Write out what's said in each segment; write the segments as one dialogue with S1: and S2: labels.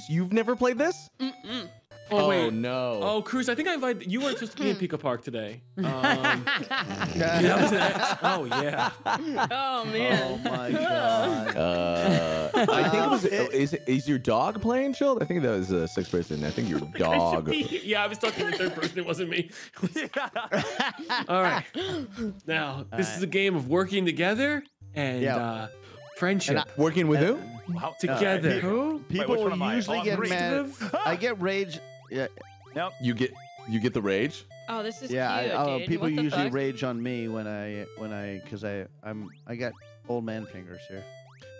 S1: Cruz, you've never played this?
S2: Mm-mm.
S3: Oh, wait.
S1: no.
S3: Oh, Cruz, I think I invited you weren't supposed to be in Pico Park today. Um, that was an oh yeah.
S2: Oh man.
S4: Oh my god.
S1: Uh, I think it was. Is is your dog playing, Shield? I think that was a sixth person. I think your
S3: I
S1: dog.
S3: be- yeah, I was talking to the third person. It wasn't me. All right. Now, this is a game of working together and
S4: Yeah.
S3: uh, friendship.
S4: And
S1: Working with who?
S5: Wow.
S3: together.
S4: Who? People
S5: one am I?
S4: usually
S5: Oh, I'm
S4: get mad. I get rage. Yeah,
S1: You get you get the rage.
S2: Oh, this is
S4: yeah.
S2: cute,
S4: I, uh,
S2: dude.
S4: people
S2: what
S4: usually
S2: fuck?
S4: rage on me when I when I because I I'm I got old man fingers here.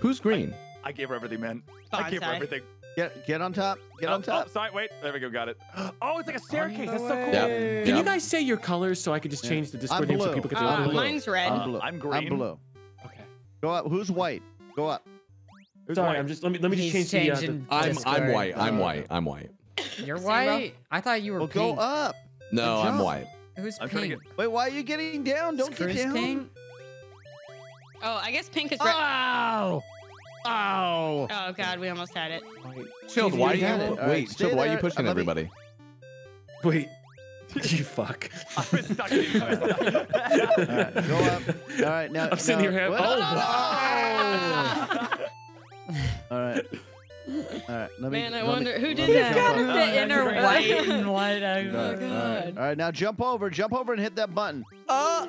S1: Who's green?
S5: I gave her everything, man. I gave her everything.
S4: Get get on top. Get
S5: oh,
S4: on top.
S5: Oh, sorry, wait. There we go. Got it. Oh, it's like a staircase. That's so cool.
S1: Yeah.
S3: Can
S1: Yeah.
S3: you guys say your colors so I could just
S4: Yeah.
S3: change the Discord
S4: I'm
S3: name so
S4: blue.
S3: people get the
S2: Uh,
S4: I'm blue.
S2: mine's red.
S5: Uh,
S4: I'm blue.
S5: I'm
S4: I'm
S5: green.
S4: blue.
S3: Okay.
S4: Go up. Who's white? Go up.
S5: Who's
S3: Sorry,
S5: white?
S3: I'm just let me let me just change the, uh, the
S1: I'm I'm white. I'm
S4: Uh,
S1: white. I'm white.
S6: You're white. I thought you were
S4: Well, go up.
S1: No, I'm white.
S6: Who's
S5: I'm trying to
S6: pink?
S4: Wait, why are you getting down? Don't
S6: Is
S4: get down.
S6: pink?
S2: Oh, I guess pink is red.
S4: Ow! Ow!
S2: Oh god, we almost had it.
S1: Shield,
S4: you
S1: why are you?
S4: got it. All right,
S1: Wait,
S4: stay
S1: Shield, why are you pushing everybody?
S3: Wait. you fuck.
S5: I was stuck in you. I was stuck.
S4: All right, go up. All right, now.
S3: I'm sitting here having- oh.
S4: All right. All right. Let me,
S2: Man, I
S4: let me-
S2: wonder who did
S4: me
S2: that.
S4: jump
S6: Got
S4: up.
S6: the inner white and white.
S4: All
S6: eye.
S4: right, all right. All right, now jump over, jump over and hit that button. Oh.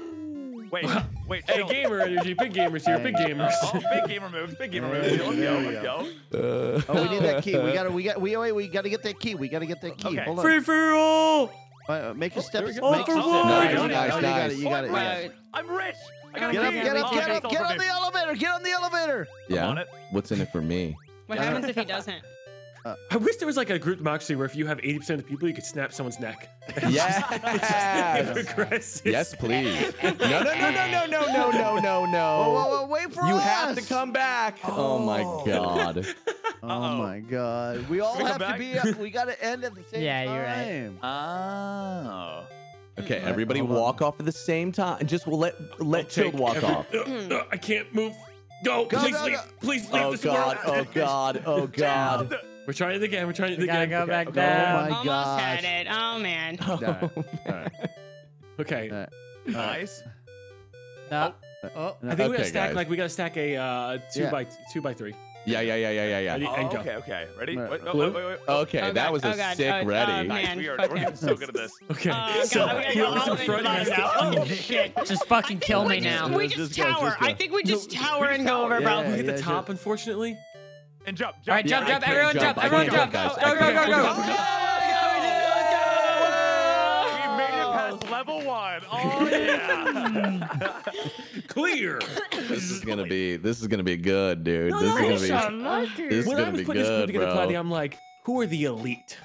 S5: Wait, wait.
S3: Hey,
S5: chill.
S3: gamer energy, big gamers here, big gamers.
S5: Oh, big gamer moves. Big gamer moves. Let's go. Let's go.
S1: Uh,
S4: Oh, we need that key. We got to We got. We wait. We got to get that key. We got to get that key.
S5: Okay.
S4: Hold on.
S3: Free for all.
S4: Uh,
S3: uh,
S4: make
S3: your
S4: step. Oh, make your steps.
S1: Nice, nice,
S4: nice. You got it. You got it.
S5: I'm rich. I gotta
S4: get up, get up, get up, get on the elevator. Get on the elevator.
S5: Yeah. on it
S1: What's in it for me?
S2: What happens if he doesn't?
S3: I wish there was like a group democracy where if you have 80% of the people, you could snap someone's neck.
S1: Yes.
S3: It
S1: yes, please. No, no, no, no, no, no, no, no, no,
S4: Whoa, whoa, whoa, wait for
S1: You
S4: us.
S1: have to come back. Oh my god.
S4: Oh
S5: Uh-oh.
S4: my God. We all
S5: we
S4: have to be,
S5: back?
S4: we got to end at the same
S6: Yeah,
S4: time.
S6: Yeah, you're right.
S5: Oh.
S1: Okay,
S4: Alright,
S1: everybody
S4: hold on.
S1: walk off at the same time. Just let let
S3: I'll
S1: Chilled walk
S3: every-
S1: off.
S3: Uh, uh, I can't move. Go,
S4: Go,
S3: please
S4: go,
S3: leave.
S4: go.
S3: Please leave
S1: Oh
S3: this
S1: god. Oh
S3: world.
S1: god. Oh god.
S3: We're trying it again. We're trying it
S6: We
S3: again.
S6: gotta go
S3: Okay,
S6: back
S3: okay.
S6: down.
S4: Oh my
S2: Almost
S4: gosh.
S2: had it. Oh man.
S4: All right. All right.
S3: Okay.
S4: All right.
S5: Nice.
S6: No. Oh.
S3: I think we gotta stack
S1: guys.
S3: like we gotta stack a uh, two
S4: Yeah.
S3: by two by three.
S1: Yeah, yeah, yeah, yeah, yeah, yeah.
S3: Ready?
S5: Oh, okay, okay. Ready?
S4: All right.
S5: Wait, no,
S3: Blue?
S5: wait, wait, wait.
S1: Okay,
S2: Oh,
S1: that
S2: God.
S1: was a
S2: Oh, God.
S1: sick
S2: Oh,
S1: ready.
S2: oh,
S5: Nice.
S2: man,
S5: We are,
S2: fuck
S5: we're getting so good at this.
S3: Okay.
S2: Oh,
S3: so
S2: God, we gotta go all
S3: in
S2: the way
S3: front
S2: to
S3: has
S2: the
S3: to.
S2: bottom now. Oh shit.
S6: Just fucking kill me
S2: we
S6: now.
S2: Just, we
S4: Just
S2: just
S4: go,
S2: tower.
S4: just go.
S2: I think we just tower and go over,
S4: Yeah,
S2: bro.
S3: We
S4: yeah,
S3: hit the
S4: yeah,
S3: top,
S4: just-
S3: unfortunately.
S5: And jump, jump.
S6: All right, jump,
S1: I
S6: jump, everyone
S1: jump.
S6: jump, everyone jump.
S1: jump, guys.
S6: Go,
S1: I
S6: go,
S1: can't
S6: go, go.
S5: We made it past level one. Oh yeah.
S3: Clear.
S1: This is gonna be this is gonna be good, dude.
S3: No,
S1: This
S3: no,
S1: is gonna be this is
S3: when I
S1: gonna
S3: was
S1: be
S3: putting this group
S1: good,
S3: together,
S1: bro.
S3: Claudia, I'm like, who are the elite?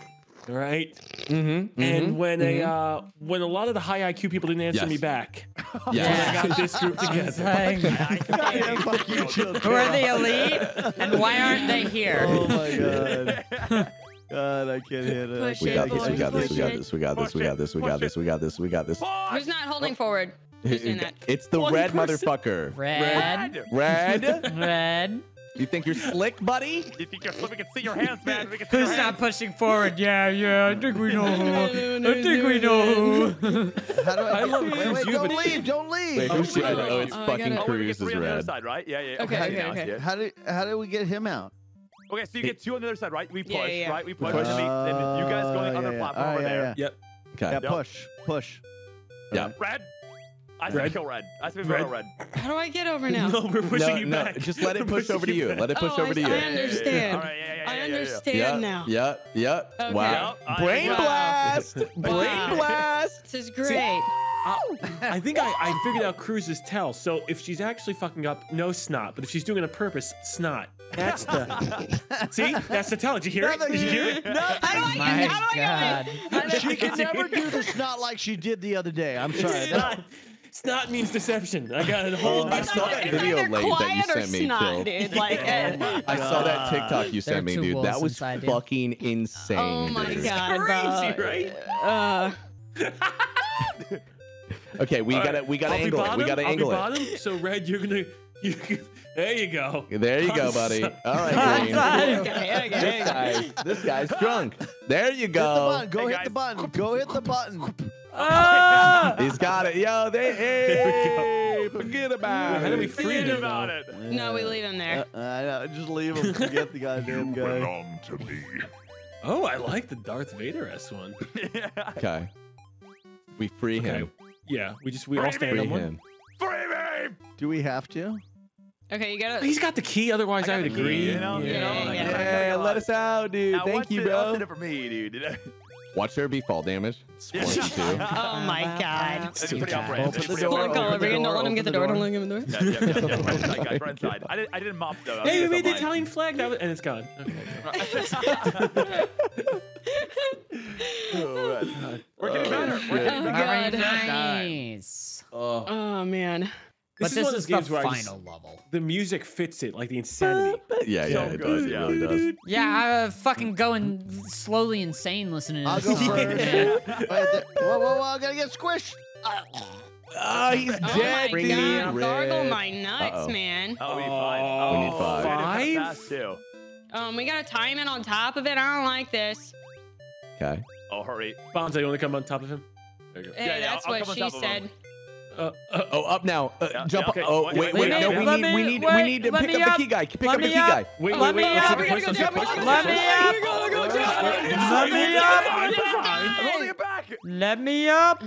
S3: All right?
S1: Mm-hmm.
S3: And when a uh, when a lot of the high IQ people didn't answer
S1: Yes.
S3: me back,
S1: yeah.
S3: I got this group together.
S6: saying,
S4: fuck you.
S6: Who are the elite and why aren't they here?
S4: Oh my God. God, I can't hit it.
S1: We got this. We got this. We got this. We got this. We got this. We got this. We got this. We got this.
S2: Who's not holding forward? Who's doing that?
S1: It's the
S3: One
S1: red
S3: person.
S1: motherfucker.
S6: Red.
S1: Red.
S6: Red.
S1: You think you're slick, buddy?
S5: You think you're so we can see your hands, man? We can see
S6: Who's
S5: your
S6: not
S5: hands.
S6: pushing forward? Yeah, yeah, I think we know who. I think we know who.
S4: How do I,
S3: I love
S4: wait,
S3: Cruz.
S4: wait, don't leave, don't leave.
S1: Wait, who's
S3: Oh,
S1: red? Oh, it's
S2: Oh,
S1: fucking
S2: got it.
S5: Oh, we get
S1: Cruz
S5: three
S1: is
S5: on the other
S1: red.
S5: side, right? Yeah, yeah.
S2: Okay, okay,
S5: now I
S2: okay.
S5: it.
S4: How do how do we get him out?
S5: Okay, so you get two on the other side, right? We push,
S2: Yeah, yeah, yeah.
S5: right? We push,
S1: push.
S5: and then, then you guys go on the
S4: Oh,
S5: other
S4: yeah, yeah.
S5: platform
S4: Oh,
S5: over
S4: yeah,
S5: there.
S4: yeah.
S3: Yep.
S1: Okay.
S4: Yeah,
S5: Yep.
S4: push, push.
S1: Yeah.
S5: Red. I said
S3: Red.
S5: kill red. I said
S3: Red.
S5: kill red.
S2: How do I get over now?
S3: No, we're pushing
S1: No,
S3: you
S1: no,
S3: back.
S1: just let it push over to you.
S3: back.
S1: Let it push
S2: Oh,
S1: over to
S2: I-
S1: you.
S2: I understand.
S5: All right, yeah, yeah, yeah,
S2: I understand
S1: Yeah,
S2: now.
S1: yeah, yeah.
S2: Okay.
S1: Wow.
S5: Yep, I-
S1: Brain
S2: Wow.
S1: blast! Brain blast!
S2: This is great.
S3: I, I think I, I figured out Cruz's tell. So if she's actually fucking up, no snot. But if she's doing it on purpose, snot. That's the. See? That's the tell. Did you hear it? Did you hear it?
S2: Oh how do I
S6: My
S2: get? How do I get it?
S4: She can never do the snot like she did the other day. I'm sorry.
S3: Snot. Snot means deception. I got a whole.
S1: I saw that video late that you sent me,
S2: snot,
S1: Phil.
S2: dude. Like, eh,
S1: I saw that TikTok you sent me, dude. That was
S6: inside you.
S1: fucking insane.
S2: oh my
S1: dude.
S2: god,
S3: crazy,
S2: bro.
S3: right?
S2: Uh,
S1: Okay, we
S3: All
S1: gotta we gotta
S3: I'll
S1: angle it. We gotta
S3: I'll be
S1: angle it.
S3: bottom. So red, you're gonna. You, There you go.
S1: There you go, buddy. All right, Green.
S2: Okay, okay,
S1: This
S2: okay.
S1: guy's, this guy's drunk. There you
S4: Hit the
S1: go.
S4: button. Go
S5: Hey,
S4: hit
S5: guys.
S4: the button. Go hit the button.
S6: Ah!
S1: He's got it. Yo, they, hey, forget about
S3: How do we
S1: it.
S3: free him?
S5: about it.
S2: No, we leave him there.
S4: Uh, I know. Just leave him. Forget the goddamn guy.
S5: belong to me.
S3: Oh, I like the Darth Vader S one.
S1: Okay. We free
S3: Okay.
S1: him.
S3: Yeah, we just we all
S5: Free
S3: stand
S1: Free
S3: on one.
S1: him.
S5: Free me!
S4: Do we have to?
S2: Okay, you gotta.
S3: He's got the key, otherwise
S5: I
S3: I, would
S5: the key,
S3: agree.
S5: you know, you
S3: yeah.
S5: know,
S2: Yeah, yeah.
S1: Yeah,
S5: go
S1: let us out, dude.
S5: Now,
S1: Thank
S5: what's
S1: you,
S5: it- What's
S1: bro.
S5: in it for me, dude?
S1: Watch there be fall damage. It's one two.
S2: Oh my god.
S5: That's
S3: too
S5: pretty on
S3: bad.
S4: Open the door,
S5: on
S2: Come on,
S5: brand.
S2: Colin,
S4: open the door,
S2: don't let him get the door. Don't let him get the door.
S5: Yeah, yeah, yeah, yeah. Right inside, guys. Right inside. I didn't, I didn't mop though.
S3: Hey, we made the. Italian flag, that was, and it's gone. Okay.
S5: We're getting better. We're getting
S2: Oh
S5: better.
S2: god.
S6: Nice.
S2: Oh man.
S6: Oh, oh, But
S3: This is
S6: this
S3: one of
S6: is
S3: those
S6: the
S3: games where I just-
S6: final level.
S3: The music fits it, like the insanity.
S1: Yeah, yeah,
S5: So
S1: it does.
S5: Yeah.
S1: really does.
S6: Yeah, I uh, fucking going slowly insane listening to
S4: I'll
S6: this.
S4: go
S6: song,
S4: first.
S6: man.
S4: Wait, there- whoa, whoa, whoa! I gotta get squished.
S1: Oh, he's
S2: Oh
S1: dead.
S2: my god. Gargle my nuts,
S1: Uh-oh.
S2: man.
S5: Oh, we need five.
S3: Oh,
S5: Oh,
S1: We need five.
S5: dude, it's kinda
S3: Five?
S5: fast, too.
S2: Um, we got a time in on top of it. I don't like this.
S1: Okay.
S5: Oh, hurry.
S3: Bonza, you want to come on top of him? There you go.
S2: Hey,
S5: Yeah, yeah,
S2: that's
S5: I'll
S2: what
S5: come on
S2: she
S5: top of him.
S2: Said.
S3: Uh, uh,
S1: Oh, up now. Uh,
S5: Yeah,
S1: jump
S5: yeah,
S1: up.
S5: okay.
S1: Oh,
S5: Wait,
S1: wait,
S5: wait,
S1: wait.
S5: wait,
S1: No,
S5: wait,
S1: we
S6: let
S1: need,
S6: me-
S1: we need,
S6: wait,
S1: we need to
S6: let
S1: pick
S6: me
S1: up the
S6: up.
S1: key guy. Pick
S6: Let
S1: up the
S6: me
S1: key
S6: up.
S1: guy.
S3: wait,
S6: Let
S3: wait,
S6: me
S3: wait. Let's
S6: up.
S3: get push. Let's get push.
S6: Let me up. Let me up.
S5: I'm fine. I'm holding it back.
S6: Let me up.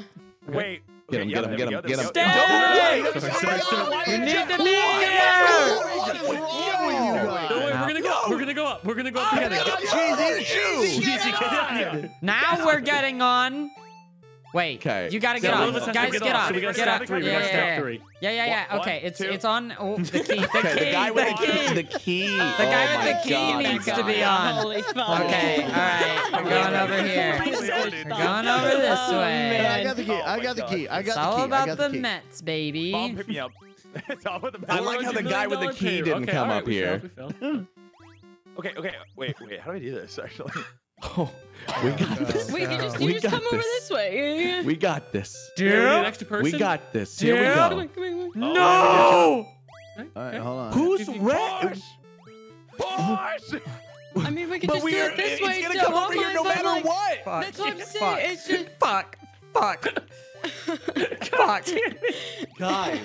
S5: Wait.
S1: Get him,
S5: Okay,
S1: get
S5: yeah,
S1: him,
S5: there
S1: get
S5: we
S1: him,
S5: go,
S1: get
S5: there
S1: him.
S5: we go.
S6: Stay.
S5: Double break.
S6: We need to be here.
S5: Wait,
S3: No, wait, we're gonna go. We're gonna go up. We're gonna go up together.
S1: Jeez,
S3: Easy, get out here.
S6: Now we're getting on. Wait.
S1: 'Kay.
S6: You gotta get
S3: one
S6: off.
S3: of us has to
S6: Guys,
S3: get
S6: get
S3: off,
S6: off.
S3: so we gotta
S6: Get
S3: stack
S6: off.
S3: three, we
S6: Yeah,
S3: gotta
S6: yeah,
S3: stack
S6: yeah.
S3: three.
S6: Yeah, yeah, yeah.
S5: One,
S6: Okay, it's
S5: two.
S6: it's on. Oh, the key. The
S1: Okay,
S6: key.
S1: the guy with the key. The key.
S6: The guy
S1: oh
S6: with the key
S1: God.
S6: needs to be on.
S2: Holy fuck.
S6: Okay, all right. We're going over here. We're going over this
S2: Oh,
S6: way.
S2: man.
S4: I got the key.
S5: Oh
S4: I got the key. I got the
S6: all
S4: key. I
S6: about the
S4: the.
S6: Mets, baby.
S5: Mom, pick me up. It's all about the
S1: I like how the guy with the key didn't come up here.
S3: failed, we failed.
S5: Okay, okay. Wait, wait. How do I do this, actually?
S1: Oh, we got this.
S2: We can just,
S1: We
S2: just
S1: got
S2: come over
S1: this.
S2: this way. Yeah, yeah.
S1: We got this.
S3: Yeah, we
S6: Dude.
S3: person.
S1: We got this. Here we
S6: Dude.
S2: Come
S1: go.
S2: on, come on, come on.
S6: No.
S4: All right, hold on.
S1: Who's
S3: If
S1: red?
S5: Push! Push!
S2: I mean, we could
S1: But
S2: just do
S1: we're
S2: it this
S1: it's
S2: way.
S1: gonna
S2: too.
S1: come over here no matter
S2: like,
S1: what.
S6: Fuck.
S2: That's what I'm saying.
S6: Fuck.
S2: It's just.
S6: Fuck. Fuck. Fuck.
S1: Guys,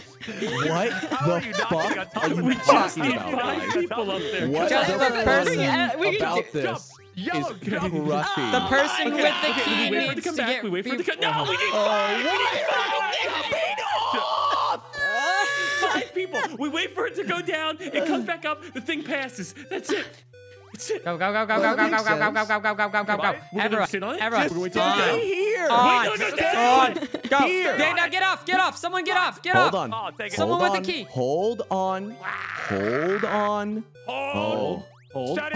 S1: what
S5: How
S1: the
S5: you not getting on
S1: fuck
S5: top
S1: are
S5: of
S1: you
S5: it?
S3: Just
S1: talking
S3: need
S1: about,
S3: five
S1: guys?
S3: people up there.
S1: What
S6: Just
S1: the
S6: the person-
S2: Uh, we can
S1: about
S2: do-
S1: this
S5: Yellow,
S1: is
S5: jump.
S1: Ah,
S6: the person
S3: Okay,
S6: with the
S3: okay,
S6: key
S3: we wait for it to
S6: needs
S3: come
S6: to
S3: back.
S6: get.
S3: We wait for it to come. No, we need
S1: Oh,
S3: five people. We wait for it to go down. It comes back up. The thing passes. That's it. That's it.
S6: Go go go go go go go go go go go go go go go go.
S3: We're gonna
S6: Everyone,
S3: sit on it?
S6: everyone,
S3: Just
S1: Just
S3: till it's
S6: on,
S3: down.
S1: stay here.
S6: on,
S3: Wait, no, no, stay
S6: on, go.
S1: Here.
S6: Get, now get off, get off. Someone get off, get
S1: Hold
S6: off.
S1: on.
S5: Oh.
S6: Someone
S1: Hold
S6: with
S1: on.
S6: the key.
S1: Hold on. Hold on.
S5: Hold.
S1: Hold.
S3: Hold.
S5: Steady.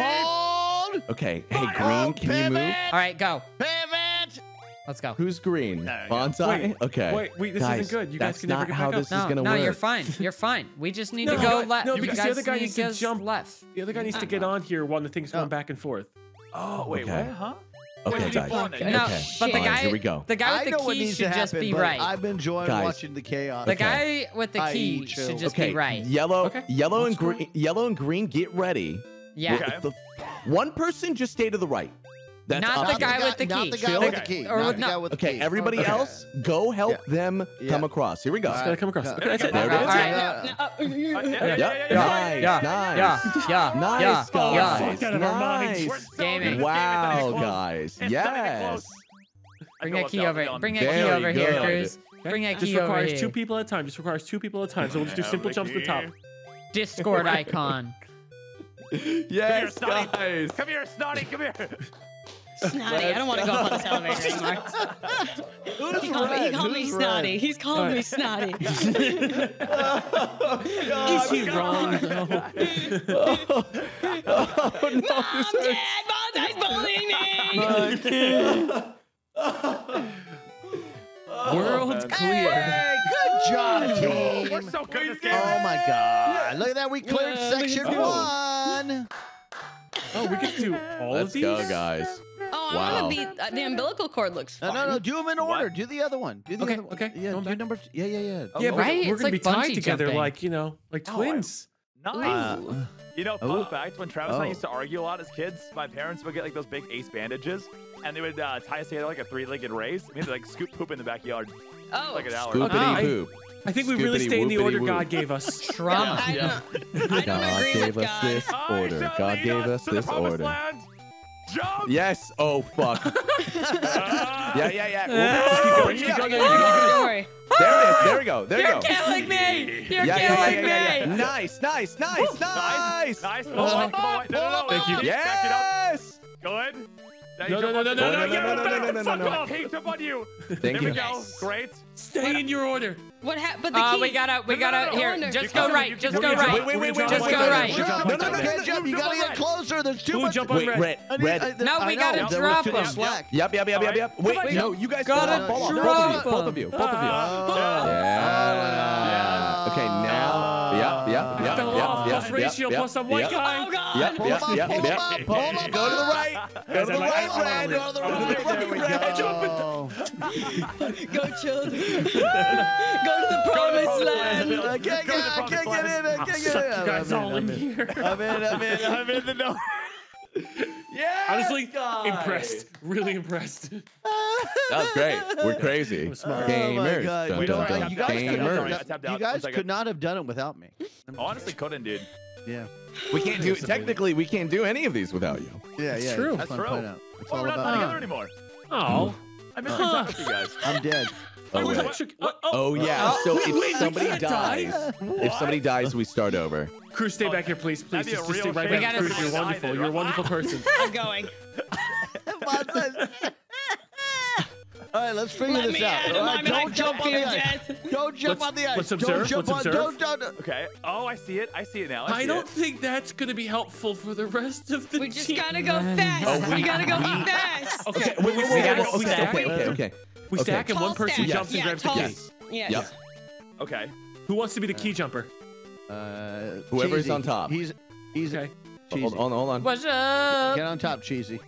S4: Hold.
S1: Okay. Hey,
S5: Fire.
S1: Green, can you move?
S6: All right, go.
S4: Pivot.
S6: Let's go.
S1: Who's green?
S5: There you go.
S1: Bonsai?
S3: Wait,
S1: okay.
S3: wait, wait, this
S1: Guys,
S3: isn't good. You guys can never
S1: not
S3: get
S1: how
S3: back up.
S1: this is gonna
S6: no,
S1: work.
S6: you're fine. You're fine. We just need
S3: No,
S6: to go left.
S3: no,
S6: you
S3: because the other guy needs
S6: to
S3: to jump.
S6: left.
S3: The other guy needs to get on here while the thing's going oh. back and forth.
S5: Oh, wait,
S1: Okay.
S5: what? Huh?
S1: Okay,
S5: Wait,
S1: guys.
S5: one.
S6: No,
S1: Okay,
S6: but the
S1: fine,
S6: guy,
S1: here we go.
S6: the guy with the key should
S4: to
S6: just
S4: happen,
S6: be right.
S4: I've been enjoying
S1: Guys.
S4: watching the chaos.
S6: The
S1: Okay.
S6: guy with the key should just
S1: okay.
S6: be right.
S1: Yellow,
S3: Okay.
S1: yellow and
S3: Let's go.
S1: green. Yellow and green. Get ready.
S6: Yeah.
S5: Okay.
S1: The- one person just stay to the right. That's
S6: Not
S1: up
S6: the guy with the
S4: not
S6: key.
S4: the guy
S1: Chill.
S4: with the
S5: Okay.
S4: key.
S6: Or
S4: not
S6: with-
S4: the guy
S6: no.
S4: with the
S1: Okay,
S4: key.
S1: everybody
S4: Okay.
S1: else, go help
S4: Yeah.
S1: them
S4: Yeah.
S1: come across. Here we go.
S3: Just gotta come across.
S4: Yeah.
S3: Okay, that's it.
S1: There it
S3: That's
S1: is.
S3: it.
S6: Alright.
S2: No, no,
S5: Yeah, yeah,
S1: Yep.
S5: yeah, yeah,
S6: Yeah.
S1: Nice,
S6: Yeah.
S1: nice.
S6: Yeah, yeah,
S1: Nice, guys.
S6: yeah.
S3: Fuck out of our minds.
S5: We're
S1: Nice.
S6: Gaming.
S5: good. This game is
S1: Wow,
S5: not even close.
S1: guys.
S5: It's not even
S1: Yes.
S6: Bring
S5: feel
S6: that key over. Bring that key over here. Cruz. Bring that key over here.
S3: Just requires two people at a time. Just requires two people at a time. So we'll just do simple jumps to the top.
S6: Discord icon.
S1: Yes, Come
S5: Snotty.
S1: guys.
S5: Come here, Snotty. Come here.
S2: Snotty. I don't want to go up on this elevator anymore.
S4: Who's
S2: He called me, he
S4: red?
S2: called me snotty.
S4: red?
S2: He's called me snotty.
S3: Oh, is he oh, wrong though?
S1: Oh, no,
S2: Mom,
S1: this hurts.
S2: Dad, Bonsai's bullying me.
S3: World clear.
S4: Hey, good job,
S5: Oh,
S4: team.
S5: we're so good at this game.
S4: Oh my god. Look at that. We cleared
S2: Yeah,
S4: section
S2: that.
S4: one.
S3: Oh, we can do all
S1: Let's
S3: of these.
S1: go, guys.
S2: Oh, I
S1: Wow.
S2: want to beat uh, the umbilical cord. Looks
S4: No,
S2: fun.
S4: no, no. Do them in
S5: What?
S4: order. Do the other one. Do the
S3: Okay,
S4: other one.
S3: okay.
S4: Yeah,
S3: Going
S4: do
S3: back.
S4: number. T- yeah, yeah, yeah.
S3: Yeah,
S6: Right?
S3: we're
S6: It's
S3: gonna
S6: like
S3: be tied together
S6: jumping.
S3: like you know, like
S5: Oh,
S3: twins.
S5: Nice.
S4: Uh,
S5: You know, fun
S4: Oh.
S5: fact: when Travis and I
S4: Oh.
S5: used to argue a lot as kids, my parents would get like those big ace bandages, and they would uh, tie us together like a three-legged race. We had to like scoop poop in the backyard
S2: Oh.
S5: like an hour.
S1: Scoopity
S3: I-
S1: poop.
S3: I think we really
S1: Scoopity
S3: stay in the order
S1: whoopity
S3: God gave us.
S6: Trauma.
S2: I
S5: Yeah.
S2: I
S1: God gave us
S2: God.
S1: this order. God gave us this order.
S5: land. Jump!
S1: Yes. Oh fuck.
S5: Ah.
S1: yeah, yeah, yeah.
S3: Keep
S1: We'll-
S3: going, keep going, keep going.
S2: Don't worry.
S1: There it is. There we go. There you
S6: You're
S1: go.
S6: killing me. You're
S1: Yeah, yeah,
S6: killing
S1: yeah, yeah, yeah.
S6: me.
S1: Nice, nice, nice, nice.
S5: Nice. Come on, come on. No, no, no.
S3: Thank you.
S5: Back it up.
S1: Yes.
S5: Good. Now
S3: No,
S5: you
S3: no,
S5: jump
S3: no,
S5: on-
S3: no, no,
S1: no,
S5: get
S1: no,
S5: it
S1: no,
S5: back.
S1: no, no, no,
S5: Fuck
S1: no.
S5: off. He jump on you.
S1: Thank
S5: Here
S1: you.
S5: we go. Great.
S3: Stay in your order.
S2: What happened? But the
S6: Uh,
S2: key.
S6: we gotta, we
S5: No, no,
S6: gotta,
S5: no, no,
S6: here,
S2: Wonder.
S6: just
S5: You
S6: go
S5: can-
S6: right,
S5: you
S6: just
S5: can-
S6: go
S5: you can-
S6: right.
S1: Wait, wait, wait, wait,
S6: Just
S1: wait,
S6: go
S1: wait,
S6: right.
S1: wait,
S4: Jump,
S1: No,
S4: you
S1: no, no,
S4: can't
S1: no,
S4: jump. You
S5: no,
S4: gotta
S5: no,
S4: get
S5: no.
S4: closer. There's too
S3: Blue,
S4: much.
S3: jump on
S1: Wait,
S3: red.
S1: red,
S4: I need-
S1: red.
S4: I-
S6: No,
S4: I
S6: we
S4: know,
S6: gotta
S4: there was
S6: drop
S4: too much
S6: 'em.
S4: slack.
S1: Yep, yep, yep, yep, yep. Wait,
S5: Come on,
S1: no,
S5: jump.
S1: you guys
S6: Gotta
S1: fall off, fall off.
S6: drop
S1: Both of you, both of you, both of you.
S5: Uh,
S1: Yeah.
S3: Ratio
S1: yep,
S3: plus some white
S1: yep.
S3: guy.
S2: Oh God.
S1: Yep,
S4: Pull 'em
S1: yep,
S4: up,
S1: yep,
S4: pull 'em
S1: yep.
S4: up, pull 'em up.
S1: Go to the right. Go to the
S3: I'm like,
S1: right,
S3: oh,
S1: red.
S3: Oh, oh, oh, there
S1: Go to the right, red.
S4: go.
S2: Go children. Go to the promised land.
S4: I can't get,
S5: Go to the
S4: I can't
S5: promised
S4: get in. I
S3: I'll
S4: can't
S3: suck
S4: get
S3: you
S4: in.
S3: guys
S4: I'm
S3: all
S4: in,
S3: in here.
S4: I'm in. I'm in. I'm in the door.
S1: Yeah.
S3: Honestly,
S1: guys.
S3: impressed. Really impressed.
S1: That was great. We're crazy.
S4: Oh my
S1: Gamers.
S4: God.
S1: Dun, dun, dun.
S4: You guys,
S5: Gamers.
S4: could not, you guys could not have done it without me.
S5: Honestly, couldn't, dude.
S4: Yeah.
S1: We can't do technically. We can't do any of these without you.
S4: Yeah,
S3: It's
S4: yeah.
S3: true.
S5: That's true.
S4: playing out. It's
S5: Well,
S4: all
S5: we're not
S4: about
S5: together
S4: me.
S5: anymore.
S3: Oh.
S5: I miss spending time with you guys.
S4: I'm dead.
S1: Oh,
S3: was
S1: wait.
S3: actually- oh, oh,
S1: Oh yeah.
S3: oh,
S1: So
S3: wait,
S1: if
S3: wait,
S1: somebody dies, if somebody dies, we start over.
S3: Crew, stay back here, please. Please, just, just stay right
S5: shame.
S3: back.
S6: We
S3: you're wonderful. You're a wonderful person.
S2: I'm going.
S4: All right, let's figure
S2: Let
S4: this out.
S2: in.
S4: All
S2: I'm
S4: right,
S2: gonna
S4: don't jump on the ice. Don't jump
S3: Let's-
S4: on the ice.
S3: let's
S4: Don't
S3: observe,
S4: jump
S3: let's
S4: on.
S3: observe.
S4: Don't, don't.
S5: Okay. Oh, I see it. I see it now. I,
S3: I don't
S5: It.
S3: think that's going to be helpful for the rest of the
S2: We just gotta go fast. we gotta go fast.
S3: Okay,
S1: Wait, wait,
S3: we
S1: wait,
S3: stack,
S1: wait, wait,
S3: we
S1: okay,
S3: stack,
S1: okay, okay, okay.
S3: we
S1: okay.
S3: stack, and one person
S2: stack.
S3: jumps and
S2: yeah,
S3: grabs the key.
S1: Yes.
S2: Yes.
S1: Yep.
S5: Okay.
S3: Who wants to be the key jumper?
S4: Uh,
S1: Whoever's
S4: cheesy.
S1: on top.
S4: He's he's
S3: Okay.
S4: cheesy.
S1: Hold on, hold on.
S6: What's up?
S4: Get on top, cheesy.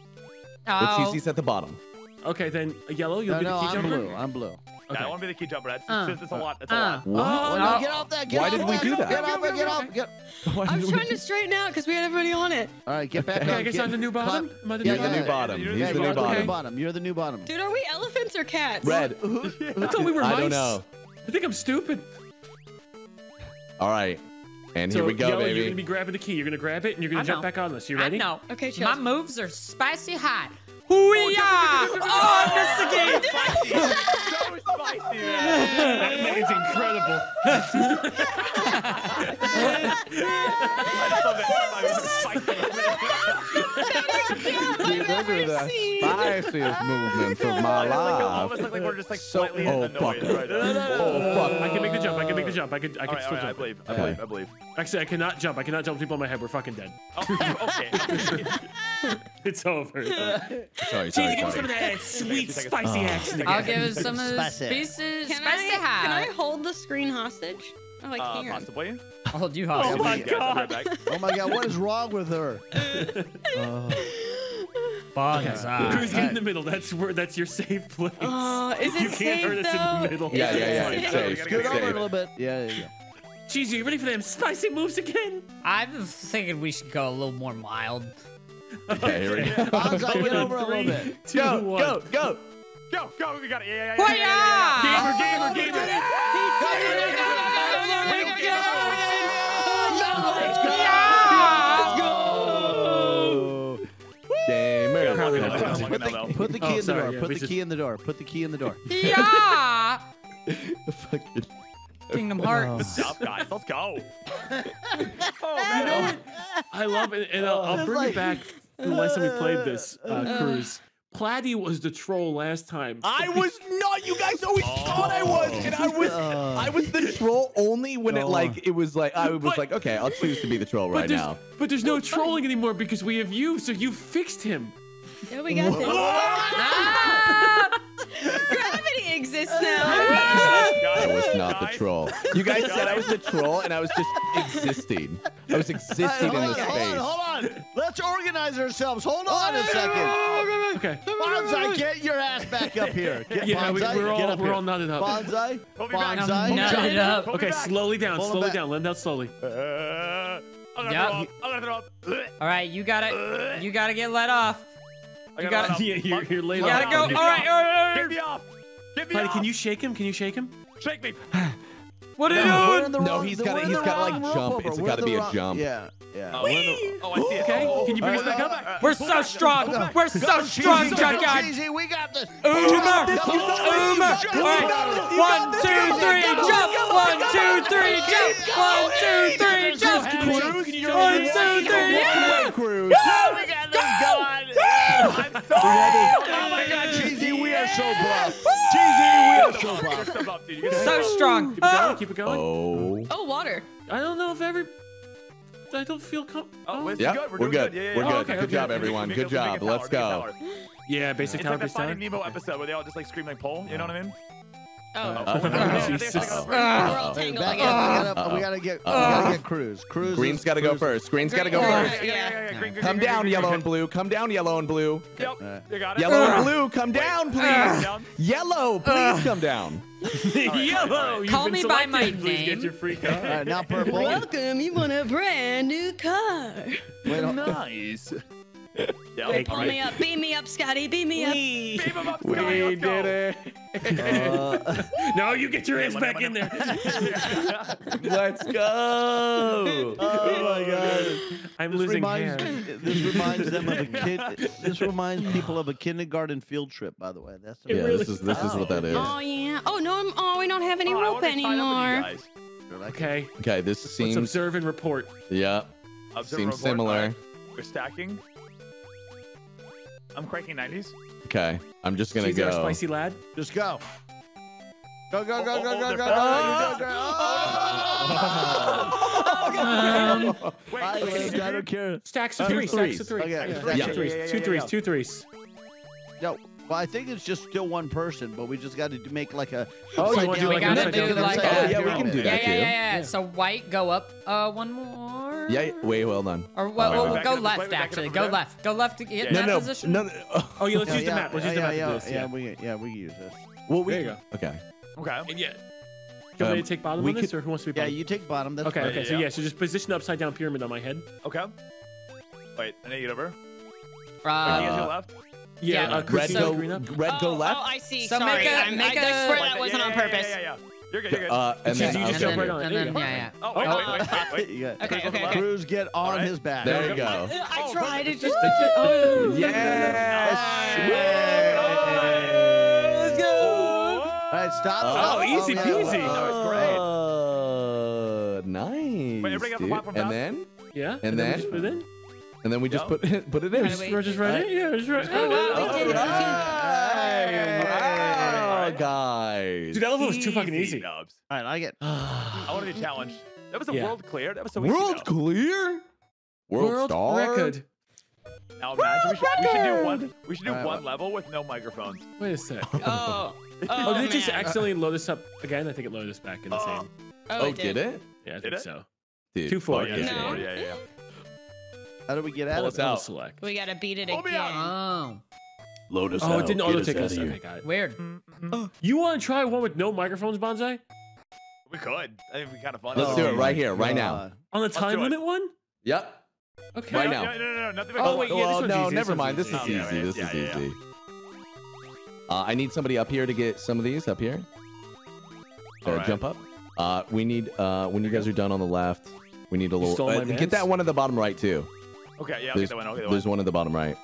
S1: But
S6: Oh.
S1: CC's at the bottom.
S3: Okay, then yellow, you'll
S4: No,
S3: be
S4: no,
S3: the key
S4: I'm
S3: jumper.
S4: blue. I'm blue.
S5: Yeah,
S3: Okay.
S5: I want to be the key jumper. That's,
S6: Uh,
S5: that's, that's a lot. That's a
S6: uh.
S5: lot.
S1: What?
S4: Oh,
S6: no.
S4: no, get off that. Get
S1: Why
S4: off
S1: did we
S4: that.
S1: do that?
S4: Get off it. Get off. Get.
S1: Why
S2: I
S1: did
S2: was trying to straighten out because we had everybody on it.
S4: All right, get back
S3: Okay,
S4: up.
S3: I guess
S4: get,
S3: I'm the new bottom. Am I the
S4: Yeah,
S3: new
S1: You're the new bottom.
S5: You're
S1: He's
S5: the
S1: the
S5: new
S1: new
S4: the
S1: bottom.
S4: bottom. You're the new bottom.
S2: Dude, are we elephants or cats?
S1: Red.
S3: I thought we were mice.
S1: I don't know.
S3: I think I'm stupid.
S1: All right. And
S3: so,
S1: here we go,
S3: yellow, You're gonna be grabbing the key. You're gonna grab it, and you're gonna
S6: I
S3: jump
S6: know.
S3: back on this. You ready?
S6: No.
S2: Okay, chill.
S6: My moves are spicy hot. Hoo-yah! Oh, oh I missed the game.
S5: So spicy, man.
S3: That man's incredible.
S5: I love it.
S1: Dude, those are the spiciest ah. movements of my
S5: It's like,
S1: life.
S5: almost like, like we're just like
S1: So-
S5: slightly
S1: oh,
S5: annoyed
S1: fuck.
S5: right now.
S1: Oh fuck!
S3: I can make the jump. I can make the jump. I could. I
S5: All
S3: can
S5: right,
S3: still
S5: right, I
S3: jump.
S5: believe. I
S1: Okay.
S5: believe. I believe.
S3: Actually, I cannot jump. I cannot jump people on my head. We're fucking dead.
S5: Oh, okay.
S3: It's over.
S1: Sorry,
S3: Cheesy,
S1: sorry,
S3: give us some of that sweet, spicy action
S6: I'll give us some of the
S4: Spicy.
S6: spicy,
S2: Can I, can I hold the screen hostage? Oh, I
S5: Uh,
S2: can.
S5: possibly.
S6: I'll hold you
S3: Oh my
S5: Yeah, I'll right
S3: god.
S4: Oh my God, what is wrong with her? Oh.
S6: Bonsai.
S3: Cruz, in the middle. That's where. That's your safe place.
S2: Oh, is it
S3: you can't
S2: safe,
S3: hurt us in
S2: though?
S3: the middle.
S1: Yeah, yeah, yeah.
S2: Is
S1: It's
S2: it
S1: safe.
S4: Scoot over a
S1: safe.
S4: little bit. Yeah, there you go.
S3: Cheesy, you ready for them spicy moves again?
S6: I'm thinking we should go a little more mild.
S1: Okay, here we go.
S4: Bonsai, get over a little bit.
S3: two,
S1: Go,
S3: one.
S1: go, go!
S5: Go, go. We got it. Yeah, yeah, yeah. yeah, yeah,
S6: Hoo-yah!
S5: Gamer, gamer, gamer.
S1: Gamer.
S3: Probably
S5: Yeah,
S3: not.
S5: yeah, yeah.
S4: Put the, put the key
S3: Oh,
S4: in the door. Put the key in the door. Put the key in the door.
S6: Yeah!
S1: Fucking-
S6: Kingdom Hearts.
S5: Good job, guys. Let's go.
S3: Know what? I love it, and I'll, I'll bring
S4: like-
S3: it back the last time we played this uh, Cruz. Platy was the troll last time.
S1: I was not. You guys always thought I was, and I was.
S4: Uh,
S1: I was the troll only when it
S4: Oh.
S1: like it was like I was
S3: But-
S1: like okay, I'll choose to be the troll right now.
S3: but there's no trolling anymore because we have you, so you fixed him.
S2: Yeah, we got this. Gravity exists now.
S1: I was not the troll. You guys said I was the troll, and I was just existing. I was existing
S4: Hey,
S1: in
S4: hold,
S1: the
S4: on, hold on,
S1: space.
S4: hold on. Let's organize ourselves. Hold on a second.
S3: Okay.
S4: Bonsai, get your ass back up here. Get,
S3: Yeah, we,
S4: Bonsai,
S3: we're
S4: get
S3: all
S4: up
S3: we're
S4: here.
S3: all knotted up.
S4: Bonsai,
S5: We'll be.
S4: Bonsai,
S6: Nut up.
S3: Okay, slowly down,
S4: Pull
S3: slowly down. Let him down slowly.
S5: Uh, I'm gonna
S6: Yep.
S5: throw up. I'm gonna throw up.
S6: All right, you gotta, you gotta get let off.
S5: I
S6: You
S5: gotta
S6: gotta-
S5: let
S3: Yeah,
S5: out.
S3: you're, you're laid
S6: You
S3: off.
S6: gotta go. All
S5: Get
S6: right, all right, all
S5: Get
S6: right.
S5: me off. Get me
S3: Buddy,
S5: off.
S3: can you shake him? Can you shake him?
S5: shake me?
S6: What are you
S4: We're
S6: doing?
S4: in
S1: No,
S4: wrong-
S1: he's
S4: we're
S1: gotta-
S4: in
S1: he's
S4: the
S1: gotta, like, jump.
S4: over.
S1: It's
S4: We're
S1: gotta be a
S4: wrong-
S1: jump.
S4: Yeah, yeah.
S5: Oh, we're the- oh, I see it.
S3: Okay,
S5: Oh,
S3: can you bring us
S5: oh,
S3: back
S5: oh,
S3: up?
S5: oh, oh,
S6: We're
S5: pull
S6: so
S5: back,
S6: strong.
S5: pull back.
S6: We're so strong,
S4: Cheesy,
S6: junkyard.
S4: Cheesy, we got this.
S6: Uma, Uma.
S4: You
S6: All right, one, two, three, jump. One, two, three, jump. One, two, three, jump. One, two, three, yeah.
S1: Cruz.
S5: Oh, we got this going. I'm sorry.
S4: Oh my God, Cheesy, we are so buff. Cheesy, we are so
S5: You're so dude. You get
S6: So strong.
S3: Keep it going. Ah. Keep it going.
S1: Oh.
S2: Oh, water.
S3: I don't know if every. I don't feel com-
S5: Oh, oh. this is
S1: Yeah,
S5: good. We're,
S1: we're
S5: doing
S1: good.
S5: Yeah, yeah,
S1: We're
S5: yeah.
S1: good.
S3: Oh, okay,
S1: Good
S3: okay.
S1: job,
S5: Make-
S1: everyone.
S5: make-
S1: Good job. Let's go.
S3: Yeah, basic
S5: It's
S3: tower
S5: like that
S3: base
S5: Finding. Nemo episode where they all just like scream like pole. You know what I mean?
S2: Oh.
S3: Uh,
S5: I think it's
S3: Jesus.
S5: like a-
S2: We're all tangled
S4: up.
S1: Uh-oh.
S4: We gotta, get, we
S1: Uh-oh.
S4: gotta get Cruz. Cruz.
S1: Green's
S4: is-
S1: got to go
S4: Cruz-
S1: first. Green's got to go
S2: Green.
S1: first.
S5: Yeah, yeah, yeah, yeah. Green, green,
S1: Come
S5: green,
S1: down,
S5: green,
S1: yellow
S5: green,
S1: and blue. Come down, yellow and blue.
S5: Yep.
S4: Uh,
S5: You got it.
S1: Yellow and blue, come down, please.
S5: Down.
S1: Yellow, please come down.
S3: Yellow. you've
S6: Call
S3: been
S6: me by my
S3: selected. Please get
S6: name.
S3: your free
S4: All
S3: card.
S4: right, now purple.
S2: Welcome. You want a brand new car.
S4: Wait,
S5: Nice. Yeah,
S3: Thank
S2: Pull
S3: you.
S2: me up. Beam me up, Scotty. Beam me up.
S5: Beam him up,
S1: We
S5: Scotty, let's go.
S1: did it.
S4: Uh,
S3: No, you get your ass back
S5: money,
S3: in there.
S1: Let's go.
S4: oh my God.
S3: I'm
S4: This
S3: losing
S4: reminds,
S3: hair.
S4: this reminds them of a kid. This reminds people of a kindergarten field trip. By the way, that's
S1: Yeah,
S3: really
S1: this is this is what that is.
S2: Oh yeah. Oh no. I'm, oh, we don't have any
S5: Oh,
S2: rope
S5: wanna be tied up with you
S2: anymore.
S3: Okay,
S1: Okay, this
S3: let's
S1: seems
S3: observe and report.
S1: yeah
S5: Observe
S1: seems
S5: report.
S1: similar.
S5: Alright, We're stacking. I'm cranking 90s.
S1: Okay, I'm just gonna
S3: She's our
S1: go.
S3: spicy lad.
S4: Just go. Go go go
S5: Oh,
S4: go
S5: oh,
S4: go
S5: they're
S4: go
S5: fast.
S4: go go go.
S6: Um,
S5: Wait,
S4: I
S5: wait,
S4: lived. I don't care.
S3: Stacks of
S1: Two
S3: three. Stacks of
S1: threes.
S3: three.
S4: Okay,
S3: Yeah,
S4: stacks
S3: two
S4: of
S1: three.
S3: threes.
S5: Yeah, yeah,
S3: Two
S5: yeah,
S3: threes.
S5: yeah.
S3: Two threes.
S4: No, well, I think it's just still one person, but we just got to make like a.
S3: Oh, you wanna do like
S6: an
S4: make
S6: upside
S4: it
S6: down
S4: an
S6: like
S4: upside
S6: that?
S4: down
S1: Yeah, we can do that
S6: yeah,
S1: too.
S6: yeah, yeah. So white, go up. Uh, one more.
S1: Yeah, wait, hold on.
S6: Or well,
S1: Wait,
S6: well,
S1: wait,
S6: we'll
S5: back
S6: go left
S5: back
S6: actually. Go
S5: there.
S6: left. Go left to get in
S1: No,
S6: that
S1: no,
S6: position.
S1: no, no.
S3: Oh, yeah, let's
S4: Yeah,
S3: use the map. Let's use the
S4: yeah,
S3: map
S4: yeah,
S3: to
S4: yeah,
S3: Yeah.
S4: we yeah we can use this.
S1: Well, we
S3: There you go.
S1: okay.
S5: Okay.
S3: And yeah. Do you want me
S1: Um,
S3: to take bottom
S1: we
S3: on this, or who wants to be
S4: Yeah, you take bottom. That's
S3: Okay, okay. So
S5: Yeah.
S3: yeah, so just position the upside down pyramid on my head.
S5: Okay. Wait, I need to get over. Can you get to
S1: Uh,
S5: left?
S3: Yeah.
S6: Yeah,
S3: Uh,
S1: Red
S3: Chrissy,
S1: go,
S3: green up.
S1: red go
S2: oh,
S1: left.
S2: Oh, I see.
S6: So
S2: Sorry.
S6: make a-
S2: I'm-
S6: make
S2: I, I
S6: a-
S2: swear that wasn't
S5: yeah,
S2: on purpose.
S5: Yeah, yeah, yeah. You're good. You're good.
S1: Uh, and then
S3: you just
S6: and
S3: jump
S6: then,
S3: right on
S6: and then
S3: you go.
S6: yeah, yeah.
S5: Oh, wait,
S2: Oh,
S5: wait, wait, wait, wait.
S4: Yeah.
S2: Okay,
S5: Cruz on the
S2: okay, okay.
S4: Cruz, get on
S5: Alright.
S4: his back.
S1: There you go.
S2: I
S5: Oh,
S2: tried it
S5: perfect.
S2: just. Oh.
S4: Yes.
S2: Let's go.
S4: All right, stop.
S1: Oh,
S4: stop.
S3: easy
S4: yeah.
S3: peasy.
S5: That was great.
S1: Uh, nice.
S5: Wait, everybody got the platform
S1: and then
S3: Yeah.
S1: And
S3: we
S1: then?
S3: just put it in.
S1: And then we just
S5: Yeah.
S1: put it put it in.
S2: Right
S3: Just, we're just right in. Yeah, just right.
S2: Oh, wow, we did it.
S1: Hey, wow, guys.
S3: Dude, that level was too fucking easy.
S5: Nubs.
S4: All right, I get.
S5: I want to be challenged. That was a
S3: Yeah.
S5: world clear. That was so easy.
S1: World
S5: though.
S1: clear. World,
S3: World
S1: star.
S3: record.
S5: Now imagine we should, we should do one. We should do
S4: Alright,
S5: one level with no microphones.
S3: Wait a sec.
S2: Oh.
S3: Oh, did it just accidentally load us up again? I think it loaded us back in the
S5: Oh.
S3: same.
S2: Oh,
S1: Oh,
S2: it
S1: did it?
S3: Yeah, I
S5: Did
S3: think
S5: it?
S3: so.
S1: Dude,
S3: Two four,
S1: fuck
S3: yeah,
S1: yeah.
S3: two
S2: No.
S5: Oh, yeah, yeah, yeah.
S4: How do we get out
S1: Pull
S4: of
S1: us
S4: it?
S1: out.
S3: Double select.
S2: We gotta beat it
S5: Pull
S2: again.
S6: Oh,
S1: Load us
S3: Oh,
S1: out.
S3: it didn't auto
S1: us
S3: take us.
S1: here.
S3: Okay, got it.
S6: weird.
S3: You want to try one with no microphones, Bonsai?
S5: We could. I think it'd kind of fun.
S1: Let's
S4: Oh
S1: do it right here, right now.
S3: On the
S5: do
S3: time
S5: it.
S3: limit one?
S1: Yep.
S3: Okay.
S1: Right now.
S5: No, no, no, no, nothing.
S3: Oh, wait, yeah, this
S1: well, no,
S3: easy,
S1: never
S3: one's
S1: mind. This is
S5: Oh,
S1: easy. This is
S5: yeah, yeah.
S1: easy. Uh, I need somebody up here to get some of these up here. Uh,
S5: Alright.
S1: Jump up. Uh, we need uh, when you guys are done on the left. We need a little. uh, get that one at the bottom right too.
S5: Okay, yeah, I'll get
S1: There's,
S5: that one. I'll get that
S1: there's
S5: one.
S1: one at the bottom right.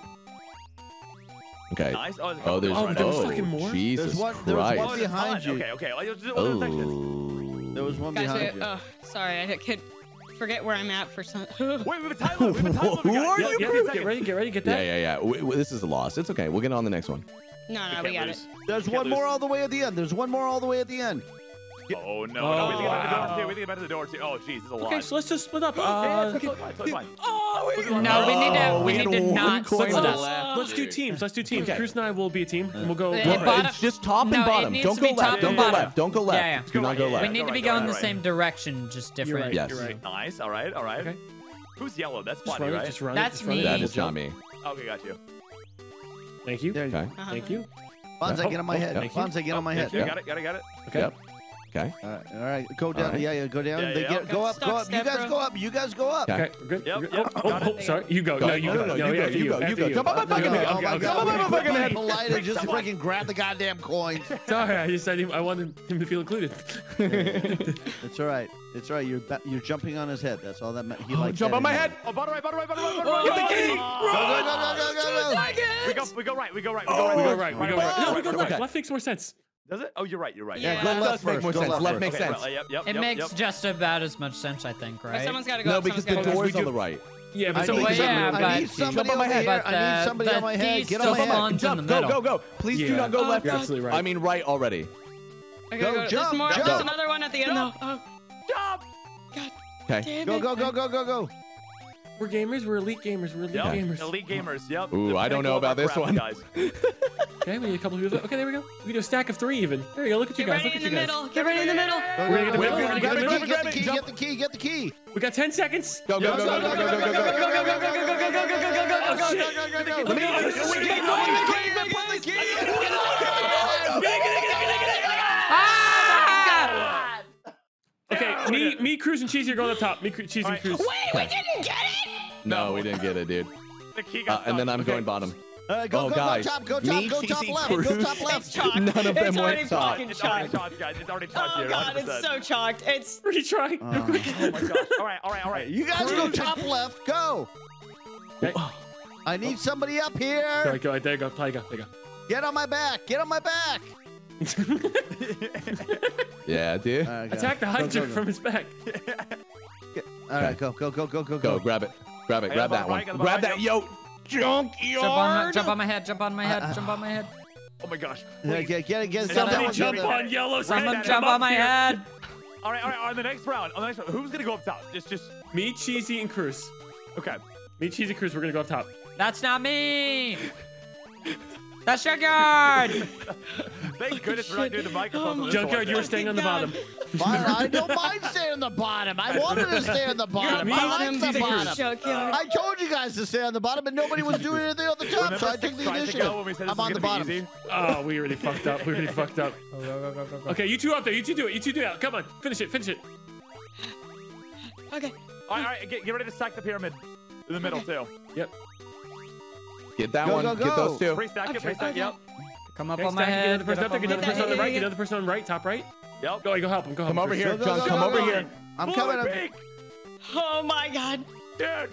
S1: Okay.
S5: Nice. Oh, there's a
S1: Oh, there's
S3: Oh,
S5: right
S3: there was
S1: oh,
S3: fucking more?
S1: Jesus
S4: There's one- there was
S1: Christ.
S4: one
S5: there's a
S4: behind you.
S5: Okay, okay. I'll just do one section.
S1: Oh.
S4: There was one
S2: Guys,
S4: behind
S2: wait,
S4: you.
S2: oh, sorry, I could forget where I'm at for some.
S5: Wait, we have a time limit. We have a time limit.
S1: Who are you?
S5: yeah,
S3: Yeah,
S5: yeah,
S3: get ready, get ready, get
S1: Yeah,
S3: that.
S1: yeah, yeah. W- w- this is a loss. It's okay. We'll get on the next one.
S2: no, no,
S5: We
S2: we got
S5: lose.
S2: it.
S4: There's
S5: Can't
S4: one more all the way at the end. There's one more all the way at the end.
S5: Oh no, no, we
S3: Oh,
S5: have to get back to the door
S3: wow.
S5: too. We have to get back to the door too. Oh jeez, this is a lot.
S3: Okay, so let's just split up.
S5: yeah,
S3: Uh,
S5: it's totally fine, totally fine.
S3: oh, wait.
S6: No, we need to.
S1: Oh,
S6: we,
S1: we
S6: need to not split up.
S1: left.
S3: Let's do teams. Let's do teams.
S1: Okay.
S3: Cruz and I will be a team, and we'll go.
S6: Uh,
S3: Well,
S6: bottom-
S1: it's just top
S6: No,
S1: and
S6: it
S1: bottom.
S6: needs
S1: Don't
S6: to
S1: go
S6: be
S1: left. Don't go left. Don't go left.
S6: Yeah, yeah.
S1: Do not go left.
S6: We need to be going
S5: right,
S6: the same direction, just
S3: You're
S6: different.
S1: Yes.
S5: Nice. All right. All right.
S3: Okay.
S5: Who's yellow? That's
S3: Just
S5: Bonnie, right?
S3: Just run
S6: That's
S3: it. Just run
S6: me.
S1: That is Johnny.
S5: Okay, got you.
S3: Thank you.
S4: There you.
S1: Okay.
S2: Uh-huh.
S3: Thank you.
S4: Bonza, get on my
S3: oh,
S4: head.
S3: thank you.
S4: Get on my
S5: Yeah,
S4: head.
S5: you got it. Got it. Got it.
S3: Okay.
S1: Yep. Okay.
S4: All right, all right, go down.
S1: right.
S4: Yeah, yeah, go down.
S5: Yeah,
S4: they
S5: yeah.
S4: get, go up,
S2: stuck,
S4: go up. You guys
S2: bro.
S4: go up. You guys go up.
S1: Okay.
S3: Okay, we're good.
S5: Yep, yep,
S3: Oh,
S5: got
S3: oh,
S5: oh,
S3: sorry. You go.
S1: Go.
S3: No, you
S1: No,
S3: go.
S1: no, no, you
S3: yeah,
S1: go, you go, you go. Jump on my fucking
S3: okay,
S1: head.
S3: okay,
S4: oh my
S3: okay,
S4: god!
S3: okay,
S1: on my fucking
S4: Be
S1: head.
S4: polite and just
S5: Someone-
S4: freaking grab the goddamn coins.
S3: Sorry, I just I, didn't, I wanted him to feel included.
S4: It's all right. It's all right. You're you're jumping on his head. That's all that ma- he oh, likes.
S1: Jump on my head.
S5: Oh, bottom right, bottom right, bottom right, bottom
S2: Oh,
S5: right.
S1: Get the key.
S4: Go go go go go go go.
S5: We go, we go right, we go right, we go oh, right,
S3: we
S5: we
S3: go right. We go right. No, we go left. Left makes more sense.
S5: Does it? Oh, you're right, you're right.
S2: Yeah,
S4: Yeah,
S2: go
S4: go
S1: Left
S4: left
S1: does make
S4: first.
S1: more
S4: go
S1: sense.
S4: left
S1: Left
S4: first.
S1: makes
S5: Okay,
S1: sense.
S5: right, yep, yep,
S6: It
S5: yep,
S6: makes
S5: yep.
S6: just about as much sense, I think,
S2: But
S6: right?
S2: someone's got to go.
S1: No, because the
S2: someone's gotta go.
S1: door's
S3: we
S1: on
S3: do-
S1: the right.
S3: Yeah, but
S4: I
S3: some
S4: need,
S6: Well,
S3: some-
S6: yeah,
S4: I need somebody
S1: on my head.
S4: here.
S6: But
S4: I need
S6: uh,
S4: somebody on my head. Get on my head.
S6: spawn- One's in
S1: Jump. Go, go, go. Please do not go
S2: Oh,
S1: left.
S3: You're absolutely right.
S1: I mean right already.
S2: Okay,
S4: Go,
S2: go, There's
S4: jump,
S2: more.
S4: jump.
S2: There's another one at the end. though. Oh,
S5: Jump!
S1: Okay.
S4: Go go go go go go.
S3: We're gamers. We're elite gamers. We're elite
S5: Yep,
S3: gamers.
S5: elite gamers. Yep.
S1: Ooh,
S5: The
S1: I don't know about this
S5: craft,
S1: one.
S5: guys.
S3: Okay, we need a couple of people. Okay, there we go. We do a stack of three even. There you go. Look at you guys. Look at you guys.
S2: middle. Get ready in the middle.
S4: Go,
S3: We're gonna get the
S4: go,
S3: middle,
S4: go,
S3: we're gonna
S4: grab
S3: get the
S4: the
S3: middle.
S4: key, get the key, get the key, get the key.
S3: We got 10 seconds.
S1: Go, go, go, go, go, go, go, go, go.
S3: Oh, shit.
S1: Let me.
S6: Ah!
S3: Okay, me, me, Cruz, and Cheesy are going up top. Me, Cru- Cheesy, and
S5: Alright.
S3: Cruz.
S2: Wait, we didn't get it.
S1: No, we didn't get it, dude.
S5: The key
S1: Uh, and then. I'm
S5: Okay.
S1: going bottom.
S4: Uh, go
S1: Oh,
S4: go
S1: guys.
S4: go top, go
S1: Me,
S4: top, go top
S1: Cheesy,
S4: left, go top left.
S2: It's chalked.
S1: None of them
S2: it's
S1: went
S2: already
S1: top.
S5: It's already
S2: chalked.
S5: chalked, guys. It's already chalked
S2: Oh
S5: here.
S2: god, it's
S5: 100%.
S2: so chalked. It's
S3: Retry.
S4: Uh,
S5: Oh my gosh. All right, all right, all right.
S4: You guys go top left, go.
S3: Okay.
S4: I need somebody up
S3: Go,
S4: here.
S3: go, there you go. Play, go, there you go.
S4: Get on my back, get on my back.
S3: Go.
S1: Yeah, dude.
S4: All right, go.
S3: Attack the
S4: Go, go, go.
S3: from his back.
S4: All right, go, go, go, go, go,
S1: Go,
S4: go.
S1: grab it. Grab it. Grab that one.
S5: right,
S1: Grab that, yo. Junkyard.
S6: Jump on, my, jump on my head, jump on my head,
S4: Uh, uh,
S6: jump on my head.
S5: Oh my gosh.
S4: Yeah, Get, get, it, get, it, get
S3: Somebody
S4: that one,
S3: jump
S4: get that-
S3: on yellow.
S6: Someone jump on my
S5: here.
S6: head.
S5: All right, all right, on the next round. On the next round, who's gonna go up top? Just, just.
S3: Me, Cheesy, and Cruz.
S5: Okay.
S3: Me, Cheesy, Cruz. We're gonna go up top.
S6: That's not me. That's Junkyard.
S5: Thank goodness we're not doing the microphone.
S2: Oh
S5: on this
S3: Junkyard,
S5: one.
S3: you were staying on the bottom.
S4: I don't mind staying on the bottom. I wanted to stay on the bottom. I like the bottom. I told you guys to stay on the bottom, and nobody was doing anything on the top,
S5: Remember
S4: so I took the initiative.
S5: ago when we said this
S4: I'm on the bottom.
S5: easy?
S3: Oh, we already fucked up. We already fucked up.
S6: Go, go, go.
S3: Okay, you two up there. You two do it. You two do it. Come on, finish it. Finish it.
S2: Okay.
S5: All right, all right, get, get ready to stack the pyramid in the middle too.
S1: Get that
S4: Go,
S1: one.
S4: go,
S1: Get those two.
S5: Pre-stack it, pre-stack.
S2: okay.
S5: Yep,
S6: Come up
S3: Okay,
S6: on my
S3: stack it. Get
S6: head.
S3: another person
S6: get
S3: up there. Get
S6: on
S3: another person on the right. Get another person on the right. Top right.
S5: yep.
S3: Go, go help him. Go help
S1: Come over here,
S4: Go, go,
S1: John. Come over here.
S4: I'm coming.
S5: or
S2: Oh my god.
S5: Dude.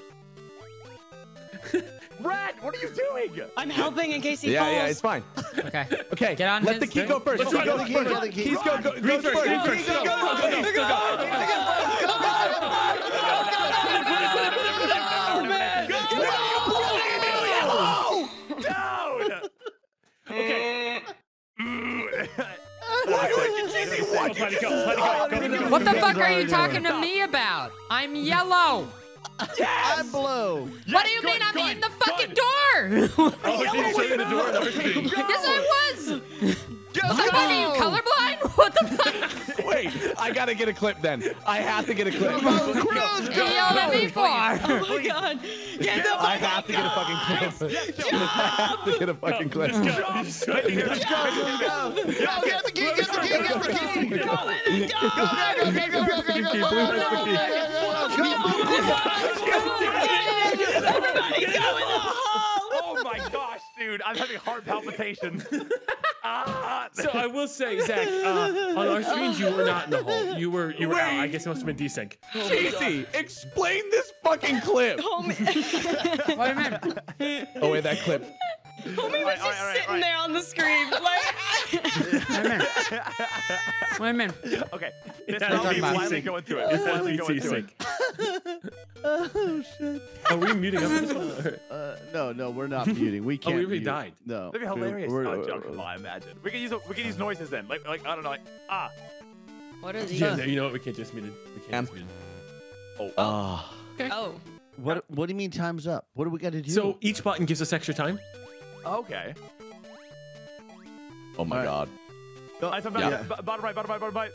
S5: Red, what are you doing?
S2: I'm helping in case he
S1: Yeah,
S2: falls.
S1: yeah, yeah, it's fine.
S6: Okay.
S1: Okay.
S6: Get on
S1: Let
S6: his-
S1: the key go first.
S3: Let's
S1: Key
S3: run,
S1: go
S3: let's
S1: first.
S4: run. Get the key.
S1: Keys go, go,
S3: Green
S1: go
S3: first, green
S1: first.
S3: first.
S1: Key go,
S3: Go,
S1: go,
S3: go,
S1: go,
S3: go,
S1: go,
S3: go,
S1: go.
S2: Oh man.
S5: Dude.
S3: Okay.
S1: Why would you cheesy
S3: Go,
S1: one?
S3: Patty, go, Patty, go, go, go.
S6: What the fuck are you talking to me about? I'm yellow.
S4: I'm blue.
S6: What do you
S5: good,
S6: mean I'm
S5: good,
S6: in the
S5: good.
S6: fucking door?
S3: Oh, did you show you the door? That was me.
S6: yes, I was.
S4: Just
S6: What are you, colorblind? What the fuck?
S1: Wait, I gotta get a clip then. I have to get a clip.
S4: Cruz,
S6: You
S4: go.
S6: yelled at me for?
S2: Oh my god. Get the
S1: I have to get a fucking clip. I have to get a fucking clip.
S3: Let's go. Just go.
S4: Go, go. Go, get the key, get the key, get the key. Go,
S2: Go, let him go.
S4: go, go, go, go, go, go, go, go,
S2: Everybody go in the hall.
S5: Oh my gosh, dude, I'm having heart palpitations. ah,
S3: So I will say, Zach, uh, on our screens you were not in the hole. You were you were out. I guess it must have been desync.
S1: Casey, explain this fucking clip.
S2: Homie,
S6: What do you mean?
S1: Oh wait, that clip.
S2: Homie was
S5: Alright,
S2: just
S5: alright, alright,
S2: sitting
S5: alright.
S2: there on the screen. Like,
S6: What do you mean?
S5: okay, this
S3: Yeah,
S5: round we
S3: talking about
S5: finally
S3: desync.
S5: go it.
S3: It's
S5: finally
S3: definitely
S5: go into it.
S3: desync.
S4: Oh, shit.
S3: Are we muting up this one?
S4: Uh, no, no, we're not muting. We
S3: Oh,
S4: can't.
S3: Oh, we already
S4: mute.
S3: died.
S4: No.
S5: That'd be
S4: we-
S5: hilarious.
S4: we're-
S5: oh, Joe, come on, imagine. We can use a, we can use noises then, like like I don't know, like ah.
S2: what are these?
S3: Yeah, no, you know what? We can't just mute it. We can't
S1: Cam.
S3: just mute it.
S5: Oh,
S1: Ah.
S2: Oh.
S4: What? What do you mean time's up? What do we got to do?
S3: So each button gives us extra time.
S5: Okay.
S1: Oh my
S4: right.
S1: god.
S5: Go, I said
S1: yeah.
S5: bottom right, bottom right, bottom right.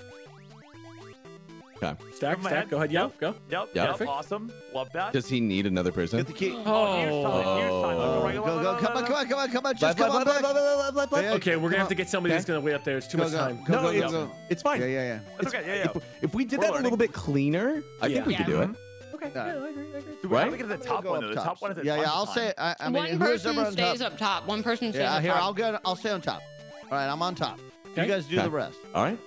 S1: Okay.
S3: Stack, stack,
S5: head.
S3: go ahead. Yep, go.
S5: Yep, yep,
S3: Perfect.
S5: awesome. Love that.
S1: Does he need another person?
S4: Get the key.
S5: Oh,
S3: oh.
S4: Go, go,
S5: go,
S4: come on, come on, come on, come on. Just come on back.
S3: Okay, we're going
S4: to
S3: have to get somebody that's going to wait up there. It's too much time.
S1: No, it's fine.
S4: Yeah, yeah, yeah.
S5: It's okay, yeah, yeah.
S1: If we did that a little bit cleaner, I think we could do it.
S3: Okay,
S4: yeah,
S3: I agree, I agree.
S5: Dude, we get to the top one, though. The
S4: top,
S5: one is
S4: Yeah, yeah, I'll say, I, I mean,
S2: One person
S4: ever
S2: stays up top. One person stays
S4: yeah,
S2: up
S4: here,
S2: top.
S4: I'll go, I'll stay on top. All right, I'm on top.
S3: Okay.
S4: You guys do
S1: okay.
S4: the rest.
S1: All right.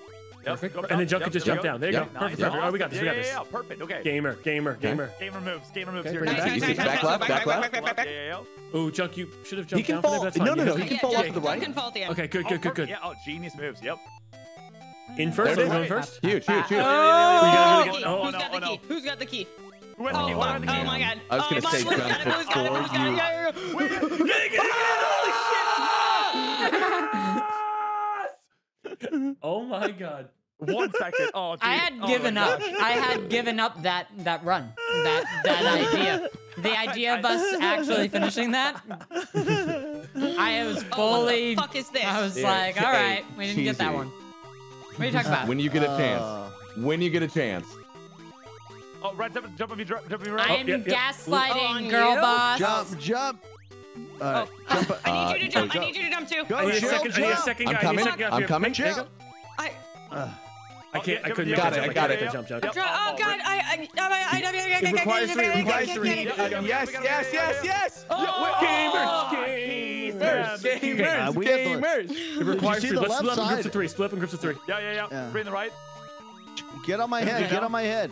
S3: Perfect. And then Junk can just jump down. There you go. Perfect.
S5: Nice.
S3: perfect. Oh, we got this. We got this.
S5: Yeah, yeah, perfect. Okay.
S3: Gamer, gamer, gamer.
S5: Gamer moves. Gamer moves.
S3: Okay,
S5: here. Nice, nice, nice,
S1: back left. Back left.
S5: Back left.
S3: Oh, Junk, you should have jumped he
S1: can
S3: down.
S1: Fall.
S3: That's fine.
S1: No, no,
S3: no.
S1: He can fall off to the right.
S2: Can fall down. Oh,
S3: okay, good, good, good, good.
S5: Yeah. Oh, genius moves. Yep.
S3: In first. Are we going first?
S1: Huge, huge, huge.
S3: Oh,
S2: who's got the key? Who's got the key? Oh
S5: oh, oh,
S2: oh my god.
S1: I was gonna
S2: oh,
S1: say
S2: gun
S1: before
S5: you.
S3: Oh my god.
S5: One second. Oh.
S6: I had
S5: oh,
S6: given up. I had given up that that run. That that idea. The idea of us actually finishing that. I was
S2: oh,
S6: fully.
S2: Oh, fuck is this?
S6: I was
S1: yeah,
S6: like, all right, we didn't cheesy. get that one. What are you talking about?
S1: When you get a chance.
S4: Uh,
S1: when you get a chance.
S5: Oh, right, jump, jump, me, jump, jump me around.
S6: I am
S3: oh, yep,
S6: gaslighting,
S2: yep.
S6: girl
S2: you.
S6: boss.
S4: Jump, jump. Uh,
S2: oh.
S4: jump, uh,
S2: I need you to jump. I need you to jump too.
S4: Go,
S3: I need chill,
S4: a
S3: second, chill. I need a second guy.
S1: I'm
S3: coming. I need a second guy.
S1: I'm coming.
S3: Chill.
S2: I.
S4: Uh,
S3: I can't. I couldn't.
S1: Got it. I got it.
S3: Jump, jump.
S2: Oh God! I. I. I. I. I. I. I. I. I. I. I.
S1: I.
S3: Gamers. Gamers.
S1: Gamers. Gamers.
S3: It requires three. Let's split up in groups of three. Split up in groups of three.
S5: Yeah. Yeah. Yeah. Bring the right.
S4: Get on my head. Get on my head.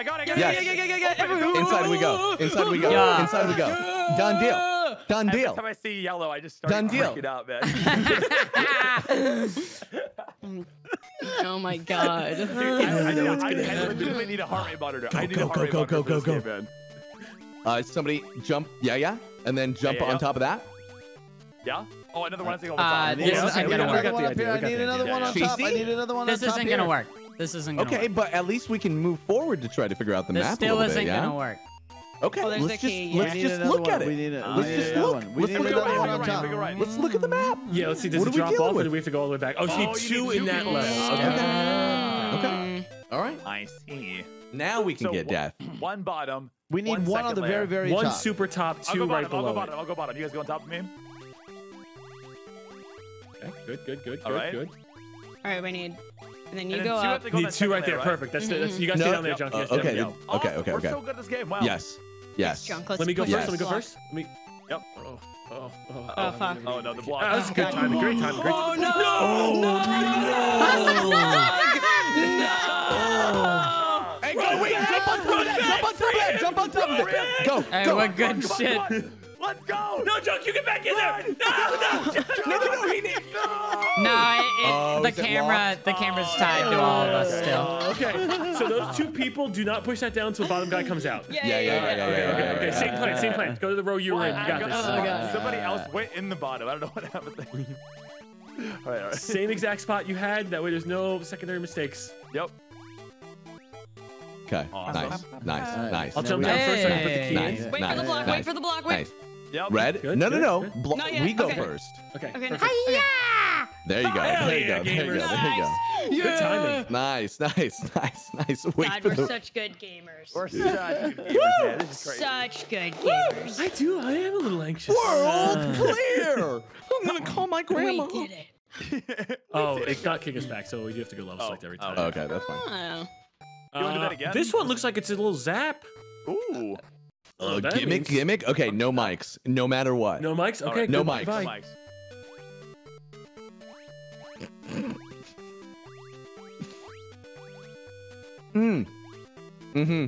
S5: I
S3: got it.
S5: I got it. I got it.
S2: I got it. I.
S1: Inside we go. Inside we go.
S6: Yeah.
S1: Inside we go. Yeah. Done deal. Done
S5: Every
S1: deal.
S5: Every time I see yellow, I just start
S1: Done deal.
S5: freaking out, man.
S2: oh my god.
S5: Dude, I, I, know I, I, happen. I legitimately need a heart rate monitor. Go, I need
S1: go,
S5: a heart
S1: go,
S5: rate
S1: go,
S5: monitor
S1: go,
S5: go, go,
S1: go.
S5: Game, man.
S1: Uh, somebody jump, yeah, yeah, and then jump
S5: yeah, yeah.
S1: on top of that.
S5: Yeah. Oh, another one. I think I'll
S6: uh, this
S3: yeah.
S6: isn't.
S4: I need another one on top. I need another one on top.
S6: This
S4: isn't
S6: gonna work. This isn't gonna
S1: okay,
S6: work.
S1: but at least we can move forward to try to figure out the
S6: this
S1: map.
S6: Still a
S1: little
S6: isn't
S1: bit, yeah?
S6: gonna work.
S1: Okay,
S2: oh,
S1: let's, just,
S2: key,
S1: let's just look
S4: one.
S1: at it.
S4: We need.
S1: Let's just look.
S4: We
S1: let's
S4: need
S1: look.
S5: Right, right.
S1: Let's look at the mm. map.
S3: Yeah, let's see. Does
S1: what
S3: it drop off,
S1: with?
S3: or do we have to go all the way back? Oh, see
S5: oh,
S3: two in that left.
S1: Okay.
S3: okay.
S1: All right.
S5: I see.
S1: Now we can get death.
S5: One bottom.
S4: We need
S5: one,
S4: on the very, very top.
S3: One super top,
S5: 2
S3: right
S5: below. I'll go bottom. I'll go bottom. You guys go on top of me.
S3: Okay. Good. Good. Good. Good. Good.
S2: All right. We need and then you
S5: and then
S2: go up.
S3: You
S5: the
S3: two right there,
S5: right?
S3: perfect. That's, mm -hmm. that's mm-hmm. you guys
S1: no,
S3: stay down there, John.
S1: Uh, okay, yep.
S5: awesome.
S1: okay, okay,
S5: We're
S1: okay.
S5: so good at this game. Wow.
S1: Yes, yes.
S2: yes.
S3: Let me go first. Let me go first. Let me.
S5: Yep.
S3: Oh oh oh,
S2: oh, oh, oh, fuck.
S5: oh no, the block.
S3: That was a good time. Great time. Great time.
S2: Oh, no! No! No! no!
S1: Hey, go, wait! Jump on top of that! Jump on top of that! Jump on top of that! Go, go!
S6: Hey, what good shit.
S5: Let's go!
S3: No, Junk, you get back in there! No, no,
S1: no, no, no, no, he did,
S6: no! No, it, it,
S1: oh,
S6: the camera, the camera's oh, tied yeah. to all of us still.
S3: Okay, so those two people do not push that down until the bottom guy comes out.
S2: Yeah,
S1: yeah, yeah. yeah, right, yeah,
S3: okay,
S1: yeah
S3: okay,
S1: okay,
S3: okay,
S1: okay.
S3: Same plan, same plan. Go to the row you were in. You got this.
S2: Oh, God.
S5: Somebody else went in the bottom. I don't know what happened there. all right, all right.
S3: Same exact spot you had. That way, there's no secondary mistakes.
S5: Yep.
S1: Okay.
S5: Awesome.
S1: Nice. Nice. Nice.
S3: I'll jump down first. So I can put the key.
S1: Nice.
S2: Wait
S1: nice.
S2: for the block.
S1: Nice.
S2: Wait for the block. Wait.
S1: Nice.
S5: Yep.
S1: Red?
S3: Good,
S1: no,
S3: good,
S1: no,
S2: no, no.
S1: We go
S2: okay.
S1: first.
S3: Okay.
S2: okay. Hi-ya!
S1: There you go.
S3: Hell
S1: there you
S3: yeah,
S1: go. Gamers. There you go. There you go.
S3: Good timing.
S1: Nice, nice, nice, nice. Wait
S2: God, we're
S1: the...
S2: such good gamers.
S5: We're such good gamers. This is crazy.
S2: Such good gamers.
S3: I do. I am a little anxious.
S1: World uh, clear. I'm gonna call my grandma.
S2: We did it.
S3: oh, it got kick us back, so we do have to go level oh, select every time.
S5: Oh,
S1: okay, that's fine.
S2: Oh.
S3: Uh, this one looks like it's a little zap.
S5: Ooh.
S1: Uh,
S3: well,
S1: gimmick,
S3: means...
S1: gimmick. Okay, no mics, no matter what.
S3: No mics. Okay,
S5: right,
S1: no mics.
S3: Bye.
S5: No mics.
S1: Mm. Mm-hmm.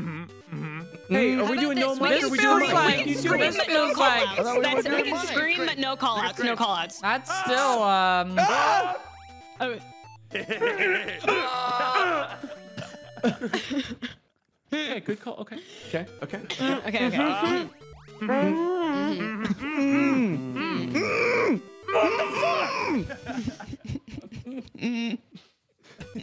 S5: Mm-hmm.
S3: Hey, are we doing no mics? Are we doing mics?
S2: Scream, but no call-outs. That's we can scream, but no call-outs. No call-outs.
S6: That's still, um...
S2: Ah!
S5: Oh. good call. Okay.
S2: Okay, okay.
S1: Okay, okay.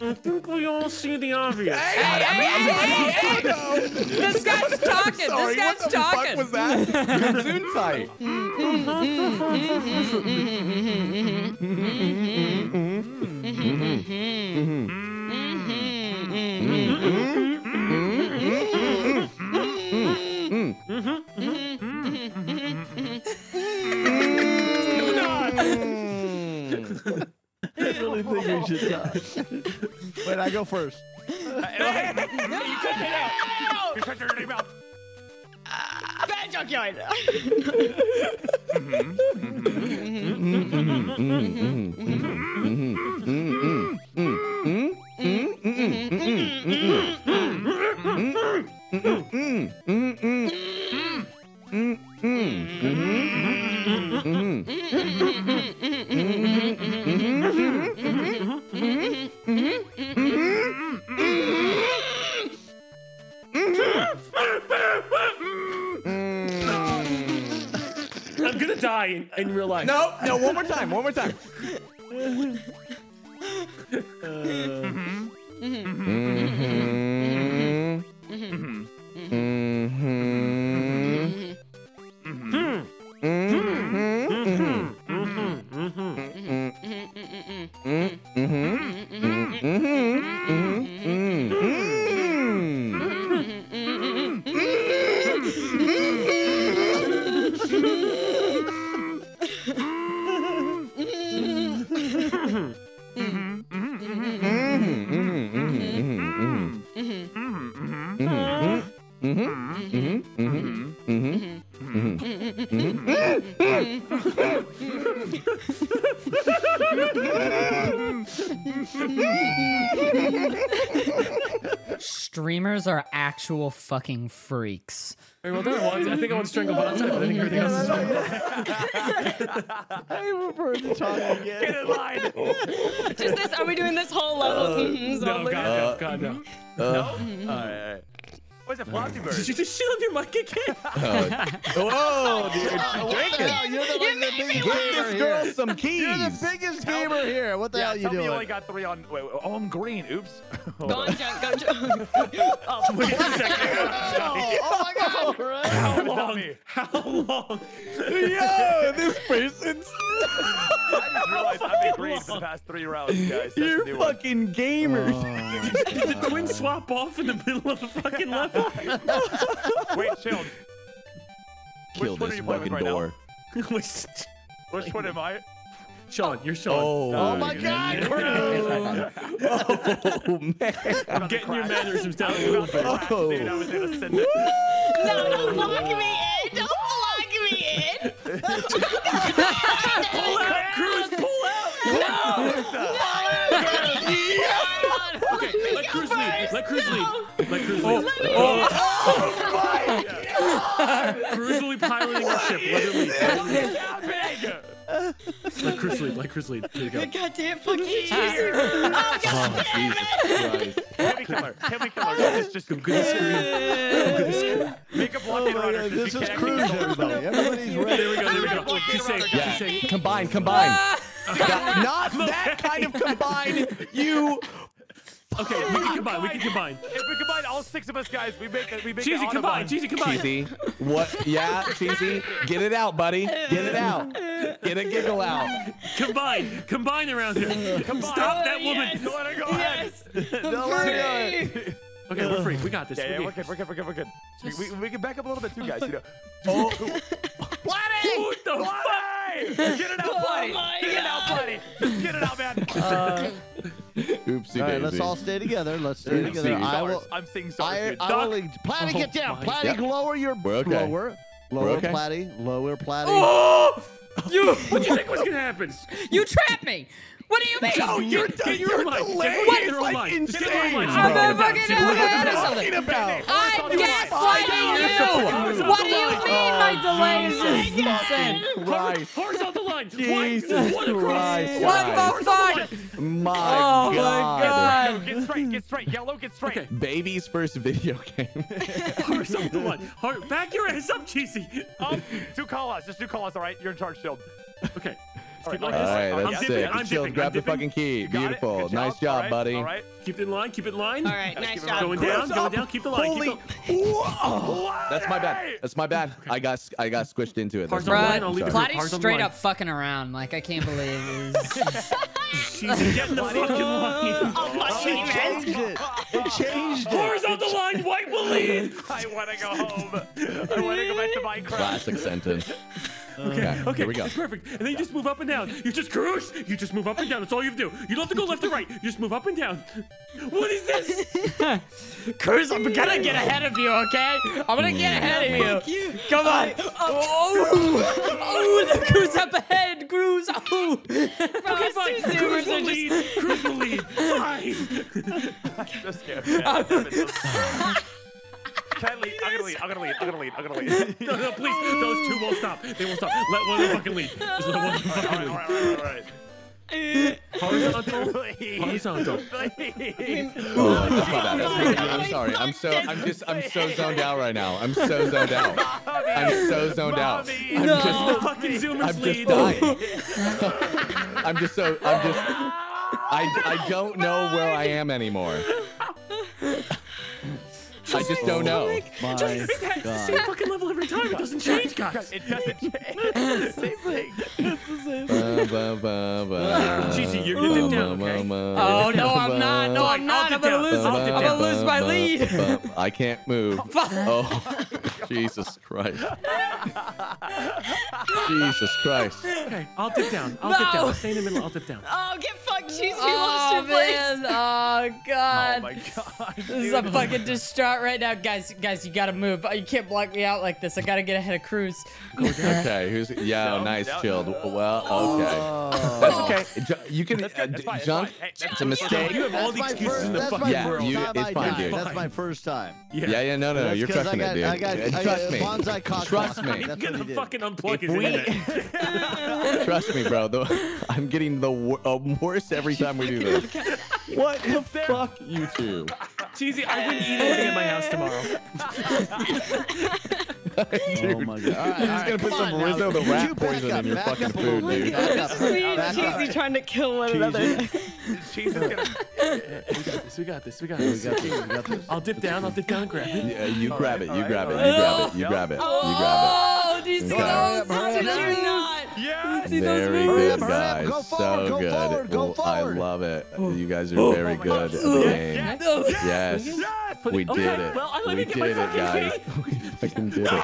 S3: I think we all see the obvious.
S6: Hey, hey, hey, hey, hey. This guy's talking.
S1: Sorry,
S6: this guy's talking.
S1: what the
S6: talking.
S1: fuck was that? Zoom tight.
S4: I really think we should stop. Wait, I go first.
S5: Hey, you cut it out. You cut your name out.
S2: Bad junkyard.
S3: I'm gonna die in, in real life.
S1: No, no, one more time, one more time. Uh, mm-hmm. Mm-hmm. Mm-hmm. Mm-hmm.
S6: Streamers are actual fucking freaks.
S3: All right, well, then I, want, I think I want to strangle Bonsai, but I think everything else is fine.
S4: I prefer to talk again.
S5: Get in line.
S2: Just this. Are we doing this whole level? Mhm,
S3: No. God, no, God, no.
S5: Uh, uh, no? All right, all right. What's a floppy bird?
S3: Did you just shit on your mic again?
S1: Oh, whoa, dude,
S4: What the
S1: drinking.
S4: hell? You're the, like, the biggest
S1: Get
S4: gamer
S1: this girl
S4: here.
S1: some keys.
S4: You're the biggest gamer here. What the
S5: yeah,
S4: hell are you
S5: tell me
S4: doing?
S5: you only got three on. Wait, wait, oh, I'm green. Oops. Hold
S2: Go
S5: on.
S2: on, junk. Go junk. oh,
S3: Wait a second.
S4: oh, oh my god, right?
S3: How
S5: That was not
S3: long? How long?
S1: Yo, this person's
S5: I just realized I've been green for the past three rounds, guys. That's
S1: you're
S5: new one.
S1: fucking gamers.
S3: Oh, Did the twins swap off in the middle of a fucking level?
S5: Wait, Shield.
S1: Kill
S5: Which one are
S1: this
S5: you playing with
S1: fucking
S5: right
S1: door.
S3: Wait,
S5: Which one am I?
S3: Sean, you're Sean.
S1: Oh,
S4: Oh my god, Chris!
S1: oh man.
S3: I'm getting your mannerisms down a little bit.
S1: Oh.
S5: Dude, I was innocent.
S2: no, don't lock me in. Don't lock me in.
S3: Pull out, Cruz, pull out! Okay, let Cruz lead. Let Cruz lead. Let Cruz lead. Oh. Oh Cruz will be piloting our ship. Let her lead. Let her lead. Let Cruz lead. Let Cruz lead. Here you go.
S2: Oh, god damn, fuck you, Jesus. Oh, God
S1: Oh,
S2: damn it.
S1: Christ.
S5: Can we kill her? Can we kill her? Just, just
S3: I'm gonna scream. I'm gonna scream.
S5: make a
S4: Oh
S5: blockade
S4: my
S5: around her.
S4: god,
S5: since
S4: this is
S5: can't
S4: cruise,
S5: actually-
S4: everybody. Everybody's ready.
S3: There we go. There we go. She's safe. She's safe.
S1: combine, combine. That- not that kind of combine. You.
S3: Okay, we can combine. We can combine.
S5: If we combine all six of us, guys, we make it. We make
S3: Cheesy,
S5: it
S3: combine. Cheesy, combine.
S1: Cheesy. What? Yeah, cheesy. Get it out, buddy. Get it out. Get a giggle out.
S3: Combine. Combine around here. Stop that woman.
S2: Yes.
S5: Go ahead, go.
S2: Yes.
S4: Don't let her go.
S3: Okay, we're free. We got this.
S5: Yeah, yeah,
S3: We're
S5: we're
S3: good.
S5: good, we're good, we're good, we're good. We, we, we can back up a little bit too, guys. You know.
S1: Oh,
S3: What the fuck?
S5: Get it out, oh buddy!
S2: my
S5: Get it out, buddy! Get it out, man!
S1: Uh, oopsie
S4: All right,
S1: daisy.
S4: let's all stay together. Let's stay
S1: Oopsie.
S4: together. I will.
S5: I'm seeing stars,
S4: I,
S5: dude.
S4: I
S3: Doc.
S4: will. Platy,
S3: Oh
S4: get down.
S3: my-
S4: Platy,
S1: Yep.
S4: lower your.
S1: We're okay.
S4: Lower. Lower,
S1: okay.
S4: Platy. Lower, Platy.
S3: Oh! You. What do you think was gonna happen?
S6: You trapped me. What do you mean?
S1: No, you're
S3: Get
S1: done.
S3: your
S1: You're
S3: line.
S1: delayed.
S3: Get
S1: It's
S3: your
S1: like
S3: line. Just get your
S1: insane.
S6: I'm
S3: Bro.
S6: a fucking.
S3: Get your
S6: I'm
S3: line.
S6: gonna
S1: What
S6: tell
S1: are you
S6: you
S1: talking about?
S6: I'm gaslighting you.
S3: Horizontal
S6: What do you mean my delay is insane?
S3: Horizontal line.
S1: Jesus
S3: one, one across.
S1: Christ.
S6: What
S1: Christ.
S6: the fuck?
S1: My
S6: Oh my
S1: God.
S6: god.
S5: Get straight, get straight. Yellow, get straight.
S3: Okay.
S1: Baby's first video game.
S3: Horizontal line. Back your ass up, cheesy.
S5: Um, do call us. Just do call us, all right? You're in charge, Shield.
S3: Okay.
S5: All
S3: like
S1: All.
S3: I'm
S1: that's
S3: dipping,
S1: sick.
S3: I'm
S1: Chill,
S3: dipping,
S1: grab
S3: I'm
S1: the
S3: dipping.
S1: fucking key.
S5: You.
S1: Beautiful. Nice job,
S5: right,
S1: buddy.
S5: All right.
S3: Keep it in line. Keep it in line.
S2: All right,
S5: Gotta
S2: nice
S5: keep it
S2: job.
S3: Going
S5: Close
S3: down. Going
S1: up.
S3: down. Keep the line.
S1: Holy.
S3: Keep the...
S1: That's my bad. That's my bad. I got s- I got squished into it. That's
S3: Parts
S1: my
S3: on the
S1: bad.
S3: line, I'll
S1: I'm
S3: leave it
S1: sorry.
S3: Parts
S6: Platy's
S3: on the
S6: straight up fucking around. Like I can't believe
S3: She's getting the fucking oh, line.
S4: It changed it. It changed it.
S3: Horizontal line. White will lead.
S5: I want to go home. I want to go back to Minecraft.
S1: Classic sentence. Okay,
S3: Okay,
S1: here we go.
S3: it's perfect. And then you just move up and down. You just cruise. You just move up and down. That's all you have to do. You don't have to go left or right. You just move up and down. What is this?
S6: Cruz, I'm gonna get ahead of you, okay? I'm gonna get ahead of you. Come on. Uh, oh, oh, oh the Cruz up ahead, Cruz. Oh.
S3: Okay, fine.
S2: two
S3: Cruz
S2: zoomers
S3: will
S2: are just-
S3: lead. Cruz will lead. Fine.
S5: Just scared. Yeah, Can I lead? I'm gonna lead. I'm gonna lead. I'm gonna lead. I'm gonna lead.
S3: No, no, please. Those two won't stop. They won't stop. Let one of them fucking lead. Just let one of them
S5: All
S3: fucking
S5: right, all
S3: lead.
S5: right, all right, all right.
S3: Horizontal.
S5: Please.
S3: Horizontal.
S5: Please.
S1: Oh, that's my bad. That's my bad. I'm sorry. I'm so I'm just I'm so zoned out right now. I'm so zoned out. I'm so zoned out.
S5: Mommy.
S1: I'm
S3: The
S1: just
S3: fucking zoomers
S1: I'm just dying. I'm just so I'm just I I don't know where I am anymore. I just don't know.
S4: My
S3: It's the
S4: God.
S3: same fucking level every time. It doesn't change, guys.
S5: It doesn't change. It's the same thing.
S1: It's the same ba.
S3: Gigi, you're gonna dip down, okay?
S6: Oh no, I'm not. No, I'm not. I'm gonna lose.
S3: I'll
S6: I'm gonna lose my lead.
S1: Ba, ba, I can't move. Oh, Jesus Christ. Jesus Christ.
S3: Okay, I'll dip down. I'll dip down. I'll stay in the middle. I'll dip down.
S2: Oh, get fucked. She's she lost
S6: Oh
S2: her place.
S6: man. Oh
S5: Oh
S6: god.
S5: my gosh.
S6: This is I'm fucking distraught right now, guys. Guys, you gotta move. You can't block me out like this. I gotta get ahead of Cruz.
S1: Okay, who's yeah,
S5: Down,
S1: nice,
S5: down,
S1: chilled.
S5: down.
S1: Well, okay. That's okay. You can
S5: That's
S1: uh,
S5: good. That's fine. It's
S1: junk.
S5: Hey, that's
S1: It's a mistake.
S3: You have all the excuses
S4: first,
S3: in the fucking
S4: my
S1: Yeah,
S4: first
S1: you- it's fine, dude.
S4: That's my first time.
S3: Yeah.
S1: Yeah, yeah, no, no, no.
S4: That's
S1: You're
S4: 'cause
S1: crushing
S4: I got,
S1: it, dude.
S4: I got,
S1: Uh,
S4: I
S1: Trust me.
S4: Bonsai cock
S1: Trust me.
S3: He's
S4: That's what
S3: gonna
S4: he did.
S3: fucking unplug
S1: If
S3: his
S1: we-
S3: internet.
S1: Trust me, bro. The, I'm getting the wor- uh, worst every time we do this. What the fuck, you two?
S3: Cheesy, I wouldn't eat anything in my house tomorrow.
S1: Dude,
S4: Oh my god. All right, all
S1: He's
S4: right,
S1: gonna put some
S4: on now.
S1: Rizzo the rat
S4: you
S1: poison
S4: up,
S1: in your fucking
S4: up
S1: food, dude.
S4: bit, back
S2: This is me and
S4: back up.
S2: Cheesy trying to kill one another.
S5: Cheese is gonna.
S3: We got this. We got this. We got this.
S4: We got this, we got this.
S3: I'll dip down. I'll dip down and grab it.
S1: Yeah, you
S5: All
S1: grab
S5: right,
S1: it.
S5: all
S1: You
S5: right,
S1: grab it. You grab it. Oh,
S5: you
S1: grab it. You grab
S6: Oh, do you see those?
S4: Hurry up,
S6: Did you not?
S5: Yes.
S1: it. Very good,
S4: up, hurry up.
S1: guys.
S4: Go forward,
S1: So
S4: go
S1: good.
S4: forward, go
S1: Well, I love it. Oh. You guys are very
S5: oh
S1: good
S5: gosh.
S1: at the game.
S5: yes,
S6: No.
S1: Yes.
S5: Yes.
S1: We
S3: it- okay,
S1: did it.
S3: well, I let
S1: we
S3: me
S1: did
S3: get my
S1: it, guys. We fucking did it.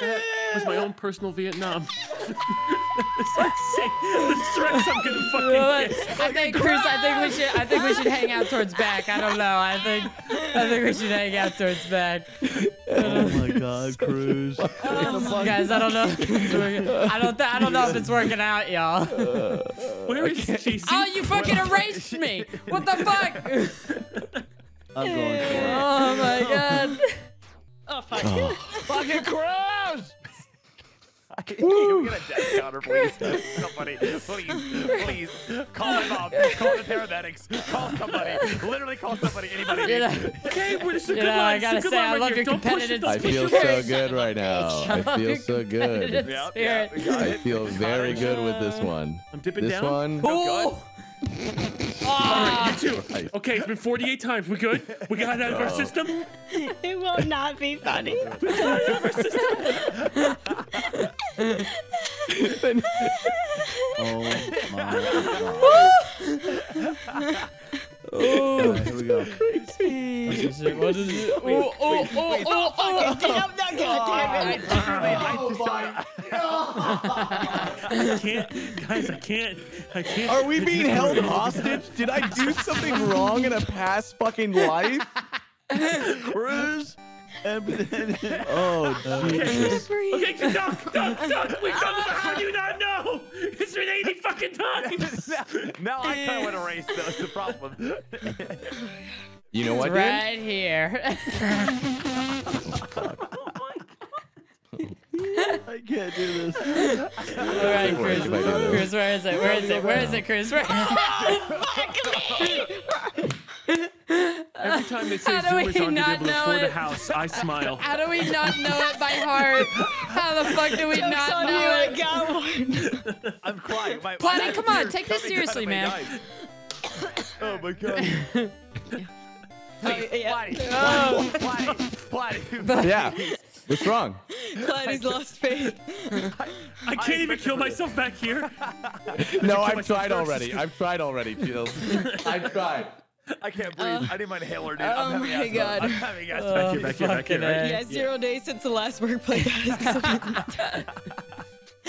S3: It was my own personal Vietnam. it's like saying the stress I'm gonna
S6: You
S3: fucking
S6: know what?
S3: get.
S6: I think Cruz. I think we should. I think we should hang out towards back. I don't know. I think. I think we should hang out towards back.
S4: Oh my god, Cruz.
S6: Guys, I don't know. if it's working- I don't. Th- I don't know if it's working out, y'all.
S3: Where is Cheesy?
S6: Oh, you fucking erased me! What the fuck?
S4: I'm going for it.
S6: Oh my god.
S2: Oh, fuck.
S5: Fucking Cruz! Can we get a death counter, please? Somebody, please, please. Call my mom. Call the paramedics. Call somebody. Literally call somebody. Anybody.
S6: You know,
S3: Okay, we're just a
S6: you
S3: good
S6: know,
S3: line.
S6: I gotta say,
S3: line
S6: I
S3: right
S6: love
S3: here.
S6: your
S3: Don't
S6: competitive
S1: I feel so good right now. I feel so good.
S5: Yep, yep,
S6: Spirit.
S5: we got
S1: I feel very good with this one.
S3: I'm dipping
S1: This
S3: down.
S1: one.
S6: Oh, Ooh.
S3: You too. Okay, it's been 48 times. We good? We got it out of our system?
S2: It will not be funny.
S3: We got it out of our system.
S4: Oh my god. Alright, here we go.
S6: What is it? Ooh, ooh, ooh, ooh, ooh.
S2: Damn, no, God damn it.
S3: I can't. Guys, I can't. I can't.
S1: Are we being held hostage? Did I do something wrong in a past fucking life?
S4: Cruz. And,
S1: Oh, Jesus.
S3: Okay, duck, duck, duck. We've done this. How do you not know? It's been 80 fucking times.
S5: now I kind of want to race, though. It's the problem.
S1: You know what, dude?
S6: Right here. Oh my god.
S4: I can't do this.
S6: All right, Cruz.
S1: If I do this.
S6: Cruz, where is it? Where is it? Where is it, Cruz? Where?
S3: Oh, Every time they say
S6: How do we
S3: Zoomers aren't gonna be able to
S6: know
S3: afford a house, I smile.
S6: How do we not know it by heart? How the fuck do we
S2: Joke's
S6: not
S2: on
S6: know
S2: you, I
S6: it?
S2: got one.
S5: I'm crying. My,
S6: Platy,
S5: my
S6: come on, take this seriously, man.
S5: Oh my god.
S2: Oh, yeah.
S5: Platy,
S6: Oh.
S1: Yeah. What's wrong?
S2: Claddy's lost faith.
S3: I can't even kill myself back here.
S1: No, I've tried
S3: first.
S1: already. I've tried already, Fields. I've tried.
S5: I can't breathe. Oh. I need my inhaler, dude.
S2: oh
S5: I'm
S2: my
S5: asthma.
S2: God.
S5: I'm having asthma.
S3: Back here, back here, back here. Right?
S2: Yeah, zero days since the last workplace.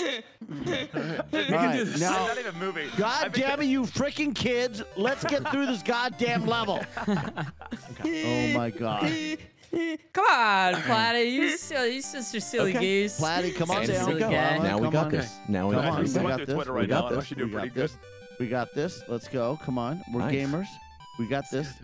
S4: All
S3: do
S4: right,
S3: this.
S4: now,
S5: I'm not even moving.
S4: God
S5: I've been-
S4: damn it, you freaking kids! Let's get through this goddamn level. Oh my god.
S6: Come on, Platy. You silly, you sister silly
S1: Okay.
S6: goose.
S4: Platy, come on
S1: And
S4: down.
S1: we go.
S6: Silly guy.
S1: Now we got this. Now we got this.
S4: we got this.
S1: We got this.
S4: We got this. We got this. Let's go. Come on. We're
S1: Nice.
S4: gamers. We got this.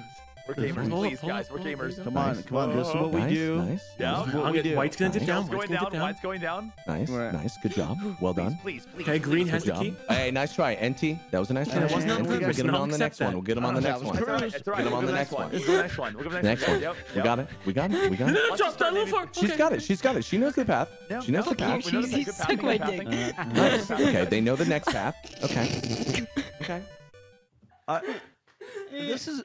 S5: We're gamers, please, guys. We're
S3: oh,
S5: gamers.
S4: Oh, oh, come on. Come on. This is what we
S1: Nice,
S4: do.
S1: nice.
S5: Yeah.
S4: This is what
S3: I'm
S4: we do.
S3: White's gonna dip down.
S5: White's going
S3: gonna
S5: down.
S3: down.
S5: White's going down.
S1: Nice, nice. Good job. Well done.
S5: please, please.
S3: Okay, green has the key.
S1: Hey, nice try, NT. That was a nice try.
S4: it wasn't on
S1: We'll
S3: purpose,
S1: get him on the next one. We'll get him on the next one.
S5: That's all right.
S4: Cruz.
S5: That's all right.
S1: Get him on the next one.
S5: Let's go the next one. We'll go
S1: Next
S5: next
S1: one. We got it. We got it. We got it.
S5: Let's
S3: Drop
S5: just
S3: that little
S5: naming-
S3: fuck.
S1: She's
S3: Okay.
S1: got it. She's got it. She knows the path. She knows the path.
S5: we know the
S2: He's-
S5: good
S2: he's
S5: pathing,
S2: suck my dick.
S1: Nice. Okay, they know the next path. Okay. Okay.
S4: This is.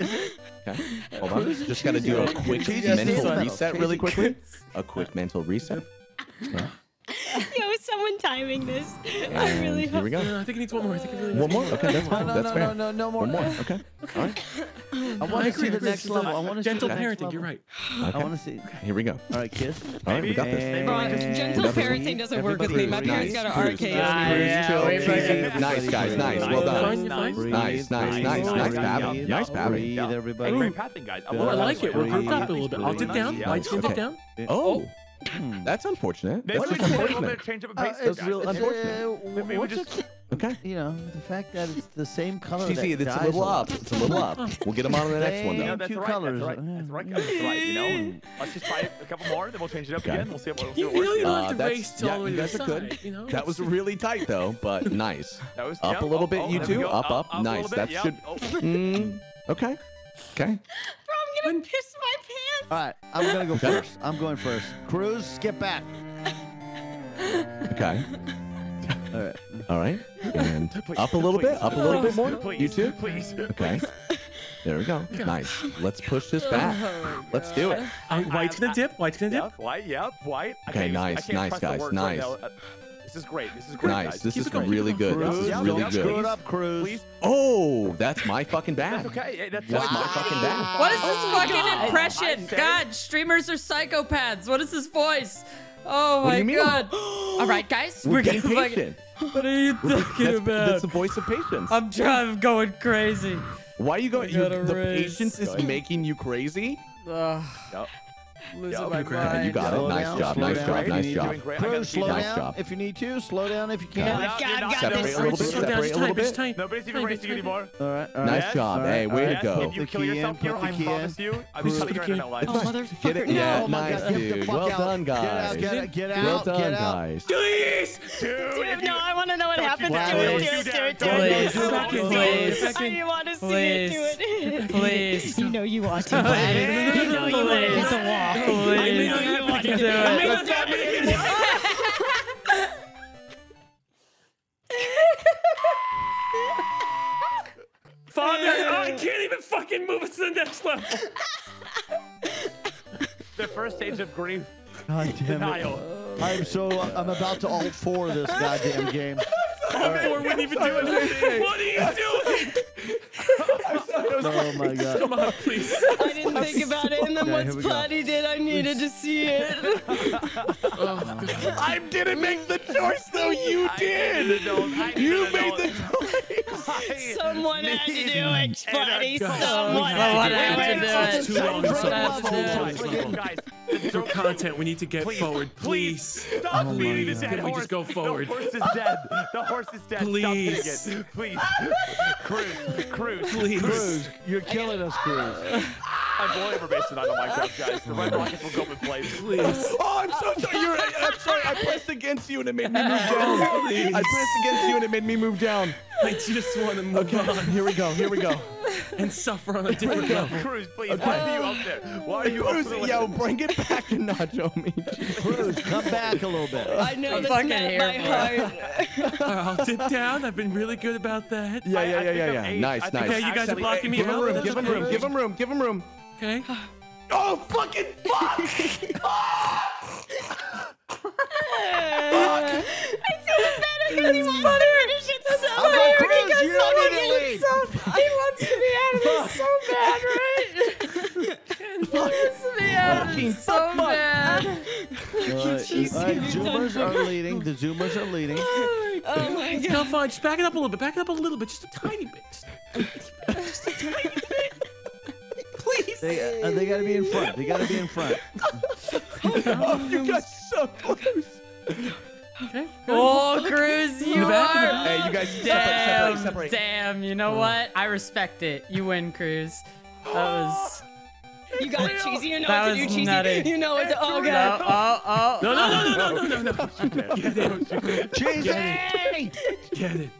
S1: Okay. Hold on. Just got to do a quick mental
S4: in the middle.
S1: reset really quickly. A quick mental reset. Okay.
S2: Yo, is someone timing this? I
S1: And
S2: really
S1: here
S2: hope.
S1: we go.
S3: No, I think it needs one more. I think it really
S1: One more? Okay, that's fine.
S4: No,
S1: That's
S4: no,
S1: fair.
S4: no, no, no more.
S1: One more. Okay. All right.
S4: I want to see the next level. I want to
S3: Gentle
S4: the next
S3: parenting. You're right.
S4: I want to see.
S1: Here we go.
S4: All right, kids.
S1: All right, we got this.
S4: And-
S2: Bro, gentle parenting doesn't work with me. My parents got an
S1: Cruz,
S2: RKO.
S1: Cruz, chill,
S6: we
S1: easy.
S6: fucking-
S1: Nice, guys. Nice. Well
S3: You're
S1: done.
S3: fine, you're fine.
S4: Breathe,
S1: Nice, nice,
S4: breathe,
S1: nice,
S4: breathe,
S1: nice
S4: breathe,
S1: pattern.
S4: breathe,
S1: Nice pattern.
S4: Breathe,
S5: Yeah.
S4: everybody.
S5: Hey, great pathing, guys.
S3: Oh, I like it. We're grouped up a little bit. I'll
S5: Really
S3: dip down.
S5: nice.
S3: White's gonna dip
S1: Okay.
S3: down.
S1: Oh, oh. That's unfortunate.
S5: Maybe
S1: That's just
S5: should take a little bit
S1: unfortunate.
S5: change up of
S4: Uh,
S5: pace.
S4: it's
S5: guys.
S1: real unfortunate.
S4: uh,
S5: Maybe we
S4: what's
S5: just-
S1: Okay.
S4: you know, the fact that it's the same color.
S1: TC,
S4: that
S1: it's a little up. It's a little up. We'll get them on the next one,
S5: You know,
S1: though.
S5: that's
S4: Two
S5: all right.
S4: colors.
S5: That's right. That's right. That's right. You know, let's just try a couple more, then we'll change it up
S1: Okay.
S5: again. We'll see what, we'll see
S3: You,
S5: what
S3: you know,
S5: works.
S3: you don't
S1: Uh,
S3: have to race till
S1: yeah,
S3: all the way
S1: you
S3: to
S1: guys
S3: the
S1: are good.
S3: You know,
S1: That was really tight, though, but nice.
S5: That was,
S1: Up
S5: yep,
S1: a little
S5: oh,
S1: bit,
S5: oh,
S1: you
S5: there
S1: two.
S5: go.
S1: Up, up. Nice.
S5: bit,
S1: That
S5: yep.
S1: should-
S5: Oh.
S1: Mm, okay. Okay.
S2: Bro, I'm gonna piss my pants.
S4: All right, I'm gonna go
S1: Okay.
S4: first. I'm going first. Cruz, skip back.
S1: Okay.
S4: All right.
S1: All right. And
S5: Please,
S1: up a little
S5: please,
S1: bit. Up a little bit more.
S5: Please,
S1: You too.
S5: Please.
S1: Okay. There we go. Nice. Let's push this back. Let's do it.
S3: Uh, White's gonna dip. White's gonna dip.
S5: Yep, white, yep, white.
S1: Okay,
S5: can't use-
S1: nice,
S5: can't
S1: nice, guys,
S5: words right
S1: nice.
S5: now. Uh, This is great. This is great,
S1: Nice.
S5: guys.
S1: This is
S3: going,
S1: really
S3: keep it
S1: good. This is
S5: Yep,
S1: really
S5: yep,
S4: Screw it
S1: good.
S4: up, Cruz.
S5: Please.
S1: Oh, that's my fucking bad.
S5: That's okay. That's,
S1: That's
S5: that's
S1: my fucking bad.
S6: What is this
S2: Oh,
S6: fucking
S2: God.
S6: Impression? God, streamers are psychopaths. What is this voice? Oh
S1: What do
S6: my
S1: you mean?
S6: god. All right, guys,
S1: We're getting
S6: gonna fucking- What are you talking
S1: That's,
S6: about?
S1: that's the voice of patience.
S6: I'm trying, I'm going crazy.
S1: Why are you going? You, the
S6: raise.
S1: patience is making you crazy.
S6: Ugh,
S5: Yep.
S6: Losing
S5: Yep.
S6: my
S5: You
S3: got it,
S6: mind.
S1: you got it. Nice
S4: down,
S1: job, nice job, nice job.
S5: Doing great. I gotta
S4: Cruz,
S5: keep
S4: slow
S5: that.
S1: Nice
S4: down
S1: job.
S4: if you need to. Slow down if you can.
S5: Yeah,
S2: God,
S5: yeah,
S2: God,
S5: yeah,
S1: Separate
S2: this
S1: a little bit.
S2: hurts.
S3: Slow down.
S1: Separate
S3: It's
S1: a little bit.
S5: Nobody's even
S3: Time,
S5: racing
S3: time.
S5: anymore.
S4: All right, all
S1: Nice
S4: right.
S1: job.
S4: all
S1: Hey, way
S4: all
S1: to go.
S5: If you
S4: The
S5: kill yourself here, I promise you, I'm
S3: Please
S5: cutting
S3: put
S5: your internet lines.
S6: Oh, motherfucker.
S1: Yeah,
S4: Oh my
S1: nice,
S4: God, get the
S1: dude. Well
S4: out.
S1: done,
S4: Get out,
S1: guys.
S4: get out,
S1: Well done, guys.
S3: Please.
S5: Dude,
S2: No, I want to know what
S5: Don't
S2: happens.
S5: you
S2: Do it,
S4: Don't
S2: do
S5: you
S2: it, do it, do it.
S6: Please.
S2: do it.
S3: Back in,
S6: Please.
S3: back
S2: I
S3: in.
S2: want to see
S6: Please.
S2: it. Do it.
S6: Please.
S2: You know you want to. You know you want to
S6: Please.
S2: Hit the wall.
S6: Please.
S3: I may not happen again.
S6: Do
S3: I may
S6: it.
S3: not happen again. Father, I can't even fucking move us to the next level.
S5: the first stage of grief.
S4: God damn it.
S5: Denial.
S4: I'm so I'm about to alt four this goddamn game.
S3: Four wouldn't even do anything. What are you doing?
S4: Oh my god.
S3: Come on, please.
S2: I didn't think about it, and then
S4: Yeah,
S2: once
S4: here we go.
S2: Platy did, I needed to see it.
S1: I didn't make the choice, though. You did.
S5: needed to I needed
S1: You
S5: to
S1: made
S5: know-
S1: the choice.
S2: Someone had to do it, Platy. Someone
S6: Someone
S2: had
S6: had
S2: to
S6: to
S2: do
S6: do
S2: it.
S6: it.
S3: It's too long. It's too long.
S6: do
S3: It's
S6: it.
S3: too long.
S5: Guys,
S3: For content, we need to get forward,
S5: please,
S3: please.
S5: Stop
S4: Oh
S5: beating
S4: my
S5: the dead
S3: Can we just go forward?
S5: The horse is dead. The horse is dead.
S3: Please.
S5: Stop hitting it. Please. Cruz. Cruz.
S3: Please.
S4: Cruz, you're killing us, Cruz.
S5: I'm bullying for based tonight on Minecraft, guys. The red rockets will go up in flames.
S3: Please.
S1: Oh, I'm so sorry. You're, I'm sorry. I pressed against you and it made me move down. I pressed against you and it made me move down.
S3: I just want to move
S1: Okay,
S3: on.
S1: here we go. Here we go.
S3: and suffer on a different level.
S5: Cruz, please. Why are you up there? Why are you
S1: Cruz,
S5: up there?
S1: yo, bring it back to Nacho Me.
S4: Cruz, come back a little bit.
S2: I know
S6: I'm
S2: that's
S6: fucking
S2: not
S6: here
S2: my
S6: for
S2: heart.
S3: All right, I'll dip down. I've been really good about that.
S1: Yeah, yeah, yeah, yeah, yeah. Nice, nice.
S3: Okay, you guys are blocking me
S1: Give him
S3: out.
S1: room, give him room, give him room, give him room.
S3: Okay.
S1: Oh, fucking fuck!
S2: It's funny. It's so
S4: I'm like, Cruz, you don't need to.
S6: He wants to be out of this so bad, right? he wants to be out of this so bad.
S4: Uh, all right, Zoomers are leading. The Zoomers are leading.
S2: Oh my god.
S3: No, fine. Just back it up a little bit. Back it up a little bit. Just a tiny bit. Just, just a tiny bit. Please.
S4: They, uh, they got to be in front. They got to be in front.
S1: Oh, you got so close.
S3: Okay.
S6: Oh, Cruz, you
S3: the back, in the
S6: are.
S1: Hey, you guys separate,
S6: Damn,
S1: separate, separate.
S6: damn. You know what? I respect it. You win, Cruz. That was.
S2: You got it, cheesy. You know
S6: That
S2: what to do, cheesy.
S6: nutty.
S2: You know what to. Oh
S6: No,
S2: god.
S6: oh, oh.
S3: No, no, no, no, no, no, no, no. Get it.
S4: Cheesy!
S3: Get it.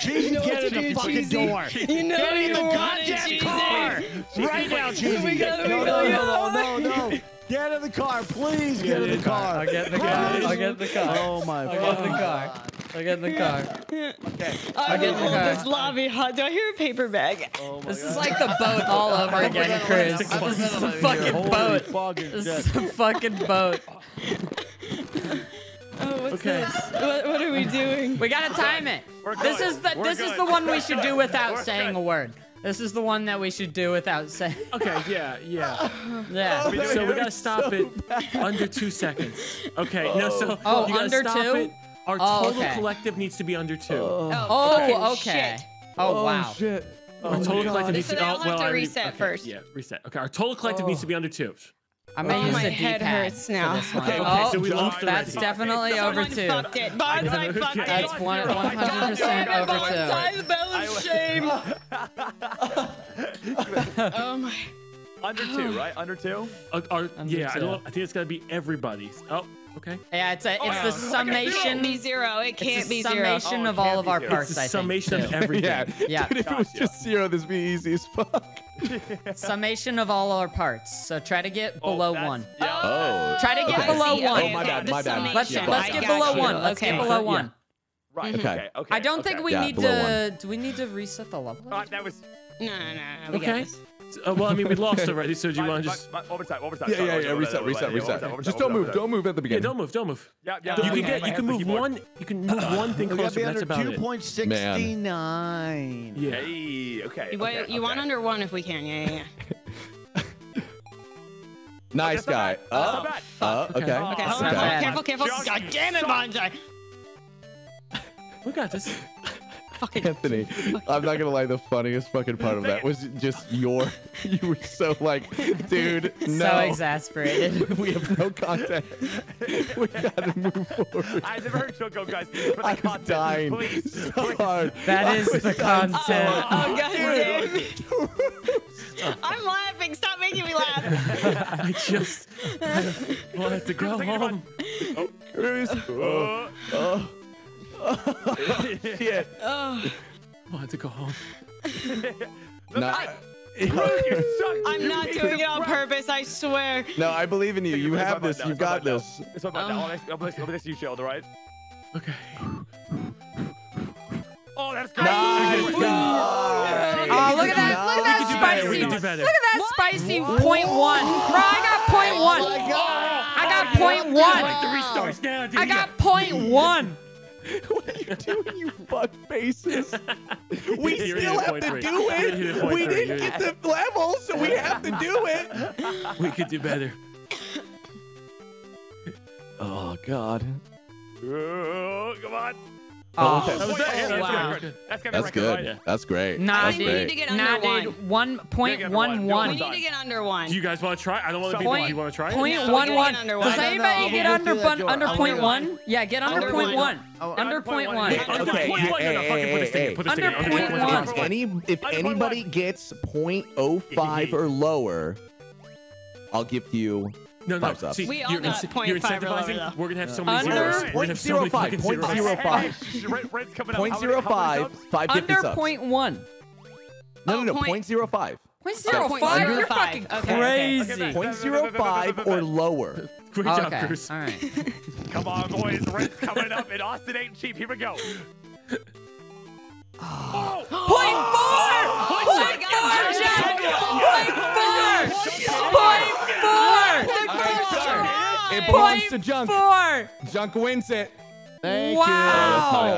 S4: Cheesy,
S2: know
S4: get in the fucking
S2: Cheesy.
S4: door.
S2: You know
S4: Get in the
S2: want it,
S4: goddamn
S2: cheesy.
S4: car! Right now, Cheesy!
S2: We got it, we
S4: No,
S2: got
S4: no, no, no, no, no. Get in the car, please. Get in the car.
S6: I'll get in the car. I'll get in the car.
S4: Oh my god.
S6: I'll get in the car. I'll get in the car. Okay.
S2: I
S6: get in
S2: will
S6: the
S2: hold
S6: car.
S2: this lobby hot. Do I hear a paper bag?
S6: Oh my This is like the boat all over again, Cruz. This is the fucking boat. This is the fucking boat.
S2: Oh, what's
S3: Okay.
S2: this? What, what are we doing?
S6: We gotta time it.
S5: We're
S6: This
S5: good.
S6: is the
S5: We're
S6: this is the one we should do without
S5: We're
S6: saying
S5: good.
S6: a word. This is the one that we should do without saying.
S3: Okay, yeah, yeah.
S6: Yeah.
S3: So we gotta stop it under two seconds. Okay, no, so
S6: Oh, oh
S3: you gotta
S6: under
S3: stop
S6: two?
S3: it. Our
S6: Oh,
S3: total
S6: okay.
S3: collective needs to be under two.
S6: Oh, oh, oh
S2: fucking
S6: okay.
S2: shit.
S6: Oh wow.
S1: shit.
S3: Our total collective needs
S2: So
S3: to
S2: they
S3: oh,
S2: all
S3: well,
S2: to
S3: I already-
S2: reset
S3: okay,
S2: first.
S3: Yeah, reset. Okay, our total collective needs to be under two.
S6: I'm gonna
S2: Oh,
S6: use
S2: my
S6: the
S2: head
S6: D-pad
S2: hurts now.
S6: this one.
S3: Okay, okay,
S6: oh,
S3: so we lost
S6: that's
S3: already.
S6: definitely over
S2: Someone
S6: two.
S2: fucked it. Bonsai fucked it.
S6: That's one 100%
S2: Damn it,
S6: over two.
S2: Bonsai, the bell of shame. oh my.
S5: Under two, right? Under two?
S3: Uh, our,
S6: Under
S3: yeah, I, don't, I think it's gotta be everybody's. Oh, okay.
S6: Yeah, it's a it's
S5: yeah.
S6: the
S5: Okay,
S6: summation.
S2: Can't be zero. It can't be zero.
S6: summation
S5: Oh,
S6: of all of our
S5: zero.
S6: parts.
S3: It's the
S6: I think,
S3: summation of everything.
S1: Yeah.
S6: Yeah.
S1: Dude, if it was
S5: Gotcha.
S1: just zero, this would be easy as fuck.
S6: Summation of all our parts. So try to get below
S5: that's-
S6: one.
S5: Yeah.
S1: Oh.
S6: Try to get
S1: Okay.
S6: below
S2: see.
S6: one.
S1: Oh, my bad, my bad.
S6: Let's
S1: Yeah.
S6: let's get below
S2: you.
S6: one. Let's
S2: okay.
S6: get below
S3: Yeah.
S6: one.
S5: Right.
S1: Okay.
S5: Okay. Okay.
S6: I don't think we need to. Do we need to reset the level?
S5: Uh, that was.
S2: No, no, no.
S3: Okay.
S2: This.
S3: Uh, well, I mean, we lost already, so do you want to just?
S5: my- Overtime. Overtime.
S1: Yeah, yeah, yeah. Reset, reset, reset. Just don't move. Don't move at the
S3: Yeah,
S1: beginning.
S3: don't move, don't move.
S5: Yeah, yeah.
S3: You can get, you can move one, you can move one thing
S4: We got to
S3: closer.
S4: be under
S3: That's about it.
S4: 2.69.
S3: Yeah.
S5: Hey, okay.
S2: You,
S5: okay,
S2: want- you want under one if we can. Yeah, yeah, yeah.
S1: Nice
S5: That's
S1: guy.
S5: bad. That's not
S1: Uh,
S5: bad.
S1: uh, okay.
S3: Okay.
S2: Okay,
S5: Oh,
S6: okay.
S2: Careful, careful.
S5: Just
S2: God damn it, Bonsai.
S3: We got this.
S2: Fucking.
S1: Anthony, I'm not gonna lie. The funniest fucking part of that was just your. You were so like, dude, no.
S6: So exasperated.
S1: we have no content. we gotta move forward.
S5: I've never heard Choco guys for the
S1: I'm
S5: content.
S1: dying
S5: Please.
S1: so hard.
S6: That is the content.
S2: Oh, god damn it. I'm laughing. Stop making me laugh.
S3: I just I wanted to go
S5: Take it
S3: home.
S1: Cruz. Oh,
S5: Uh,
S1: oh. Shit.
S2: Oh,
S3: I wanted to go home.
S1: No,
S5: you suck.
S2: I'm
S5: You
S2: not doing it on
S5: crap.
S2: purpose. I swear.
S1: no, I believe in you. You have this.
S5: You've
S1: got this.
S5: It's my button now. Oh, next- oh, next- oh, next to you, Shield, all right?
S3: Okay.
S5: Oh, that's great.
S1: Nice.
S5: Great.
S6: Oh, look at that! Look at
S3: We can do
S6: that
S3: better. We
S6: spicy!
S3: can do
S6: Look at that spicy point one, bro. I got point
S1: Oh
S6: one. I got point one.
S3: Like the restarts now, dude.
S6: I got point one.
S1: what are you doing, you fuck faces? We
S3: You're
S1: still have to
S3: three.
S1: do
S3: You're
S1: it. We
S3: three.
S1: didn't get the level, so we have to do it.
S3: We could do better.
S1: Oh God.
S5: Oh, come on.
S6: Oh,
S3: That was that. Yeah, oh, that's
S6: wow.
S3: good.
S5: That's
S1: That's
S5: record,
S1: good.
S5: right?
S3: Yeah.
S1: That's great.
S6: Nah,
S1: That's
S2: think we need to get under
S6: Nah,
S2: one.
S6: dude. One point
S5: Get
S6: one
S5: under
S2: We
S6: one.
S5: one.
S2: need to get under one.
S3: Do you guys want to try? I don't want to be the
S6: Point-
S3: one. Do you want to try it?
S6: Point
S2: No,
S6: one
S2: get
S6: one.
S2: under
S6: Does
S2: one.
S4: No, no,
S6: anybody get under
S4: do that,
S6: bun,
S4: Jordan.
S6: under
S4: I'll
S6: point
S2: do
S6: one? Yeah, get under
S2: Under
S6: point
S2: one.
S6: one.
S5: Oh,
S6: Under point one.
S3: Under
S1: okay,
S3: point
S1: hey,
S3: one. No, no,
S1: hey,
S3: fucking put this
S1: hey,
S3: thing in.
S1: hey.
S3: Put this thing in.
S6: Under
S3: Under
S6: point
S3: point one.
S6: one.
S1: If any, if anybody gets .05 or lower, I'll give you.
S3: No, no.
S1: Thumbs up.
S3: See,
S2: We all
S3: you're,
S2: got
S3: inci-
S2: point
S3: you're
S2: five lower,
S3: incentivizing.
S2: though.
S3: We're gonna have so many
S6: Under-
S3: zeros. We're gonna have so many
S1: .05,
S3: fucking zeros.
S1: .05.
S5: Red- Red's coming.
S1: Point
S5: How
S1: zero
S5: many- how
S1: five,
S5: subs?
S1: five fifty
S6: Under
S1: subs.
S6: point one.
S1: No, no, no.
S2: Oh, point-
S1: Point zero five.
S6: Point zero oh,
S2: point
S6: five.
S2: zero
S6: You're
S2: five.
S6: fucking
S2: Okay, okay.
S6: crazy.
S5: Okay,
S1: Point zero five or lower.
S3: Great job,
S6: Okay.
S3: Cruz.
S6: All right.
S5: Come on, boys. Rent's coming up, and Austin ain't cheap. Here we go. Oh!
S6: Point four.
S2: Oh
S6: Point oh
S2: my
S6: four,
S2: God,
S6: Jack.
S2: Junk.
S6: Point four.
S1: I'm sorry. It belongs to Junk.
S6: four.
S1: Junk wins it.
S4: Thank
S6: Wow.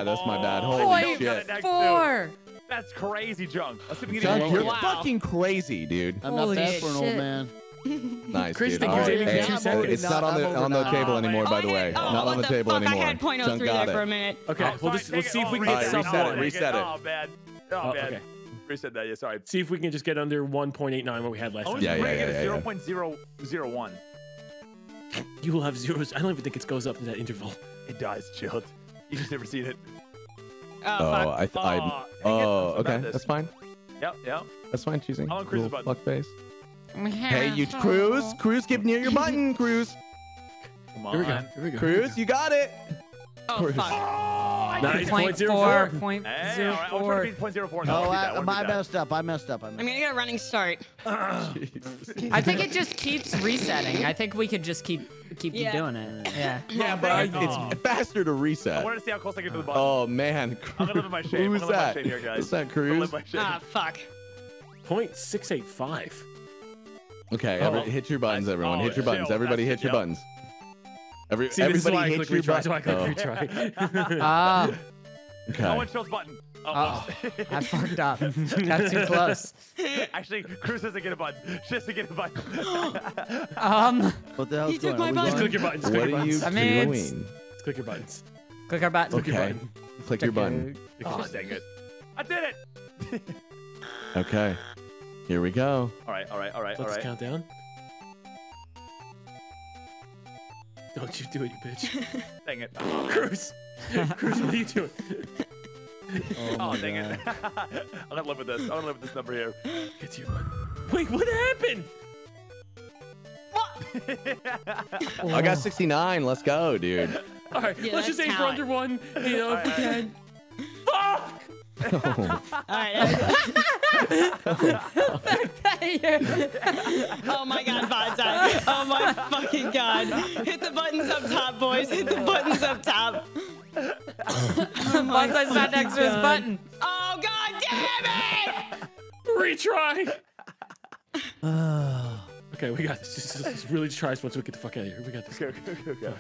S1: Oh, that's my bad.
S6: Oh.
S1: That's my bad. Holy
S6: Point
S1: shit.
S6: Four.
S5: That's crazy, Junk. Let's see if we can
S1: Junk, you're
S2: Wow.
S1: fucking crazy, dude.
S4: I'm
S6: Holy
S4: not bad for an old
S6: shit.
S4: man.
S1: Nice,
S3: Chris,
S1: dude.
S3: think
S1: All
S3: you're
S1: right. Hey,
S3: two seconds.
S1: It's not on the on the table
S5: oh,
S1: anymore,
S2: Oh,
S1: by the way.
S2: Oh,
S1: Not on the
S2: the
S1: table
S2: fuck?
S1: anymore.
S2: I had point oh
S1: Junk
S2: there for a minute.
S3: Okay,
S2: Oh,
S3: well,
S2: fuck.
S3: just, let's see if we can get
S1: right,
S3: something.
S1: reset it,
S5: Oh,
S1: reset it.
S5: Oh, man. Oh,
S3: Oh, okay.
S5: Reset that. Yeah, sorry.
S3: See if we can just get under 1.89 what we had last
S5: I
S3: time.
S5: was
S1: Yeah,
S5: yeah,
S1: yeah,
S5: get
S1: yeah,
S5: a
S1: yeah.
S5: 0.001.
S3: You will have zeros. I don't even think it goes up to that interval.
S5: It dies, chilled. You just never seen it.
S2: Oh,
S1: Oh. I, th- I,
S5: Aw,
S1: oh,
S5: I'm so
S1: okay,
S5: this.
S1: that's fine.
S5: Yep, yep.
S1: That's fine, choosing.
S5: I'm on Cruz's button.
S1: fuck face. Hey, you Cruz, Cruz, get near your button, Cruz.
S5: Come on.
S3: Here we go. Here we go.
S1: Cruz, you got it.
S2: Oh,
S1: Cruz.
S2: fuck.
S3: Nice.
S6: Point
S3: Point
S6: four.
S3: four.
S6: Point
S5: Hey,
S6: zero
S5: all right,
S6: four.
S5: to beat 0.04. No,
S4: Oh,
S5: I,
S4: I, I messed up. I messed up. I messed
S2: I'm gonna get a running start.
S6: I think it just keeps resetting. I think we could just keep keep
S2: Yeah.
S6: doing it. Yeah.
S1: Yeah, but I,
S5: Oh.
S1: it's faster to reset.
S5: I
S1: reset.
S5: wanted to see how close I get to the button.
S1: Oh man,
S5: I'm gonna live in my shame.
S1: Who's
S5: I'm gonna live
S1: that?
S5: my shame here, guys.
S1: Who's that,
S5: I'm
S1: Cruz?
S5: live my shame.
S2: Ah, fuck.
S3: Point six eight five.
S1: Okay,
S3: Oh.
S1: every, hit your buttons, everyone.
S5: Oh,
S1: hit your buttons.
S5: chill.
S1: Everybody,
S5: That's
S1: hit your
S5: chill.
S1: buttons. Every,
S3: See, this is why
S1: everybody
S3: I
S1: hit
S3: click
S1: your
S3: retry. That's why I click
S1: buttons.
S3: retry.
S6: Ah,
S5: No
S1: okay.
S5: one shows button. Oh,
S6: Oh. I fucked up. Got too close.
S5: Actually, Cruz doesn't get a button. She has to get a button.
S6: Um,
S4: What the hell's
S2: He took
S4: going
S2: my
S4: on?
S3: Just click your buttons. Click
S1: What
S3: your
S1: are you.
S6: I mean,
S1: doing?
S3: Click your buttons.
S6: click our button.
S3: Click your
S1: Okay.
S3: button.
S1: Click your button.
S5: Oh, dang it. I did it.
S1: Okay. Here we go.
S5: All right, all right, all right, all
S3: Let's
S5: right.
S3: count Don't you do it, you bitch.
S5: Dang it.
S3: Cruz. Cruz, what are you doing?
S4: Oh,
S5: Oh,
S4: my
S5: dang it. I'm gonna live with this. I'm gonna live with this number here.
S3: Get you your button. Wait, what happened? What?
S1: I got 69. Let's go, dude.
S3: All right,
S2: Yeah,
S3: let's just
S2: that's
S3: aim for under one. You know, if we
S5: Alright,
S3: can. Fuck!
S1: Oh,
S2: All right. oh my god, Bonsai. Oh my fucking god. Hit the buttons up top, boys. Hit the buttons up top.
S6: Bonsai's not next to his button.
S2: Oh god damn it!
S3: Retry. okay, we got this. Just, just, just really try this once we get the fuck out of here. We got this.
S5: okay, okay, okay, okay.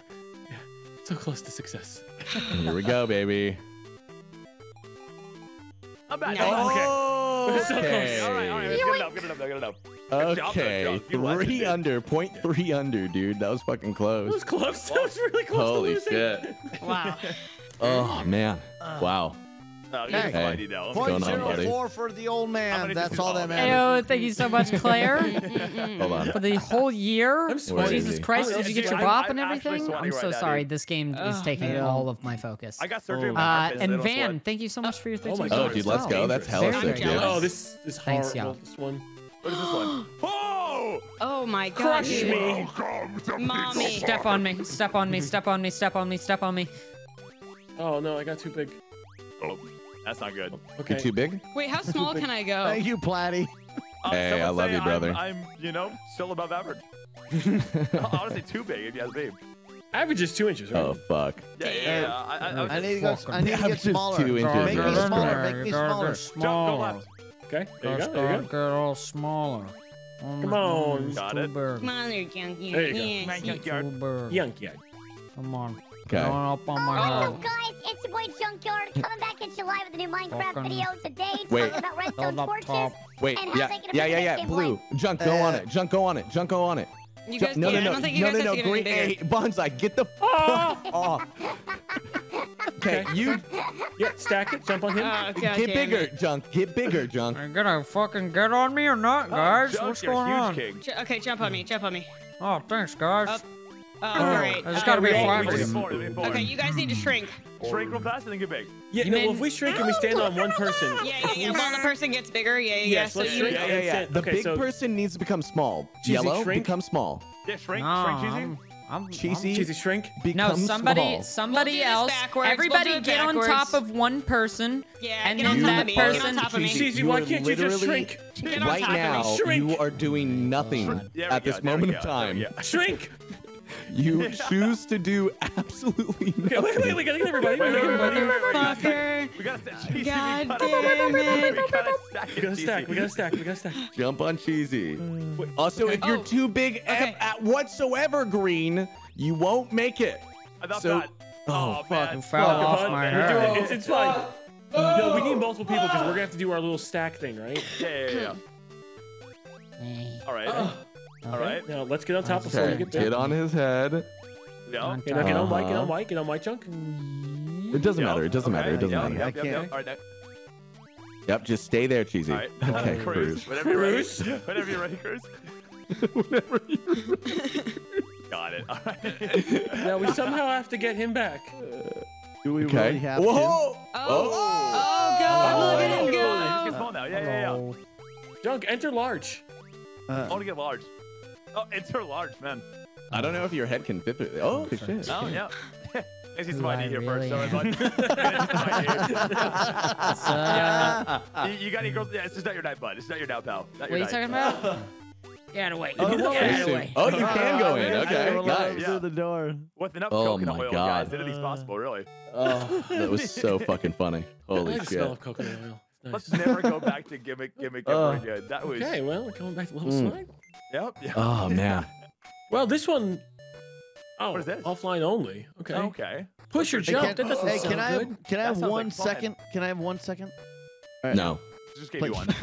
S3: So close to success.
S1: Here we go, baby.
S5: I'm back.
S2: Nice.
S5: Oh, okay.
S3: We're so
S1: Okay.
S5: All right, all right. Good enough, good enough, good enough. Good job,
S1: Okay,
S5: good job. You left it,
S1: three
S5: dude.
S1: under, point three under, dude. That was fucking
S3: That
S1: close.
S3: was close. That was really close
S1: Holy
S3: to losing.
S1: shit.
S2: Wow.
S1: Oh man. Uh. Wow.
S5: No,
S4: Hey.
S5: you're fine, you know.
S1: going
S4: Point
S1: on, buddy?
S4: four for the old man. That's all that
S5: oh,
S4: matters.
S6: Ayo, thank you so much, Claire,
S1: Hold on.
S6: for the whole year.
S3: I'm sweating.
S6: Jesus Christ, did you get your bop and
S5: I'm
S6: everything? I'm so
S5: now,
S6: sorry.
S5: dude.
S6: This game is
S2: Oh,
S6: taking
S4: man.
S6: all of my focus.
S5: I got surgery in
S6: Uh, and Van,
S5: sweat.
S6: thank you so much for your 13
S3: my
S1: Oh,
S3: God.
S1: dude, let's go. That's hella sick, dude.
S3: Oh, this is
S6: Thanks,
S3: horrible.
S6: y'all.
S3: This one.
S5: What is this one? Oh!
S2: Oh my god.
S3: Crush
S2: dude.
S3: me.
S2: Mommy.
S6: Step on me, step on me, step on me, step on me, step on me.
S3: Oh no, I got too big.
S5: Oh, that's not good.
S3: Okay.
S1: You too big?
S2: Wait, how small can I go?
S4: Thank you, Platy.
S5: Uh,
S1: Hey, I love
S5: say
S1: you,
S5: I'm-
S1: brother.
S5: I'm, you know, still above average. Honestly, too big if you ask me.
S3: Average is two inches, right?
S1: Oh fuck.
S5: Yeah, yeah, yeah. I, I, I,
S4: I need to go. I need to get smaller.
S1: two inches,
S4: Make me smaller. Make me smaller.
S5: Smaller. go left.
S3: Okay, there you go. There you go.
S6: get all smaller.
S3: Come on.
S5: Got it.
S2: Come on there, junkie.
S3: There you go.
S2: Yeah.
S5: Man, junkyard.
S6: Come on.
S1: Okay.
S6: Going up on my
S7: What's
S6: head.
S7: guys? It's your boy Junkyard coming back at you live with a new Minecraft
S6: Fucking-
S7: video today
S1: Wait.
S7: talking about redstone torches.
S6: top.
S1: Wait,
S7: And
S1: yeah,
S7: they
S1: yeah, yeah, yeah.
S7: game
S1: Blue, junk, go on it. Junk, go on it. Junk, go on it.
S2: You
S1: Junk-
S2: guys,
S1: no,
S2: yeah,
S1: no,
S2: I
S1: no,
S2: don't think you
S1: no,
S2: guys
S1: no,
S2: have
S1: no. Green,
S2: get any
S1: hey, Bonsai, get the
S3: Ah!
S1: fuck off. Okay, you
S3: Yeah, stack it. Jump on him.
S2: Oh, God
S1: get
S2: damn
S1: bigger,
S2: it.
S1: Junk. Get bigger, Junk.
S6: Are you gonna fucking get on me or not, guys?
S5: Junk,
S6: What's going on?
S5: king.
S2: J- Okay, jump on me. Jump on me.
S6: Oh, thanks, guys.
S2: Up. Oh, great.
S6: There's
S2: Uh,
S6: gotta be a
S2: great.
S6: flag.
S5: Moving
S6: Just-
S5: forward.
S2: Okay, you guys need to shrink.
S5: Shrink real fast and then get big.
S3: Yeah,
S6: You
S3: no,
S6: mean-
S3: if we shrink and we stand on one person.
S2: Yeah, yeah, yeah. Well, the person gets bigger. Yeah, yeah. yeah.
S3: Yes,
S2: So
S3: let's
S2: you,
S3: shrink.
S1: Yeah, yeah, yeah. The
S3: Okay,
S1: big
S3: so-
S1: person needs to become small.
S3: Cheesy,
S1: Yellow,
S3: shrink.
S1: become small.
S5: Yeah, shrink,
S6: No,
S5: shrink cheesy.
S6: I'm- I'm,
S1: Cheesy
S3: Cheesy shrink.
S6: No,
S1: becomes
S6: somebody,
S1: small.
S6: somebody
S2: We'll
S6: else.
S2: backwards. We'll
S6: Everybody
S2: do
S6: get on top of one person.
S2: Yeah,
S6: and
S2: get
S6: then
S2: on top
S6: that
S2: me. Get on
S6: person.
S2: top of me.
S3: Cheesy, why can't you just shrink?
S2: Get on
S1: Right
S2: top of me.
S1: now,
S3: Shrink.
S1: you are doing nothing at this
S5: go, there
S1: moment of
S5: go, there we
S1: time.
S5: go.
S3: Shrink.
S1: You choose to do absolutely
S3: Okay, wait, wait,
S1: nothing.
S3: we gotta everybody. We
S5: Wait,
S3: gotta
S5: wait, wait,
S3: everybody.
S5: wait, wait, wait,
S2: Fucker.
S5: We gotta stack.
S2: God damn it.
S5: We gotta stack.
S3: We gotta stack. We gotta stack. We gotta stack.
S1: Jump on cheesy. Also, if you're
S2: Oh,
S1: too big
S2: okay.
S1: at, at whatsoever green, you won't make it. So-
S5: that.
S1: Oh, oh
S5: man.
S1: fuck.
S6: Fell
S3: Fuck,
S6: off my
S3: We're
S6: head.
S3: It's, it's fine. No, we need multiple people because we're gonna have to do our little stack thing, right?
S5: Yeah, yeah, yeah, yeah. All right. All right.
S3: Now let's get on top before we
S1: Okay,
S3: get there.
S1: get on his head.
S5: Yeah.
S3: Okay, now get on white, get on white, get on white chunk.
S1: It doesn't
S5: Yep,
S1: matter. It doesn't matter. It doesn't
S5: yep,
S1: matter.
S5: Yep, yep,
S4: I
S5: yep.
S4: can't.
S5: All right.
S1: Yep, just stay there, cheesy.
S5: All right.
S1: Okay,
S5: Cruz.
S1: Cruz.
S5: Whenever you're ready.
S3: Cruz.
S5: Whenever you're ready, Cruz.
S1: Whenever you
S5: Got it. All right.
S3: Now we somehow have to get him back.
S4: Do we
S1: Okay.
S4: really have
S1: Whoa!
S2: Oh, oh, God, look at him
S5: He's
S2: go.
S5: getting small now. Yeah, yeah, yeah.
S3: Junk, enter large.
S4: to?
S5: I
S4: Uh,
S5: want to get large. Oh, enter large, man.
S1: I don't know if your head can fit it. Oh, shit.
S5: Oh, yeah. I see some
S6: Do
S5: ID here
S6: really
S5: first. So
S6: have-
S5: it's
S6: Uh,
S5: like, you, you got any girls? Yeah, it's just not your night, bud. It's not your night, pal. Not
S6: what
S5: your
S6: are you
S5: night.
S6: talking about? Get away.
S3: Oh,
S6: Get
S3: no.
S6: out of the way.
S1: Oh, you can go in. Okay,
S5: I will let
S1: nice.
S5: him
S4: through the door.
S5: With enough
S1: Oh
S5: coconut
S1: my
S5: oil,
S1: God.
S5: guys, anything's possible, really.
S1: Oh, that was so fucking funny.
S3: I
S1: Holy
S3: like the smell
S1: shit.
S3: of coconut oil. Nice.
S5: Let's never go back to gimmick, gimmick
S1: Uh,
S5: again. That was.
S3: Okay, well, coming back to level
S1: Mm.
S3: slide.
S5: Yep. yep.
S1: Oh, man.
S3: Well, this one. Oh,
S5: What is this?
S3: offline only. Okay.
S5: Okay.
S3: Push your
S4: Hey,
S3: jump.
S4: can,
S3: that doesn't
S4: hey,
S3: sound
S4: can I
S3: good.
S4: have, can I have one
S5: like
S4: second? Can I have one second? All right.
S1: No.
S5: Just gave you one.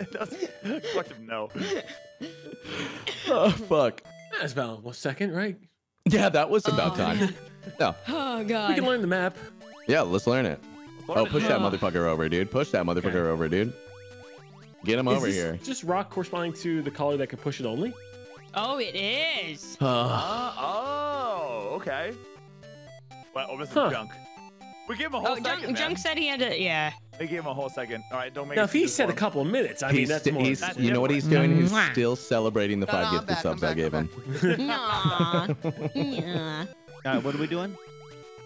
S5: It doesn't- Collective no.
S1: Oh, fuck.
S3: That's about second right?
S1: Yeah, that was about
S2: Oh,
S1: time. No.
S2: Oh, god.
S3: We can learn the map.
S1: Yeah, let's learn it. Oh, push that
S2: Oh.
S1: motherfucker over, dude. Push that motherfucker over, dude. Get him
S3: Is
S1: over
S3: this
S1: here.
S3: Just rock corresponding to the color that can push it only.
S2: Oh, it is.
S1: Uh,
S5: Uh, oh, okay. Well, oh, this is
S3: Huh.
S5: junk. We gave him a whole
S2: Oh,
S5: second,
S2: Junk,
S5: man.
S2: Junk said he had to, yeah.
S5: They gave him a whole second. All right, don't make
S3: Now, if he
S5: too
S3: said a couple of minutes, I mean, that's more.
S1: he's
S5: That's
S1: you know what he's doing? He's
S6: Mwah.
S1: still celebrating the
S4: No,
S1: five
S4: no, I'm
S1: gifted subs I
S4: back,
S1: gave
S4: I'm
S1: him.
S2: Aw. yeah.
S4: All right, what are we doing?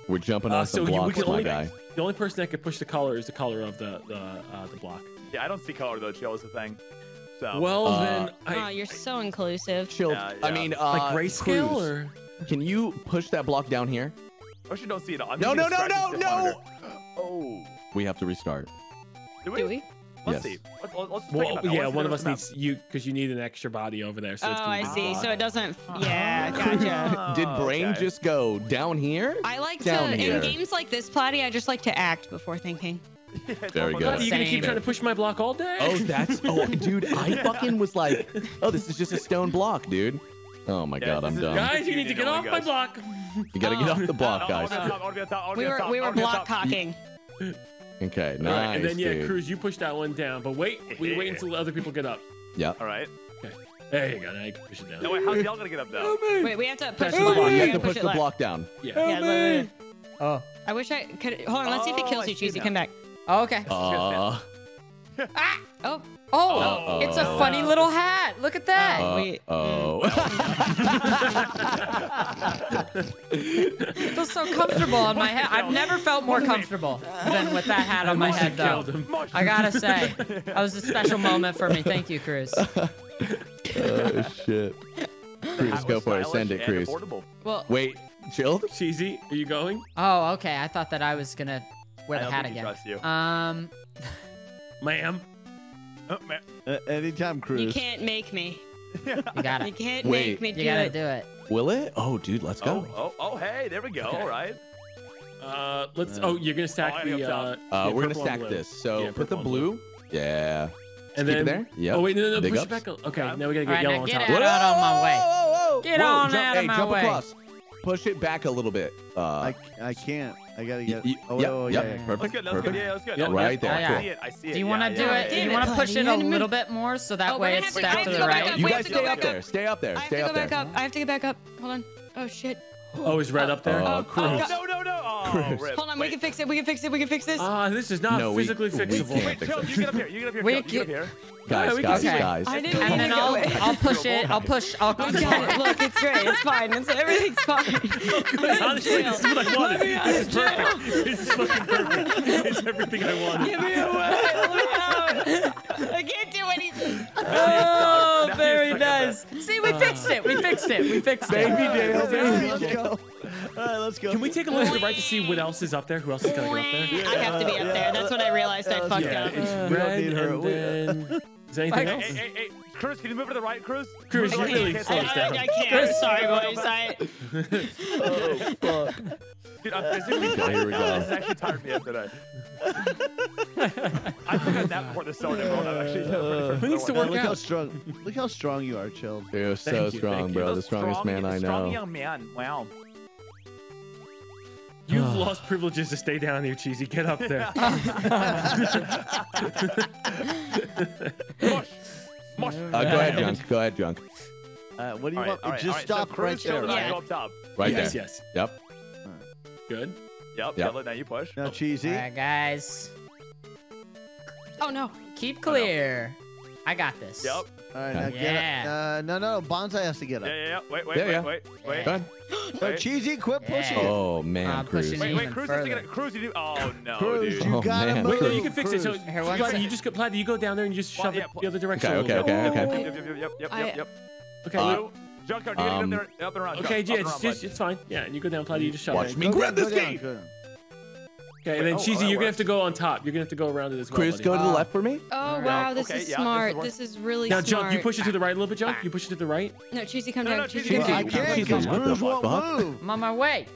S1: We're jumping
S3: Uh,
S1: on
S3: so
S1: some blocks, my
S3: only-
S1: guy.
S3: The only person that can push the collar is the collar of the the uh, the block.
S5: Yeah, I don't see color though. Chill is the thing. So.
S3: Well,
S1: Uh,
S3: then
S2: Oh, you're so inclusive.
S1: Chill.
S5: Yeah,
S1: I mean, uh,
S3: like grayscale
S1: Cruz,
S3: or
S1: Can you push that block down here?
S5: I actually don't see it. I'm
S1: No, no, no, no, no!
S5: monitor. Oh.
S1: We have to restart.
S5: Do we?
S2: Do we?
S5: Let's
S1: Yes.
S5: see. Let's, let's, let's
S3: well,
S5: take it out.
S3: yeah, one of
S5: it out.
S3: us needs you because you need an extra body over there. So
S2: Oh, I see.
S3: block.
S2: So it doesn't. Yeah, gotcha.
S1: Did
S5: Oh,
S1: brain
S5: okay.
S1: just go down here?
S2: I like
S1: Down
S2: to
S1: here.
S2: in games like this, Platy. I just like to act before thinking.
S5: Yeah, it's
S1: Very good.
S3: Are you gonna keep trying to push my block all day?
S1: Oh, that's oh, dude. I fucking was like, oh, this is just a stone block, dude. Oh my
S5: Yeah,
S1: god, I'm done.
S3: guys, you need to get off my block.
S1: You gotta get
S2: Oh.
S1: off the block,
S5: uh,
S1: guys.
S5: wanna be on top, I wanna be on top, I wanna
S2: We were we were
S5: wanna be on
S2: block
S5: top.
S2: hawking.
S1: Okay,
S3: All right,
S1: nice,
S3: and then yeah,
S1: dude.
S3: Cruz, you push that one down. But wait, we wait until the other people get up.
S1: Yeah.
S5: All right.
S3: There you go. Now you can push it down.
S5: No, wait, how's y'all gonna get up though?
S2: Wait, we have to push
S3: Press
S2: the
S3: the block.
S2: We
S1: You have
S2: gotta
S1: to push the
S2: left.
S1: block down.
S3: Yeah.
S2: Yeah, look, look, look.
S6: Oh.
S2: I wish I could. Hold on. Let's see if it
S5: Oh,
S2: kills
S5: I
S2: you, Cheesy. Come back.
S6: Oh, okay.
S1: Uh,
S2: Oh,
S6: Oh,
S1: Uh-oh.
S6: it's a funny little hat. Look at that.
S2: Oh, wait.
S1: oh.
S6: It feels so comfortable on my head. I've never felt more comfortable than with that hat on my head, though. I gotta say, that was a special moment for me. Thank you, Cruz.
S1: oh shit. Cruz, go for it. Send it,
S5: and
S1: Cruz.
S2: well.
S1: Wait, chilled?
S3: Cheesy, are you going?
S6: Oh, okay. I thought that I was gonna wear
S5: I
S6: the
S5: don't
S6: hat again.
S5: trusts you.
S6: Um,
S3: Ma'am.
S5: Oh, man.
S4: Uh, anytime,
S2: You can't make me.
S6: you got it.
S2: You can't
S1: Wait.
S2: make me do it.
S6: You gotta
S2: it.
S6: do it.
S1: Will it? Oh, dude, let's
S5: Oh,
S1: go.
S5: oh, oh, hey, there we go.
S3: Okay.
S5: All right.
S3: Uh, let's. Oh, you're gonna stack
S5: Oh,
S3: the. Uh.
S1: Uh,
S3: yeah,
S1: we're gonna stack this. So
S3: Yeah,
S1: put the
S3: purple
S1: blue. Yeah.
S3: And
S1: Keep it
S3: then.
S1: there? Yep.
S3: Oh wait, no, no, no.
S1: Big
S3: push
S1: ups.
S3: it back. a- Okay,
S5: Yeah.
S3: now we gotta
S6: All
S3: get
S6: right,
S3: yellow
S6: now
S3: on
S6: get
S3: top.
S6: out. out on my way.
S1: Whoa, whoa, whoa.
S6: Get
S1: Whoa,
S6: on
S1: jump,
S6: out of
S1: hey,
S6: my
S1: jump
S6: way.
S1: across. Push it back a little bit. Uh,
S4: I, I can't. I gotta
S1: y-
S4: get.
S1: y-
S4: oh,
S1: yep,
S4: oh,
S1: yep,
S4: yeah, yeah.
S1: perfect,
S5: That's good. That's
S1: perfect.
S5: good. Yeah, that's good.
S3: Yep,
S5: Oh,
S1: right there,
S5: I
S6: cool.
S5: see it. I see it.
S6: Do you want to
S5: yeah,
S6: do
S5: yeah,
S6: it? Do you want to push it a
S2: buddy.
S6: little bit more so that
S2: Oh,
S6: way
S2: we're
S6: it's
S2: gonna to-
S6: stacked to
S2: we
S6: the
S2: have to go back
S6: right?
S1: You guys stay up there. Stay up there.
S2: I have
S1: Stay
S2: to
S1: up
S2: go back
S1: there.
S2: up. I have to get back up. Hold on. Oh shit.
S3: Oh, is red up there?
S1: Uh,
S5: Oh,
S1: Cruz.
S5: no, no, no. Oh, Oh.
S2: Hold on, we can fix it. We can fix it. We can fix this.
S3: Ah, this is not
S1: No,
S3: physically
S1: we
S3: fixable.
S1: can't.
S5: Wait, Joe, you get up here. You get up here.
S6: We
S5: Joe, you get up here.
S1: Guys,
S3: we can
S1: guys,
S3: see
S1: guys.
S2: I didn't
S6: And then
S2: to
S6: I'll
S2: go away.
S6: I'll push it. I'll push. I'll
S2: I
S6: push
S2: got it.
S6: it.
S2: Look, it's great. It's fine. It's, everything's fine.
S3: Honestly, this is what I wanted. This is perfect. This is fucking perfect. It's everything I wanted.
S2: Give me away. Let me out. I can't do anything.
S6: Oh,
S5: Now
S6: very
S5: you're stuck up
S6: nice. See, we fixed it. We fixed it. We fixed it.
S4: Baby Let's go. All right, let's go.
S3: Can we take a look to the right to see what else is up there? Who else is gonna go up there?
S2: I have to be up there. That's what I realized I fucked
S3: Yeah,
S2: up.
S3: it's
S4: We
S3: red and
S4: We-
S3: then. Is there anything
S5: Hey,
S3: else?
S5: hey, hey, hey, Cruz, can you move to the right, Cruz?
S3: Cruz,
S5: to
S3: you
S5: the right,
S3: really
S5: okay,
S3: slow
S2: I,
S3: us
S5: sorry.
S3: down.
S2: I, I can't. Sorry, boys. I,
S4: Oh, fuck.
S5: Dude, I'm, this is gonna
S1: Here we
S5: tired now.
S1: go.
S5: This is actually tired me up today. I took a nap before the soda, bro. I'm actually.
S3: Uh, Who needs to
S4: Yeah,
S3: work
S4: look how
S3: out?
S4: strong. Look how strong you are, Chilled.
S1: You're so
S3: you,
S1: strong, bro. The strongest
S5: strong,
S1: man I know.
S5: Strong young man. Wow.
S3: You've lost privileges to stay down here, Cheesy. Get up there.
S5: Mush. Mush.
S1: Uh, go ahead, Junk. Go ahead, Junk.
S4: Uh, what do you
S5: All right,
S4: want?
S5: all right,
S4: Just
S5: all right.
S4: stop
S5: so
S4: right there.
S5: I
S2: Yeah.
S5: up top.
S1: Right
S3: yes,
S1: there.
S3: yes. yes.
S1: Yep.
S3: Good.
S5: Yep.
S1: Yep.
S5: Yep. Now you push.
S4: Now, cheesy.
S6: All right, guys.
S2: oh no.
S6: Keep clear. I got this.
S5: Yep.
S4: All right, now
S1: Okay.
S4: get
S6: Yeah.
S4: up. Uh, no, no, Bonsai has to get up.
S5: yeah, yeah. Wait, wait,
S1: Yeah,
S5: wait,
S1: yeah.
S5: wait, wait.
S1: Go ahead.
S4: So,
S5: Wait.
S4: cheesy, quit pushing
S6: Yeah.
S4: it.
S1: Oh man,
S6: Uh,
S1: Cruz.
S5: Wait, wait, Cruz has to get it. Cruz, you do. Oh no,
S4: Cruz,
S5: dude.
S4: you
S1: Oh,
S4: gotta
S1: man.
S4: move.
S3: Wait, wait, you can fix it. So,
S6: Here, one
S3: Platy,
S6: sec.
S3: you just go, Platy, you go down there and you just
S5: Well,
S3: shove
S5: yeah,
S3: it the other direction.
S1: Okay, okay, okay, okay.
S5: Yep, yep, yep, yep,
S2: I-
S5: yep, yep.
S3: Okay,
S5: Uh,
S3: you-
S5: Junkyard, you gotta
S1: Um,
S5: get up there, up and around.
S3: okay,
S5: Jump,
S3: yeah,
S5: up
S3: it's
S5: around,
S3: just it's fine. Yeah, and you go down, Platy, you just shove
S1: Watch
S3: it.
S1: me
S4: Go
S1: grab
S4: down,
S1: this
S4: go
S3: Okay, and then
S5: Oh,
S3: Cheesy,
S5: oh,
S3: you're gonna have to go on top. You're gonna have to go around to this wall.
S1: Chris,
S3: buddy.
S1: go to the left for me.
S2: Oh
S5: Yeah,
S2: wow, this
S5: okay,
S2: is
S5: yeah, this
S2: smart.
S5: works.
S2: This is really smart.
S3: Now,
S2: smart.
S3: Junk, you push it to the right a little bit, Junk. You push it to the right.
S2: No, Cheesy, come
S5: No,
S2: down.
S5: no,
S2: Cheesy,
S5: Cheesy,
S2: come
S5: come
S4: I
S2: down.
S5: down.
S4: can't
S1: Cheesy,
S4: because
S1: what the
S4: Cruz won't
S1: fuck?
S4: move.
S6: I'm on my way.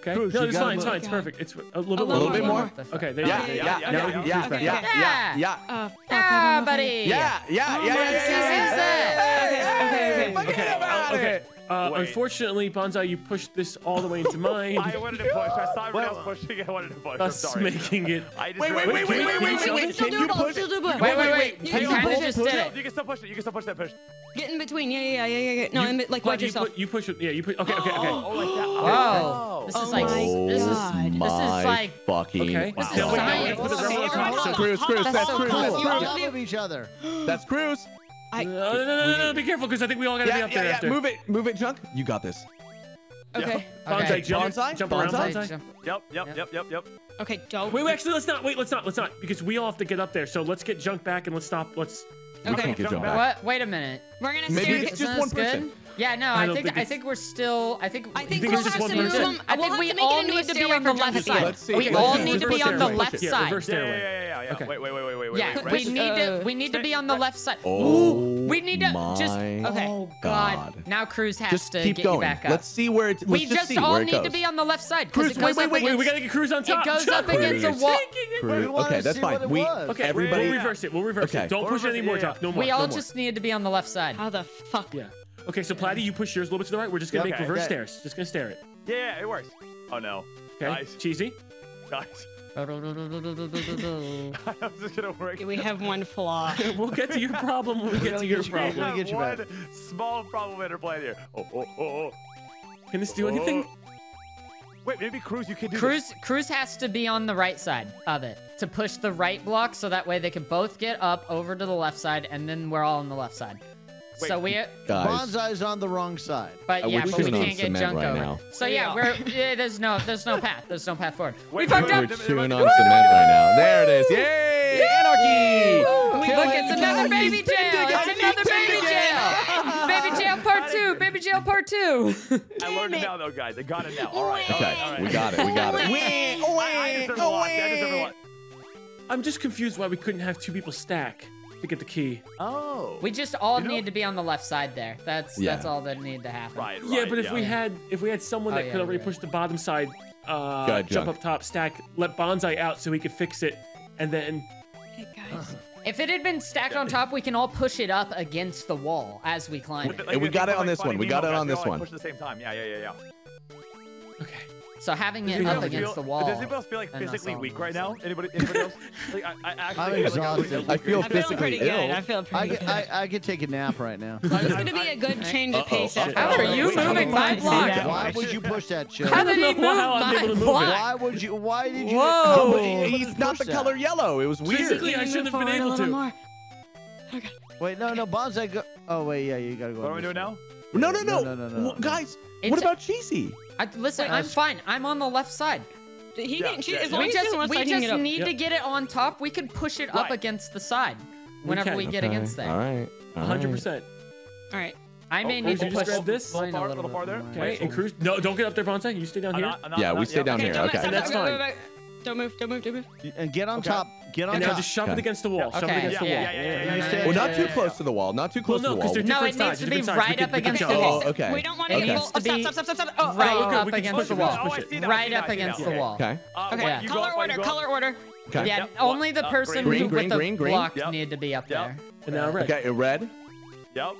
S3: Okay.
S4: Cruz,
S3: no,
S4: you
S3: it's
S4: gotta
S3: fine. It's
S4: move.
S3: fine. It's
S2: Okay.
S3: perfect. It's a little
S2: A
S3: bit
S2: little
S3: more.
S2: bit more.
S3: Okay, there
S1: Yeah,
S3: you
S1: yeah,
S3: go.
S1: yeah,
S3: Now
S1: yeah,
S3: we can
S1: yeah,
S3: cruise back
S1: yeah,
S3: up.
S1: yeah, yeah.
S2: Oh, fuck.
S6: Ah,
S2: I don't know how to-
S6: buddy.
S1: Yeah, yeah, yeah,
S2: Oh,
S1: yeah,
S2: my
S1: yeah,
S2: God.
S1: yeah, yeah.
S2: Okay, okay, okay.
S1: Forget about
S3: Okay.
S1: it.
S3: Uh, unfortunately, Bonsai, you pushed this all the way into mine,
S5: I wanted to push. I saw everyone else pushing. I wanted to push. I'm sorry.
S3: making it.
S5: I just
S1: Wait, wait,
S5: realized-
S1: wait, wait, wait,
S3: Can you
S1: wait,
S3: shove
S1: wait,
S3: it?
S1: wait.
S2: Still
S1: Can
S2: do
S1: you
S2: it,
S1: push?
S2: still do it.
S6: Wait, wait, wait.
S2: You
S6: You
S2: can
S6: kind
S2: push it.
S6: just did it.
S5: you can still push it. You can still push that push.
S2: Get in between. Yeah, yeah, yeah, yeah, yeah. No, in, be- like
S3: Platy,
S2: wedge
S3: you,
S2: yourself.
S3: put, you push it. Yeah, you put. Okay, okay, okay.
S5: Oh, like that.
S6: Whoa. This
S2: Oh
S6: is like
S2: my
S6: this is this is
S1: My
S6: like
S1: fucking.
S3: Okay.
S6: This is
S3: Now, wait, now we
S6: science.
S3: have to put
S2: Okay,
S1: Cruz, Cruz,
S6: That's
S1: that's
S6: so
S1: Cruz,
S6: cool.
S1: that's
S4: On
S1: Cruz.
S4: top each other.
S1: That's Cruz.
S2: I,
S3: No, no, no, no, no, no, be careful, because I think we all gotta be
S1: Yeah,
S3: up there
S1: yeah,
S3: after.
S1: yeah. Move it, move it, Junk. You got this.
S2: okay.
S3: Bonsai,
S6: Okay.
S3: jump,
S1: Bonsai?
S3: jump around,
S1: Bonsai?
S3: Bonsai.
S6: Jump.
S5: Yep, yep, yep, yep, yep.
S2: Okay, don't.
S3: Wait, wait, actually, let's not. Wait, let's not. Let's not, because we all have to get up there. So let's get Junk back and let's stop. Let's.
S1: We
S2: Okay.
S1: can't get Junk back.
S6: What? Wait a minute.
S2: We're gonna
S1: Maybe
S2: stare.
S1: it's
S2: at-
S1: just
S6: Isn't
S1: one
S6: this good?
S1: Person.
S6: Yeah, no,
S3: I
S6: I, think
S3: think
S6: I think we're still. I think.
S2: I think
S3: think
S2: we'll
S3: just
S2: have
S3: one
S2: to move
S3: person?
S2: them.
S6: I
S2: we'll
S6: think
S2: have
S6: we
S2: to
S6: all need to be on the left side.
S2: it.
S1: Let's see.
S6: We all need to be on the left side.
S3: reverse
S5: Yeah, yeah,
S3: stairway.
S5: yeah, yeah, yeah.
S3: Okay.
S5: Wait, wait, wait, wait, wait, wait.
S6: Yeah,
S5: wait.
S6: we need to we need to be on the left side.
S1: Oh,
S6: we need to just.
S1: my
S2: Okay.
S6: Oh God!
S1: God.
S6: Now Cruz has
S1: Just
S6: to
S1: keep
S6: get
S1: going.
S6: you back up.
S1: Let's see where it. Let's
S6: we
S1: just, see
S6: all
S1: where it
S6: need
S1: goes.
S6: to be on the left side because
S1: Cruz,
S6: it
S1: wait, wait,
S3: Wait, we gotta get Cruz on top.
S6: It goes up against a wall.
S1: Cruz.
S4: We wanna
S1: Okay, that's fine. We.
S3: Okay,
S1: everybody.
S3: We'll reverse it. We'll reverse it. Don't push it
S5: reverse it,
S3: anymore,
S5: yeah,
S3: No more.
S6: We all just need to be on the left side.
S2: How the fuck?
S3: Yeah. Okay, so Platy, you push yours a little bit to the right. We're just gonna
S5: Okay,
S3: make reverse
S5: okay.
S3: stairs. Just gonna stare it.
S5: Yeah, yeah, it works. Oh no.
S3: Okay.
S5: Nice.
S3: Cheesy.
S5: Nice. I'm just gonna work.
S2: We have one flaw.
S3: we'll get to your problem when we get to your problem.
S4: Let me get you
S5: one
S4: back.
S5: small problem in our plan here. Oh, oh, oh, oh.
S3: Can this do anything? Oh.
S5: Wait, maybe Cruz, you can do
S6: Cruz Cruz has to be on the right side of it to push the right block so that way they can both get up over to the left side and then we're all on the left side. So we
S1: Guys,
S4: Bonsai's on the wrong side.
S6: but yeah,
S1: we're
S6: but we can't get
S1: cement
S6: junk
S1: right
S6: over.
S1: now.
S6: So yeah, we're yeah, there's no there's no path. There's no path forward. we
S5: Wait,
S6: fucked
S5: wait,
S6: up.
S1: we're chewing on cement right now. There it is. Yay! Anarchy!
S6: Look, it's another baby jail. It's another baby jail. Baby jail part two. Baby jail part two.
S5: I learned it now, though, guys. I got it now. All right.
S1: Okay,
S5: all right.
S1: we got it. We got it.
S5: I, I deserve a lot. I deserve a lot.
S3: I'm just confused why we couldn't have two people stack to get the key.
S5: Oh.
S6: We just all
S5: You know-
S6: need to be on the left side there. That's
S1: Yeah.
S6: that's all that needed to happen.
S5: Right, right.
S3: yeah, but if
S5: yeah.
S3: we had if we had someone
S6: Oh,
S3: that
S6: yeah,
S3: could already
S6: yeah.
S3: push the bottom side, uh,
S1: Go
S3: jump
S1: Junk.
S3: up top, stack, let Bonsai out so he could fix it, and then
S2: Hey guys.
S6: If it had been stacked on top, we can all push it up against the wall as we climb it.
S5: Like,
S1: we got it on
S5: like,
S1: this one. We got it on this one.
S5: Push at the same time. Yeah, yeah, yeah, yeah.
S6: So having it up against
S5: feel,
S6: the wall.
S5: Does anybody else feel like physically weak right now? Anybody, anybody else? Like, I, I actually
S4: I'm
S5: exhausted. Like,
S1: I feel physically
S2: I feel ill. Good. I feel pretty
S4: I,
S2: good.
S4: I, I, could take a nap right now.
S2: This is going to be a good change of pace.
S1: Uh
S2: -oh.
S6: How are you moving my block?
S4: Why would you push that, Chip?
S6: How did he move my block?
S4: Why would you? Why did you?
S6: Whoa!
S1: He's not the color yellow. It was weird.
S3: Physically, I
S2: shouldn't
S3: have been able to.
S2: Okay.
S4: Wait, no, no, Bonsai. Oh wait, yeah, you gotta go.
S5: What are we doing now?
S1: No, no, no,
S4: no, no, no,
S1: guys. What about Cheesy?
S6: I, listen,
S4: Wait,
S6: I'm fine. I'm on the left side.
S2: He
S5: yeah,
S2: didn't. She,
S5: yeah, yeah.
S6: we just, we just need
S3: yep.
S6: to get it on top. We can push it
S5: right.
S6: up against the side whenever
S3: we,
S6: we get against there.
S1: All right. All
S3: 100%.
S2: All right.
S6: I oh, may
S5: oh,
S6: need to push
S3: grab this
S5: line far,
S6: a little, bit farther.
S3: Okay. Wait, and Cruz, no, don't get up there, Bonsai. You stay down
S5: I'm
S3: here.
S5: Not,
S1: yeah, we stay down
S2: okay,
S1: here. Okay,
S3: that's fine.
S2: Don't move, don't move, don't move.
S4: And get on top Get on
S3: and
S4: top.
S3: Now just shove
S1: okay.
S3: it against the wall. Okay. Shove it against
S5: yeah.
S3: the wall.
S5: Yeah, yeah, yeah, yeah, yeah,
S1: Well, not too close to the wall. Not too close well,
S3: no,
S1: to the wall.
S6: No, it needs to be right up against the
S1: oh, wall. Okay.
S2: We don't want
S6: it needs to be right
S2: oh,
S6: up against the wall. Right up against the wall.
S1: Okay.
S5: Uh,
S2: okay. Color order. Color order.
S1: Okay.
S6: Yeah, only the person who
S1: green,
S6: with green, the
S1: green,
S6: block
S5: yep.
S6: needed to be up there.
S3: And now red.
S1: Okay, red.
S5: Yep.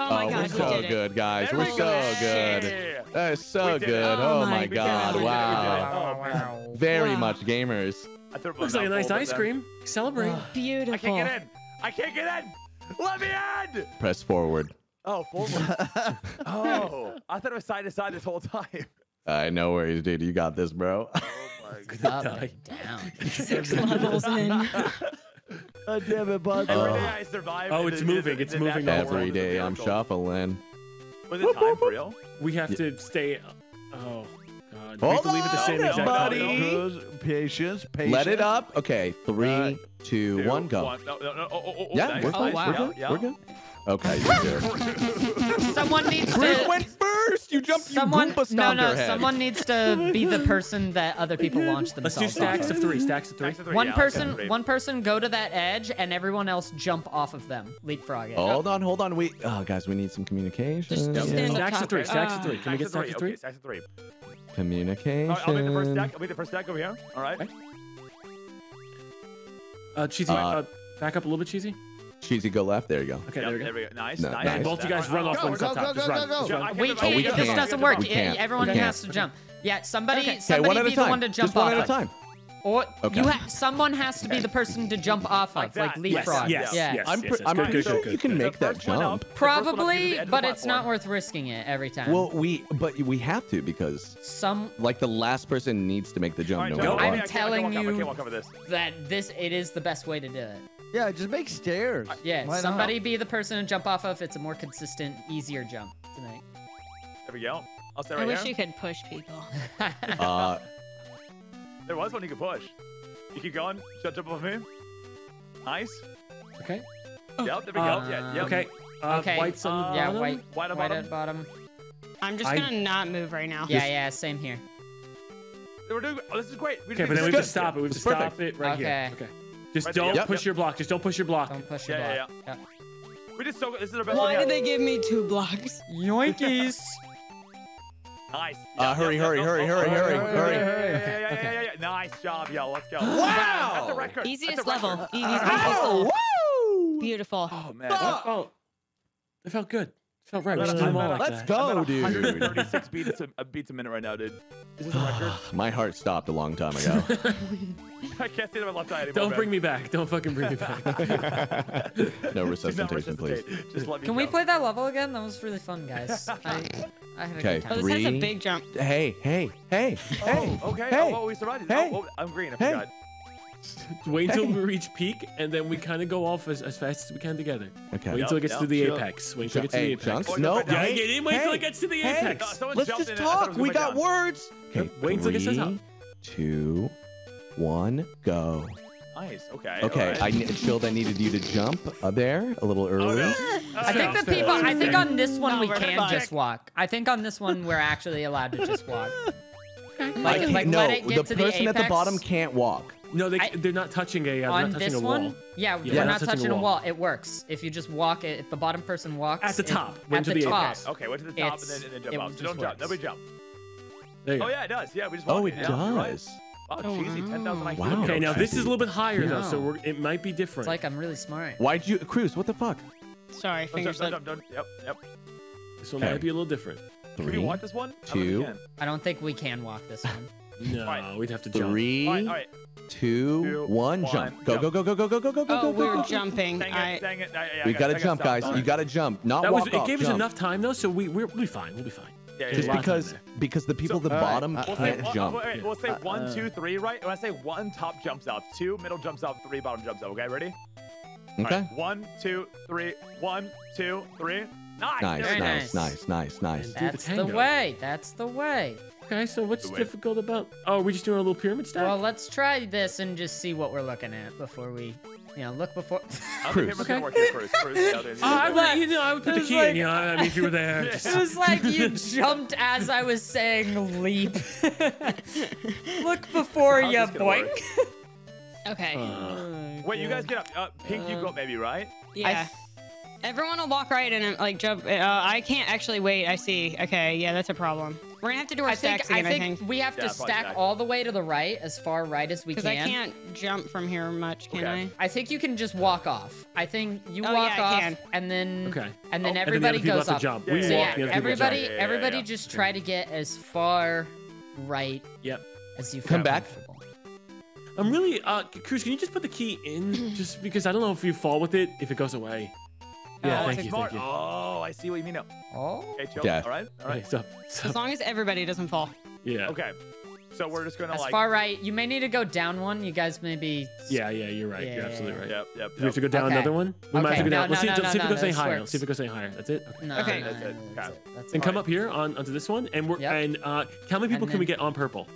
S2: Oh my
S1: oh,
S2: god,
S1: we're so good, guys.
S5: There
S1: we're
S5: we
S1: so good.
S5: Shit.
S1: That is so good.
S2: Oh,
S1: oh
S2: my
S1: god,
S5: god.
S1: wow.
S5: Oh, wow.
S1: Very
S2: wow.
S1: much gamers.
S5: I
S3: Looks like a nice ice cream. Celebrate.
S2: Oh, beautiful.
S5: I can't get in. I can't get in. Let me in.
S1: Press forward.
S5: Oh, forward. oh, I thought it was side to side this whole time.
S1: I know where he's, dude. You got this, bro.
S5: Oh my god.
S6: Up down.
S2: Six levels in.
S4: Damn it, bud.
S5: Uh,
S1: Every
S5: day I survive.
S3: Oh, it's moving. It's moving.
S1: Every day I'm shuffling.
S5: Was it time for real?
S3: We have to stay. Oh. Hold we have to leave it the same exact
S4: Patience, patience.
S1: Let it up. Okay, three,
S4: uh,
S1: two,
S5: two,
S1: one, go. One.
S5: No, no, no. Oh, oh, oh, oh
S1: yeah,
S5: nice.
S1: we're, oh,
S6: wow.
S1: we're good.
S5: Yeah.
S1: We're good. Okay, you're there.
S6: Someone needs
S1: to.
S6: to.
S1: went first. You jumped.
S6: Someone.
S1: You
S6: no, no. Someone needs to be the person that other people launch themselves.
S3: Let's do stacks of three. Stacks of three.
S5: Stacks of three.
S6: One
S5: yeah,
S6: person.
S5: Okay.
S6: One person go to that edge, and everyone else jump off of them. Leapfrog it.
S1: Hold on, hold on. We, oh, guys, we need some communication.
S2: Just.
S3: Stacks of three. Stacks of
S2: ah,
S3: three. Can we get
S5: stacks of three? Okay, stacks of three.
S1: Communication.
S5: I'll be the first stack. I'll be the first stack over here. All right.
S3: Uh, cheesy,
S1: uh,
S3: uh, back up a little bit, cheesy.
S1: Cheesy, go left. There you go.
S3: Okay,
S5: yep,
S3: there, we go. there we go.
S5: Nice,
S1: no,
S5: nice.
S1: nice.
S3: Both you guys run off
S4: go,
S3: one
S4: go, go,
S3: Just run. Just run.
S6: We
S5: can't.
S1: We
S6: this
S1: can't.
S6: doesn't work. Everyone has to jump. Yeah, somebody,
S1: okay.
S6: somebody
S1: okay,
S6: be the one to jump
S1: Just
S6: off.
S1: One at a time.
S6: Or
S1: okay.
S6: you someone has to be the person to jump off of, like,
S5: like
S6: leapfrog.
S3: Yes, yes,
S6: yeah.
S3: yes,
S1: I'm, yes, I'm
S3: good, good,
S1: sure
S3: good,
S1: you can make that jump.
S5: Up,
S6: Probably, but it's not worth risking it every time.
S1: Well, we but we have to because
S6: some
S1: like the last person needs to make the jump.
S5: Right,
S1: no,
S6: I'm telling you that this it is the best way to do it.
S4: Yeah, just make stairs.
S6: Uh, yeah,
S4: Why
S6: somebody not? be the person to jump off of. It's a more consistent, easier jump tonight.
S5: There we go. I'll stay right I
S2: wish
S5: here.
S2: you could push people.
S1: uh,
S5: there was one you could push. You keep going. Jump, jump off him? Nice.
S3: Okay.
S5: Yep, there we go. Yeah, uh, yep.
S3: Okay. Uh,
S6: okay.
S3: White's on the
S6: uh,
S3: bottom.
S6: Yeah,
S5: white, white,
S6: white
S5: bottom.
S6: bottom.
S2: I'm just
S3: going
S2: to not move right now.
S6: Yeah, yeah, same here.
S5: We're doing, oh, this is great. We
S3: okay, but then we have to stop it. We have to stop it right
S6: okay.
S3: here. Okay. Just don't
S1: yep.
S3: push yep. your block. Just don't push your block.
S6: Don't push your
S5: yeah, block. Yeah,
S6: yeah. yeah.
S5: We just so this is our best.
S2: Why did they give me two blocks?
S6: Yoinkies.
S5: nice.
S1: Uh, hurry, hurry, hurry, hurry, hurry, hurry,
S5: hurry. Nice job, Yo. Let's go.
S1: Wow.
S5: That's a record.
S2: Easiest
S5: That's a record.
S2: level. Easiest, easiest level.
S1: Woo!
S2: Beautiful.
S5: Oh man.
S3: That felt, that felt good. Felt right. We should do
S5: I'm
S3: more
S5: at,
S3: like
S1: Let's
S3: that.
S1: go, dude.
S5: 136 beats a, beats a minute right now, dude. Is this a record?
S1: My heart stopped a long time ago.
S5: I can't see my left eye anymore.
S3: Don't bring me back. Don't fucking bring me back.
S1: no resuscitation, please.
S5: Just let me
S6: Can
S5: go.
S6: we play that level again? That was really fun, guys. I, I had a good time.
S2: Oh, this has a big jump.
S1: Hey, hey, hey, hey.
S5: Oh, okay.
S1: Hey,
S5: oh, well, we survived it.
S1: Oh, hey.
S5: Oh, oh, I'm green. I forgot. Hey.
S3: Wait until we reach peak, and then we kind of go off as, as fast as we can together.
S1: Okay.
S3: Wait until it gets to the
S4: chill.
S3: apex. Wait until it gets to the apex.
S1: Chunks? No.
S3: Yeah,
S1: hey,
S3: wait until it gets to the apex.
S1: Let's just talk. We got
S5: down.
S1: words. Okay.
S3: Wait until it gets to
S1: the. Two, one, go.
S5: Nice. Okay.
S1: Okay.
S5: Right.
S1: I Shield, I needed you to jump uh, there a little early.
S5: Oh.
S6: I think the people. I think on this one
S2: no,
S6: we can just walk. I think on this one we're actually allowed to just walk. Like, like
S1: no, the, person
S6: the
S1: at the bottom can't walk.
S3: No, they,
S6: I,
S3: they're not touching a. Uh,
S6: on this one, yeah,
S3: yeah,
S6: we're not, touching, touching a,
S3: wall.
S6: a wall. It works if you just walk. It, if the bottom person walks
S3: at the top, it,
S6: at
S3: to
S6: the,
S3: the
S6: top.
S3: Okay,
S5: okay, went to the top and then, and then jump up. So don't
S3: works.
S5: jump.
S3: Nobody jump.
S5: Oh yeah, it does. Yeah, we just.
S1: Oh, it
S5: down.
S1: does.
S5: Wow,
S2: oh,
S5: cheesy, ten thousand IQ.
S1: Wow.
S3: Okay, now this is a little bit higher yeah. though, so it might be different.
S6: It's like I'm really smart.
S1: Why'd you, Cruz? What the fuck?
S2: Sorry,
S5: fingers up. Yep, yep.
S3: This one might be a little different.
S1: Three. Two.
S6: I don't think we can walk this one.
S3: No,
S5: Alright.
S3: we'd have to jump.
S1: three,
S5: All right, all right.
S1: two,
S5: Two,
S1: one,
S5: one,
S1: jump. Go, go, go, go, go, go, go, go, go,
S2: Oh,
S1: go,
S2: we
S1: go.
S2: jumping.
S5: Dang it, dang it. I, I,
S1: We
S5: I
S1: gotta jump,
S5: stop.
S1: guys. You gotta jump. Not
S3: That was.
S1: walk
S3: It
S1: off.
S3: gave us enough time though, so we we're, we'll be fine. We'll be fine.
S5: Yeah, yeah,
S3: Just
S1: Just
S5: yeah.
S3: lot of time
S1: because because the people at the
S4: all right,
S1: bottom
S4: uh,
S5: We'll say,
S1: can't jump.
S5: wait, wait, we'll say
S4: Uh,
S5: one,
S4: uh,
S5: two, three, right? When I say one, top jumps up. Two, middle jumps up. Three, bottom jumps up. Okay, ready?
S1: Okay.
S5: right, One, two, three. One, two, three. Nice.
S1: Nice,
S5: there we go.
S1: nice, nice, nice, nice.
S6: That's the way. That's the way.
S3: Okay, so what's
S5: The
S3: difficult about? Oh, we're just doing a little pyramid stack.
S6: Well, let's try this and just see what we're looking at before we, you know, look before.
S5: I don't
S1: Cruz.
S5: think it's gonna work here, Cruz. Cruz,
S3: Uh, I
S6: But-
S3: would, you know, I would put the key
S6: like-
S3: in. You know, I mean, if you were there. Just,
S6: It was like you jumped as I was saying leap. Look before you
S5: this gonna work?
S6: boink.
S2: okay.
S3: uh,
S5: Wait, you guys get up. Uh, Pink, you go up maybe, right?
S2: yeah. Everyone will walk right in and like jump. Uh, I can't actually wait. I see. Okay, yeah, that's a problem. We're gonna have to do our
S6: I think,
S2: stacks
S6: I
S2: again. I
S6: think
S2: think
S6: we have
S5: Yeah,
S6: to stack
S5: stack.
S6: all the way to the right, as far right as we can.
S2: because
S6: can.
S2: I can't jump from here much, can
S5: Okay.
S6: I think you can just walk off. I think you
S2: Oh,
S6: walk
S2: yeah,
S6: off,
S2: can.
S6: and then
S3: Okay.
S6: and then
S3: and then the
S6: everybody
S3: other
S6: goes
S3: have
S6: up.
S3: to jump.
S5: Yeah,
S3: We
S5: yeah,
S6: So
S3: walk.
S6: yeah,
S3: the other people jump.
S6: everybody,
S5: Yeah, yeah, yeah,
S6: everybody
S5: yeah.
S6: just try to get as far right
S3: Yep.
S6: as you
S1: Come back.
S3: I'm really, uh, Cruz, can you just put the key in? just because I don't know if you fall with it, if it goes away. Yeah,
S5: oh,
S3: thank you,
S5: smart.
S3: thank you.
S5: Oh, I see what you mean now.
S6: Oh.
S5: Okay, chill.
S1: Death.
S5: All right, all
S3: Okay,
S5: right.
S3: so,
S2: As long as everybody doesn't fall.
S3: yeah.
S5: Okay. So we're just gonna
S6: As
S5: like.
S6: far right, you may need to go down one. You guys may be.
S3: Yeah, yeah, you're right.
S6: Yeah,
S3: you're
S6: yeah,
S3: absolutely
S6: yeah.
S3: right.
S5: Yep, yep.
S3: Do we have to go down
S6: Okay.
S3: another one? We might have to
S6: Okay,
S3: go
S6: no,
S3: down. Let's
S6: no,
S3: see,
S6: no,
S3: see
S6: no,
S3: if it
S6: no,
S3: goes any higher.
S6: works.
S3: Let's see if it goes any higher. That's it. Okay.
S6: No,
S2: Okay.
S6: no, no,
S5: That's
S6: no,
S5: it.
S6: that's it. That's
S3: And
S6: it.
S3: come up here on onto this one, and we're
S6: Yep.
S3: and uh, how many people
S6: And
S3: can we get on purple?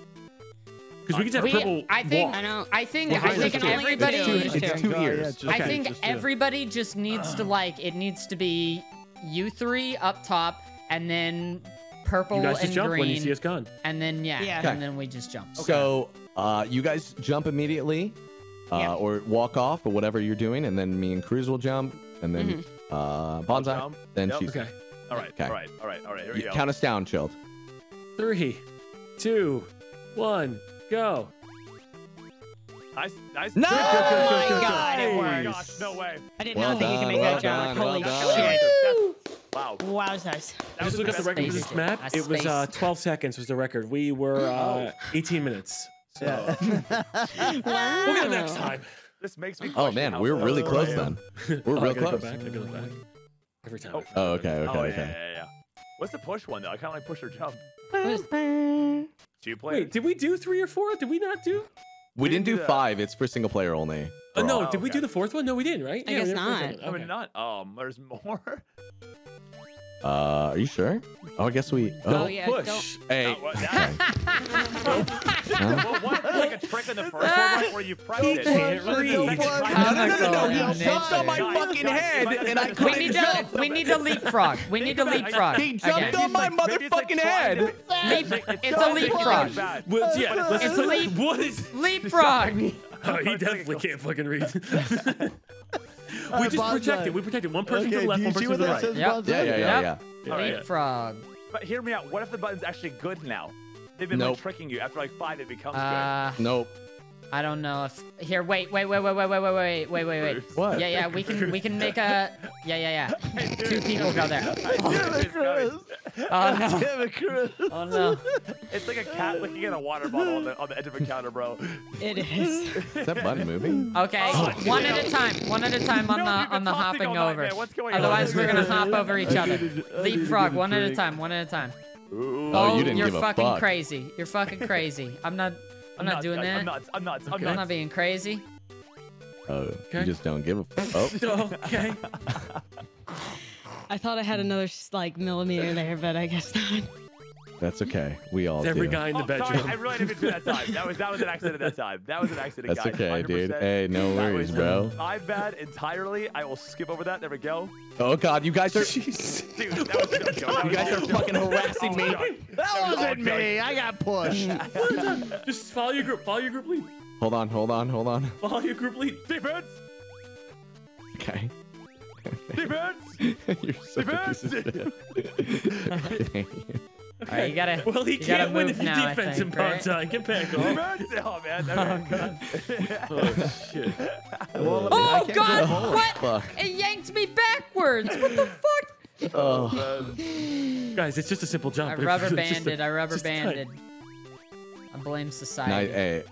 S3: Because we could have
S6: We-
S3: purple.
S6: I think-
S3: walk.
S2: I know.
S6: I think
S3: Well,
S6: I
S3: I
S6: think
S3: can only do
S2: two.
S1: It's
S2: Two.
S1: two
S4: Yeah,
S1: ears.
S4: yeah, just-
S6: I
S3: Okay.
S6: think
S4: just do.
S6: everybody just needs to like it needs to be you three up top and then purple
S3: You guys just
S6: and
S3: jump
S6: green
S3: when you see us gone.
S6: and then yeah,
S2: Yeah.
S6: and then we just jump.
S1: So uh, you guys jump immediately, uh,
S2: Yeah.
S1: or walk off, or whatever you're doing, and then me and Cruz will jump, and then
S6: Mm-hmm.
S1: uh, Bonsai,
S5: jump.
S1: then
S5: Yep.
S1: she's.
S3: Okay.
S5: All right,
S1: Okay.
S5: all right, all right, all right. Here we
S1: You
S5: go.
S1: count us down, chilled.
S3: Three, two, one, go.
S5: Nice, nice.
S1: No!
S2: Oh my
S3: good, good.
S2: god, it
S5: Oh my gosh, no way.
S2: I did
S1: Well
S2: not think you could make
S1: well
S2: that jump.
S1: done,
S2: Holy
S1: well done.
S2: shit.
S5: Wow.
S2: Wowzers.
S5: That
S3: Just look at the record for this map.
S6: I
S3: It was uh, 12 seconds was the record. We were uh, 18 minutes. So
S2: Wow.
S3: we'll get it next time.
S5: This makes me.
S1: Oh man, we were really close then. We're
S3: Oh,
S1: real
S3: gotta
S1: close.
S3: Go back, I go back. Every time.
S5: Oh.
S1: Oh, okay, okay,
S5: oh, yeah, yeah, yeah. What's the push one though? I kind of like push or jump. Two players.
S3: Wait, did we do three or four? Did we not do?
S1: We didn't do
S5: that.
S1: five. It's for single player only.
S3: Oh, no,
S1: all.
S3: did we do the fourth one? No, we didn't, right?
S2: I
S3: Yeah,
S2: guess
S3: did the fourth
S2: not.
S3: one.
S5: I mean,
S3: Okay.
S5: not. Um, there's more.
S1: Uh, are you sure? Oh, I guess we.
S3: Don't
S1: Oh,
S2: yeah,
S3: push.
S2: don't-
S1: hey.
S5: Oh, what, that- well, what? Like a trick in the first one, right, where you press it.
S3: can't read.
S1: No, no, no, no, He jumped on my fucking head, and I couldn't
S6: need
S1: jump.
S6: to we need to leapfrog. We need to leapfrog.
S1: He jumped on my
S5: Maybe it's like
S1: motherfucking head.
S6: Leap,
S5: It's
S6: it's a
S5: trying to
S6: leapfrog.
S5: make it bad.
S3: Well, yeah,
S6: It's
S3: a
S6: leap-
S3: What is?
S6: Leapfrog.
S3: Oh, he definitely can't fucking read. we just
S4: Bonsai.
S3: protected. We protected one person to the left, one person to the right.
S6: Yep.
S4: Bonsai?
S1: Yeah, yeah, yeah,
S6: Yep.
S1: yeah.
S5: All right.
S6: Leapfrog.
S5: But hear me out. What if the button's actually good now? They've been
S1: Nope.
S5: like tricking you. After like five, it becomes
S6: Uh,
S1: Nope.
S6: I don't know if here. Wait, wait, wait, wait, wait, wait, wait, wait, wait, wait, wait.
S1: What?
S6: Yeah, yeah. We can we can make a. Yeah, yeah, yeah. Two people go there.
S4: Damn it, oh, Chris.
S6: Oh no.
S4: Damn it, Chris.
S6: Oh no.
S5: It's like a cat looking at a water bottle on the, on the edge of a counter, bro.
S2: It is.
S1: Is that button moving?
S6: Okay, oh, one at a time. One at a time on
S5: No,
S6: the on the hopping
S5: all night,
S6: over.
S5: What's going on?
S6: Otherwise, we're gonna hop over each other.
S4: I
S6: Leapfrog, one at a time. One at a time.
S1: Oh, you didn't
S6: you're
S1: give a
S6: fucking
S1: fuck.
S6: crazy. You're fucking crazy. I'm not. I'm not
S5: nuts,
S6: doing
S5: guys.
S6: that.
S5: I'm not. I'm nuts. I'm
S6: I'm
S5: nuts.
S6: not being crazy.
S1: Oh,
S3: Okay.
S1: you just don't give a fuck. Oh,
S3: Okay.
S2: I thought I had another like millimeter there, but I guess not.
S1: That's okay. We all
S3: It's every
S1: do.
S3: guy in the
S5: Oh, sorry. I really didn't mean to do that time. That was that was an accident that time. That was an accident,
S1: That's
S5: guys.
S1: okay, dude.
S5: 100%.
S1: Hey, no worries,
S5: was
S1: bro.
S5: My bad entirely. I will skip over that. There we go.
S1: Oh God, you guys are.
S5: Dude, that was no joke.
S1: You guys are fucking harassing me.
S4: That wasn't me. I got pushed.
S3: Just follow your group. Follow your group lead.
S1: Hold on, hold on, hold on.
S3: Follow your group lead.
S5: Defense!
S1: Okay.
S5: Defense!
S1: You're such a piece of shit.
S6: All right, you gotta.
S3: Well, he
S6: you gotta
S3: can't win
S6: move
S3: if he's
S6: now, I
S3: defensive
S6: think, right?
S3: Bonsai. Get back on.
S5: Defense! Oh, man. Oh, okay.
S3: Oh, shit.
S4: Well, I mean, oh, I
S6: Oh God!
S4: get a.
S6: What?
S1: Fuck.
S6: It yanked me backwards. What the fuck?
S1: Oh. oh.
S3: Guys, it's just a simple jump.
S6: I rubber banded. I rubber
S3: just a tight-
S6: banded. I blame
S1: Nice.
S6: society.
S1: Hey.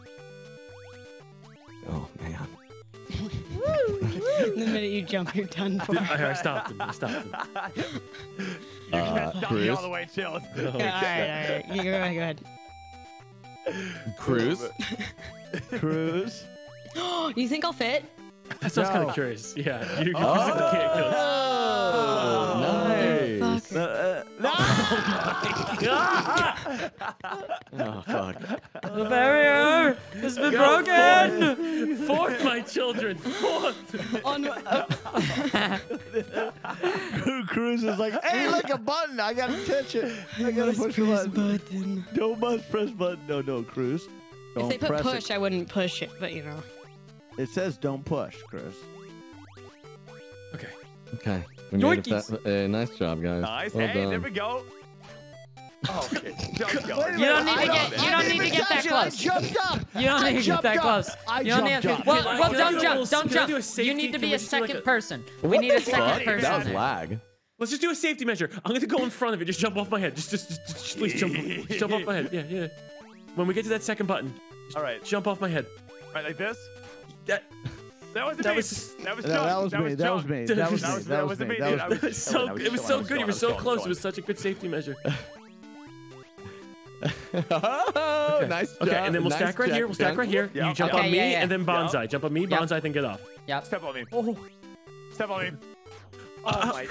S1: Oh man.
S2: The minute you jump, you're done for.
S3: I, I stopped him. I stopped him.
S5: You can't stop me all the way, chill.
S3: No.
S2: all right, all right. You go ahead. Go ahead.
S1: Cruise.
S4: Cruz.
S2: you think I'll fit?
S3: That sounds kind of curious. Yeah. you, oh. are you can't kill
S4: no!
S1: Oh fuck.
S6: The barrier has been broken.
S3: Fourth, my children. Fourth.
S2: On, uh,
S4: Cruz is like, hey, look, a button. I gotta touch it. I gotta push the button.
S2: button.
S4: No must press button. No, no, Cruz.
S2: If
S4: Don't
S2: they put
S4: press
S2: push, I wouldn't push it, but you know.
S4: it. It says don't push, Cruz.
S3: Okay.
S1: Okay. We made it fa- uh, nice job, guys.
S5: Nice.
S1: Well
S5: hey,
S1: done.
S5: there we go. Oh, okay. Don't go.
S6: You don't need to get- you don't need to get that close.
S4: I jumped up.
S6: You don't need to get that close. You don't need to.
S4: up.
S6: Well,
S3: Can I-
S6: well, don't
S3: do a
S6: jump.
S3: little-
S6: Don't jump. You need to be a
S3: just do like
S6: second person. We need a second person.
S1: That was lag.
S3: Let's just do a safety measure. I'm gonna go in front of it. Just jump off my head. Just, just, just, just please jump, just jump off my head. Yeah, yeah. When we get to that second button,
S5: All right.
S3: jump off my head.
S5: Right like this.
S3: That,
S5: That was
S3: That
S5: me.
S3: was-
S5: that was
S4: No,
S5: John.
S4: that was me. That was me. That was me. That was me. That
S5: I
S4: was
S3: it was so,
S5: I
S3: it was so good. You were
S5: was
S3: so close. It was such a good safety measure.
S1: Oh,
S3: Okay.
S1: nice
S3: Okay, and then we'll
S1: Nice
S3: stack right
S1: check,
S3: here. We'll stack right here.
S5: Yeah.
S3: You jump
S6: Okay,
S3: on me,
S6: yeah, yeah.
S3: and then bonsai. Jump on me,
S6: Yeah.
S3: bonsai, then get off.
S6: Yep.
S5: Step on me.
S3: Oh,
S5: Step on me.
S3: Uh,
S5: Oh my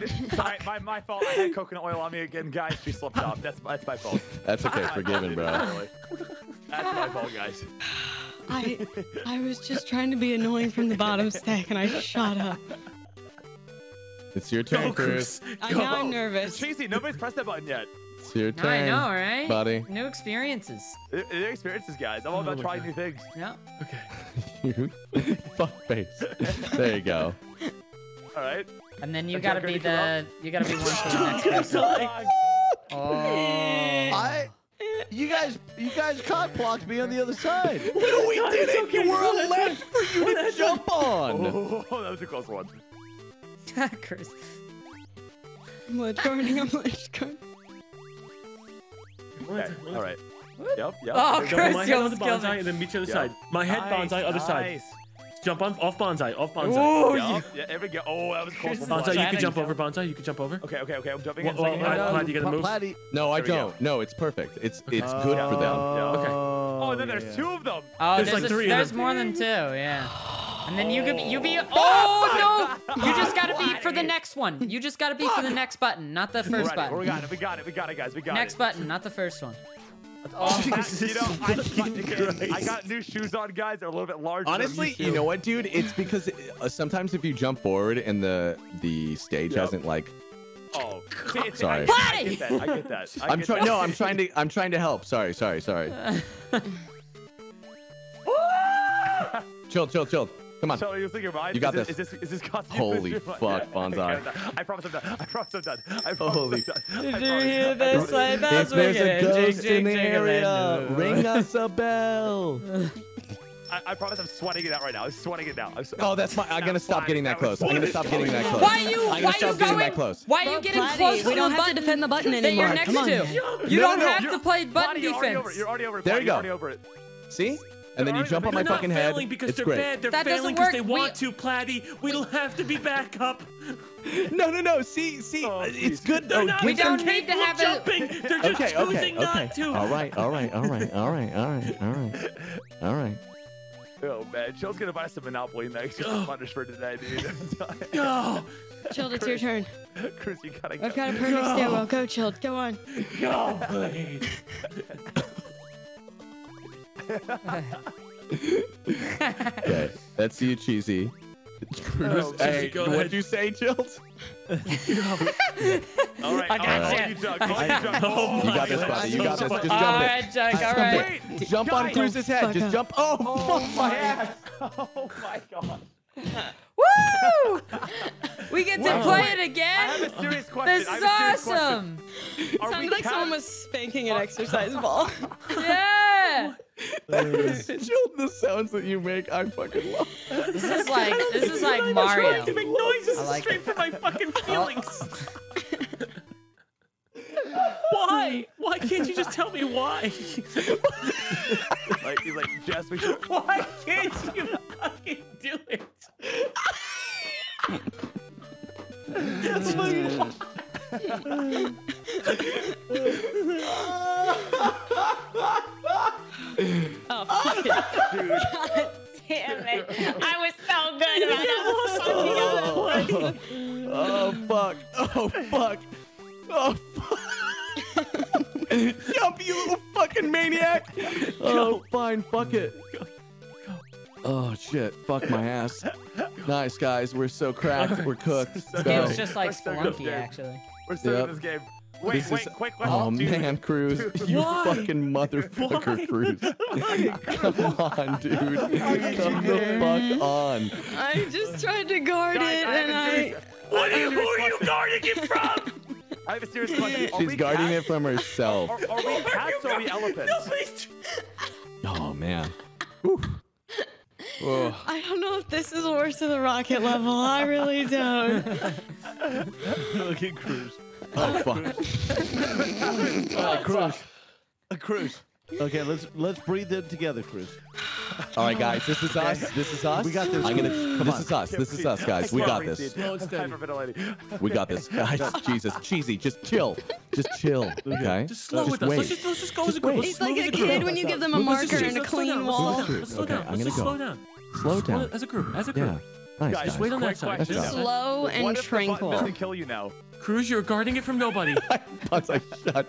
S5: dude, dude, sorry, my, my fault. I had coconut oil on me again, guys. She slipped off. That's that's my fault.
S1: That's okay. Forgiven, bro.
S5: That's my fault, guys.
S2: I I was just trying to be annoying from the bottom stack, and I shot up.
S1: It's your
S3: go,
S1: turn, Cruz.
S3: Cruz.
S2: I
S3: Go.
S2: know I'm nervous.
S5: Cheesy, nobody's pressed that button yet.
S1: It's your turn.
S6: I know, right?
S1: buddy.
S6: New experiences.
S5: It, it experiences, guys. I'm all
S3: Oh
S5: about
S3: my
S5: trying
S3: God.
S5: new things.
S6: Yeah.
S3: Okay.
S1: You fuck face. There you go.
S5: All right.
S6: And then you
S5: Okay,
S6: gotta
S5: good
S6: be
S5: to go.
S6: the you gotta be one for the next person. Oh.
S4: I. You guys, you guys cock blocked me on the other side.
S1: No, we didn't. You were a left for you to jump on.
S5: Oh, oh, oh, oh, that was a close one.
S6: Chris.
S2: I'm ledge guarding. I'm ledge guarding.
S5: Okay. All right. Yep. Yep.
S6: Oh,
S5: There you
S3: Go
S5: go.
S3: on
S6: Chris,
S3: my head on the
S6: almost killed
S3: bonsai,
S6: me.
S3: and then meet you on the
S5: Yeah.
S3: side. My head
S5: Nice,
S3: bonsai, other side. Jump on off bonsai, off bonsai.
S6: Ooh,
S5: Yep. Yeah, there we go. Oh, that was close one.
S3: Bonsai, you
S6: Planning
S3: can jump
S6: jump.
S3: over. Bonsai, you can jump over.
S5: Okay, okay, okay. I'm jumping
S3: Well,
S5: in.
S3: well,
S5: second.
S3: Platy, you gotta move.
S4: Platy-
S1: No, I
S5: There we go.
S1: don't. No, it's perfect. It's it's oh, good for them.
S3: Okay.
S5: Oh, and then
S4: yeah.
S5: there's two of them.
S6: Oh,
S3: There's
S6: there's,
S3: like
S6: a-
S3: three of
S6: there's
S3: them.
S6: more than two, yeah. And then you could be, you be oh no! You just gotta be for the next one. You just gotta be for the next button, not the first
S5: button. We got it. We got it. We got it, guys. We got
S6: Next
S5: it.
S6: Next button, not the first one.
S5: Oh,
S3: Jesus
S5: you know, I,
S3: fucking
S5: I, I got new shoes on, guys. They're a little bit larger.
S1: Honestly, you know what, dude? It's because uh, sometimes if you jump forward and the the stage
S5: Yep.
S1: hasn't like.
S5: Oh, see,
S1: Sorry.
S5: I, I get that. I get that. I
S1: I'm trying. No, I'm trying to. I'm trying to help. Sorry, sorry, sorry. chill, chill, chill. Come on.
S5: So you think you're mine?
S1: You got
S5: is
S1: this.
S5: This, is this is this costume?
S1: Holy fuck, Bonsai.
S5: I promise I'm done. I promise I'm done. I promise
S1: Holy-
S5: I'm done.
S6: Did you hear
S5: done.
S6: this sleigh bells
S1: If there's a ghost
S6: Jing,
S1: in the area, ring us a bell.
S5: I, I promise I'm sweating it out right now. I'm sweating it now. I'm s-
S1: Oh, that's fine. I'm gonna stop getting that
S5: That
S1: close. I'm gonna stop getting that close.
S6: Why are you? Why
S1: gonna
S6: are you going?
S1: that close.
S6: Why are you getting
S2: Platy,
S6: close
S2: we
S6: to
S2: don't
S6: the
S2: have to
S6: button
S2: defend the button
S6: that you're next
S2: Come on.
S6: to? You
S1: No,
S6: don't
S1: no,
S6: have to play button
S5: Bonnie, you're already over it.
S6: defense.
S5: You're already over it.
S1: There you go.
S5: already over it.
S1: See? And then you jump on my
S3: They're not
S1: fucking head.
S3: failing because
S1: It's
S3: they're
S1: great.
S3: bad. They're
S6: That doesn't
S3: failing because they
S6: work. We-
S3: want to, Platy. We don't have to be back up.
S1: No, no, no. See, see,
S5: Oh,
S1: it's good though.
S3: not
S6: We don't need to have
S3: of
S6: a-
S3: They're just
S1: Okay, okay,
S3: choosing
S1: okay.
S3: not to.
S1: All right, all right, all right, all right, all right, all right, all right.
S5: Oh man, Joe's gonna buy some Monopoly next. Just
S3: Oh.
S5: to punish for today, dude.
S3: Go,
S2: Chilled, it's your turn.
S5: Chris, you gotta go.
S2: I've got a perfect
S3: Go.
S2: stairwell. Go, Chilled. Go on.
S3: go, please.
S1: Okay, that's you, cheesy.
S3: Oh,
S1: hey,
S3: go
S1: what'd
S3: ahead.
S1: you say, Chills?
S5: All right,
S6: I got
S5: right,
S6: you.
S5: all you all you Doug.
S3: Oh
S1: You got this, buddy. You got this. Just jump
S6: All
S1: it.
S6: right, Jack. All
S1: Jump
S6: right.
S1: it.
S5: Wait,
S1: Jump on
S5: guys.
S1: Cruz's head. Just
S2: up.
S1: jump. Oh, fuck oh, my ass.
S5: Oh my god.
S6: Woo! We get to
S5: Wait,
S6: play
S5: wait.
S6: it
S5: I
S6: again.
S5: have a serious question.
S6: This
S5: I
S6: is
S5: have a serious question.
S6: awesome.
S5: Are we
S2: Sounded like someone was spanking an exercise ball.
S6: Yeah.
S1: Chilled, the sounds that you make, I fucking love.
S6: This is like this is like
S3: I'm
S6: Mario.
S3: trying to make noises
S6: I like
S3: straight
S6: it.
S3: from my fucking feelings. Why? Why can't you just tell me why?
S5: Like he's like, Jess, we should.
S3: Why can't you fucking do it? Just like,
S2: Oh, fuck it. God damn it. I was so good about that fucking other one.
S1: Oh fuck! Oh fuck! Oh fuck! Jump, you little fucking maniac! Oh, fine, fuck it. Oh shit! Fuck my ass. Nice guys, we're so cracked, we're cooked.
S6: This
S1: Go.
S6: game's just like
S5: We're so good,
S6: Spelunky,
S5: dude.
S6: actually.
S5: We're still
S1: Yep.
S5: in this game. Wait,
S1: This
S5: wait,
S1: is-
S5: quick question.
S1: Oh
S5: dude.
S1: man, Cruz, you
S3: Why?
S1: fucking motherfucker, Cruz. Come on, dude. Come the fuck on.
S2: I just tried to guard
S5: Guys,
S2: it
S5: I
S2: and
S5: a
S2: I.
S5: serious-
S3: what
S5: I
S3: are you, who are you guarding it from?
S5: I have a serious question. Are
S1: She's guarding
S5: cats?
S1: it from herself.
S5: Are, are we cats or are we elephants?
S3: No, please.
S1: Oh man. Whew. Oh,
S2: I don't know if this is worse than the rocket level. I really don't.
S4: Look at Cruz.
S1: oh fuck.
S4: Uh, Cruz. Uh, Cruz. Okay, let's let's breathe in together, Chris.
S1: All right, guys, this is us. This is us.
S4: We got this.
S1: I'm gonna.
S4: Come
S1: this
S4: on.
S1: is us. This is us, guys. We got this.
S3: Slow and steady.
S5: Hyperventilating.
S1: We got this, guys. Jesus, cheesy, just chill, just chill. Okay.
S3: Just slow
S1: Just
S3: with us.
S1: wait.
S3: Let's just, let's just go as a group.
S1: wait.
S2: He's like a
S3: a group.
S2: kid when you give them a
S3: Move as
S2: marker and a
S3: let's slow
S2: clean
S3: down,
S2: wall.
S3: Let's slow down. Slow
S1: Okay,
S3: down.
S1: I'm gonna go.
S3: slow down.
S1: Slow
S3: Slow
S1: down.
S3: As a group. As a
S1: Yeah.
S3: group.
S1: Nice,
S5: Guys,
S1: guys.
S3: Just wait on that side.
S5: Question.
S2: Slow and
S5: if the button
S2: tranquil.
S5: doesn't kill you now?
S3: Cruz, you're guarding it from nobody.
S1: Buzz, I shut.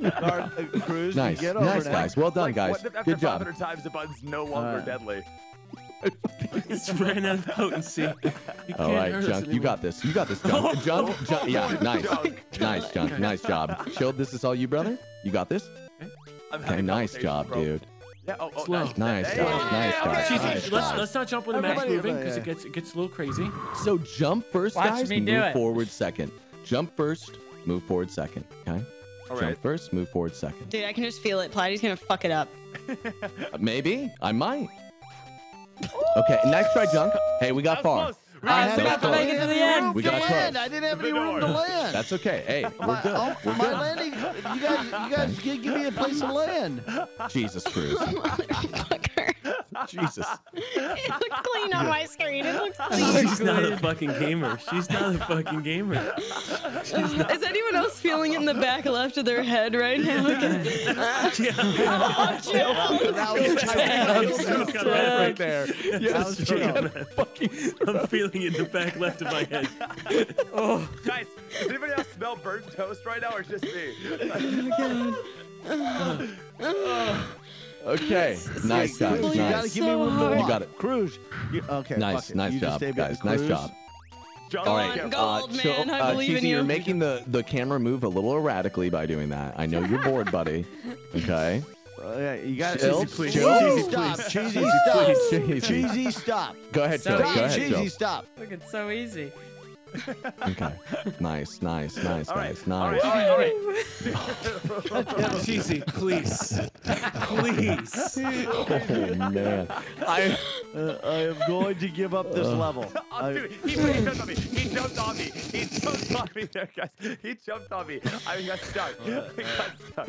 S4: Guard, Cruz,
S1: Nice,
S4: get over
S1: nice,
S4: now.
S1: guys. Well done,
S5: Like,
S1: guys.
S5: What if after
S1: Good job.
S5: 500 times the button's no longer
S4: Uh,
S5: deadly?
S3: it's ran out of potency.
S1: All right,
S3: hurt
S1: Junk, you got this. You got this, Junk. Junk, Junk. Yeah, nice,
S5: Junk.
S1: nice, Junk. Nice job. Chill. This is all you, brother. You got this.
S5: I'm
S1: Okay, nice job,
S5: bro.
S1: dude.
S5: Yeah, oh, oh,
S3: Slow.
S5: nice.
S1: Nice
S5: Hey,
S1: job. Nice
S5: okay,
S1: job.
S5: okay.
S3: Cheesy,
S1: Nice
S3: let's
S1: job.
S3: let's not jump when the map's
S4: Everybody-
S3: moving because it gets it gets a little crazy.
S1: So jump first,
S6: Watch
S1: guys.
S6: me do
S1: move
S6: it.
S1: forward second. Jump first. Move forward second. Okay.
S5: All
S1: Jump
S5: right.
S1: first. Move forward second.
S2: Dude, I can just feel it. Platy's gonna fuck it up.
S1: Uh, Maybe I might. Okay, nice try, Junk. Hey, we got far.
S5: close.
S6: I
S1: That
S6: still
S1: was
S6: have to make it to the end.
S1: We
S4: to
S1: got
S4: land.
S1: close.
S4: I didn't have any room to land.
S1: That's okay. Hey, we're
S4: my,
S1: good.
S4: oh,
S1: We're
S4: my
S1: good.
S4: landing. You guys, you guys, give, give me a place to land.
S1: Jesus, Cruz.
S2: Motherfucker.
S1: Jesus.
S2: it looks clean on my screen. It looks clean.
S3: She's not a fucking gamer. She's not a fucking gamer.
S2: Is anyone else feeling it in the back left of their head right now? oh, Jill.
S4: That was
S3: Chill's
S1: right there. Yes,
S4: was
S1: you fucking.
S3: I'm feeling it in the back left of my head. Oh,
S5: Guys, does anybody else smell burnt toast right now or just me?
S1: Okay. Nice, guys.
S2: Cruz,
S4: You gotta
S1: Nice.
S4: give me room to walk.
S1: You got it.
S4: Cruz. You, okay.
S1: Nice,
S4: it.
S1: nice
S4: You
S1: job,
S4: stay back.
S1: guys. Nice job.
S5: Jump,
S1: All
S2: on,
S1: right,
S2: gold,
S1: uh,
S2: man.
S1: chill-
S2: I
S1: uh,
S2: believe in
S1: Cheesy,
S2: you.
S1: you're making the the camera move a little erratically by doing that. I know you're bored, buddy. Okay.
S4: Uh, yeah, you got
S1: Chill,
S4: Cheesy,
S3: please.
S4: Cheesy,
S3: Cheesy,
S4: stop.
S3: please.
S4: Cheesy,
S3: Cheesy,
S4: stop.
S3: please.
S1: Cheesy.
S4: Cheesy, stop.
S1: Go ahead, Joe.
S6: So
S1: Go
S4: Stop.
S1: ahead,
S4: Cheesy,
S1: Joe.
S4: stop.
S6: Look, it's so easy.
S1: Okay. Nice, nice, nice,
S5: All right,
S1: guys.
S5: all
S1: Nice.
S5: right, all right, all right.
S3: cheesy, please, please.
S1: Oh man. I
S4: Uh, I am going to give up this level.
S5: Oh,
S4: I-
S5: dude, he, he jumped on me. He jumped on me. He jumped on me there, guys. He jumped on me. I got stuck. I got stuck.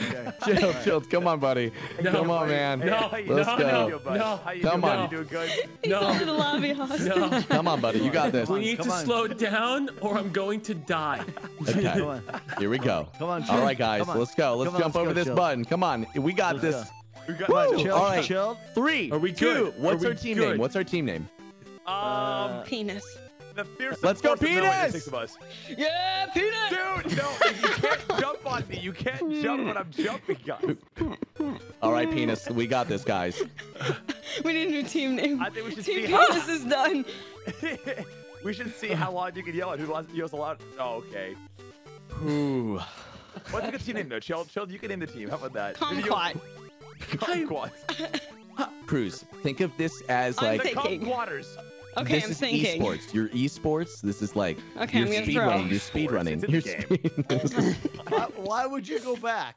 S4: okay.
S1: chill, chill. Come on, buddy.
S3: No,
S1: Come on,
S5: Hey,
S1: man.
S3: No,
S1: let's
S5: how
S1: go.
S5: you?
S3: No,
S5: How you
S1: come
S5: doing?
S1: on.
S5: You doing good?
S2: He's
S3: No.
S2: in the lobby hostage.
S3: No,
S1: Come on, buddy. You got this.
S3: we need
S4: Come
S3: to
S4: on.
S3: slow down, or I'm going to die.
S1: Okay. Here we go.
S4: Come on,
S1: All
S4: chill.
S1: right, guys. Let's go. Let's
S4: on,
S1: jump
S4: let's
S1: over
S4: go,
S1: this
S4: chill.
S1: button. Come on. We got
S4: Let's
S1: this.
S4: go.
S5: We got
S1: Woo!
S4: Chill,
S1: All right.
S4: chill.
S1: Three.
S3: Are we
S1: two.
S3: good?
S1: What's
S3: Are
S1: our team
S3: good?
S1: name? What's our team name?
S5: Um,
S2: Penis.
S5: the fierce.
S1: Let's go,
S5: force of knowing, the
S1: penis!
S5: Six of us.
S2: Yeah, penis.
S5: Dude, no, you can't jump on me. You can't jump when I'm jumping, guys.
S1: All right, penis. We got this, guys.
S2: We need a new team name.
S5: I think we should
S2: team
S5: see
S2: Penis is done.
S5: we should see how loud you can yell and who last yells a lot. Oh, okay.
S1: Ooh.
S5: What's a good team name though? Chill, chill. You can name the team. How about that? Maybe you-
S2: Kumquat.
S5: Kumquat.
S1: Cruz. Think of this as
S2: I'm
S1: like
S5: The
S2: thinking.
S5: Kumquaters.
S2: Okay,
S1: this
S2: I'm
S1: is
S2: thinking.
S1: esports. You're esports. This is like
S2: Okay,
S1: you're
S2: I'm gonna
S1: speed running. You're speed running. You're speed.
S4: why, why would you go back?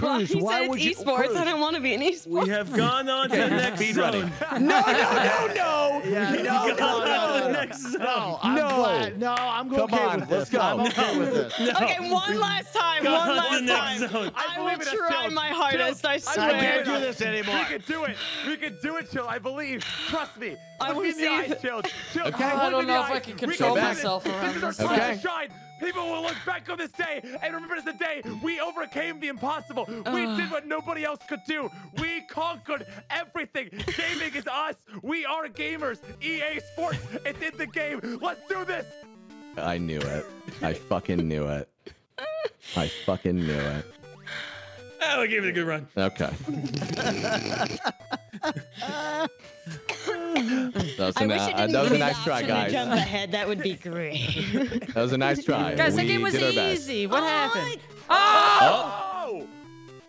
S2: Well,
S4: Cruz,
S2: he
S4: why
S2: said
S4: would
S2: it's
S4: you?
S2: esports.
S4: Cruz,
S2: I don't want to be an esports.
S3: We have gone on to the next
S1: speed
S3: zone.
S1: running. no, no, no, no.
S4: Yeah,
S3: We
S4: no,
S3: have
S4: no,
S3: gone
S4: no,
S3: on to
S4: no,
S3: the
S4: no.
S3: next zone.
S4: No, I'm
S1: No.
S4: glad. No, I'm
S1: Come
S4: okay
S1: on,
S4: with
S1: let's
S4: this.
S1: go.
S4: I'm okay with this.
S2: Okay, one last time.
S3: Go
S2: One
S3: on
S2: last
S3: the next
S2: time.
S3: zone.
S2: I
S5: believe
S2: will
S5: in us,
S2: try my hardest. I
S5: Jill,
S4: I can't do this anymore.
S5: We can do it. We can do it, Chill. I believe. Trust me.
S2: I will
S5: me in the
S2: see
S5: eyes,
S2: if-
S5: Chill. Chill.
S1: Okay.
S6: I don't know if I can control myself around
S5: This is
S6: this
S5: our time
S1: Okay.
S5: to shine. People will look back on this day and remember this the day we overcame the impossible. We uh. did what nobody else could do. We conquered everything. Gaming is us. We are gamers. EA Sports. It's in the game. Let's do this.
S1: I knew it. I fucking knew it. I fucking knew it.
S3: Oh, we gave it a good run.
S1: Okay. that was a,
S2: I
S1: na-
S2: wish
S1: uh,
S2: didn't
S1: that was a nice try, guys.
S2: jump ahead. That would be great.
S1: That was a nice try.
S6: Guys, the
S1: we
S6: game was
S1: did best.
S6: easy. What happened? Oh!
S5: Oh!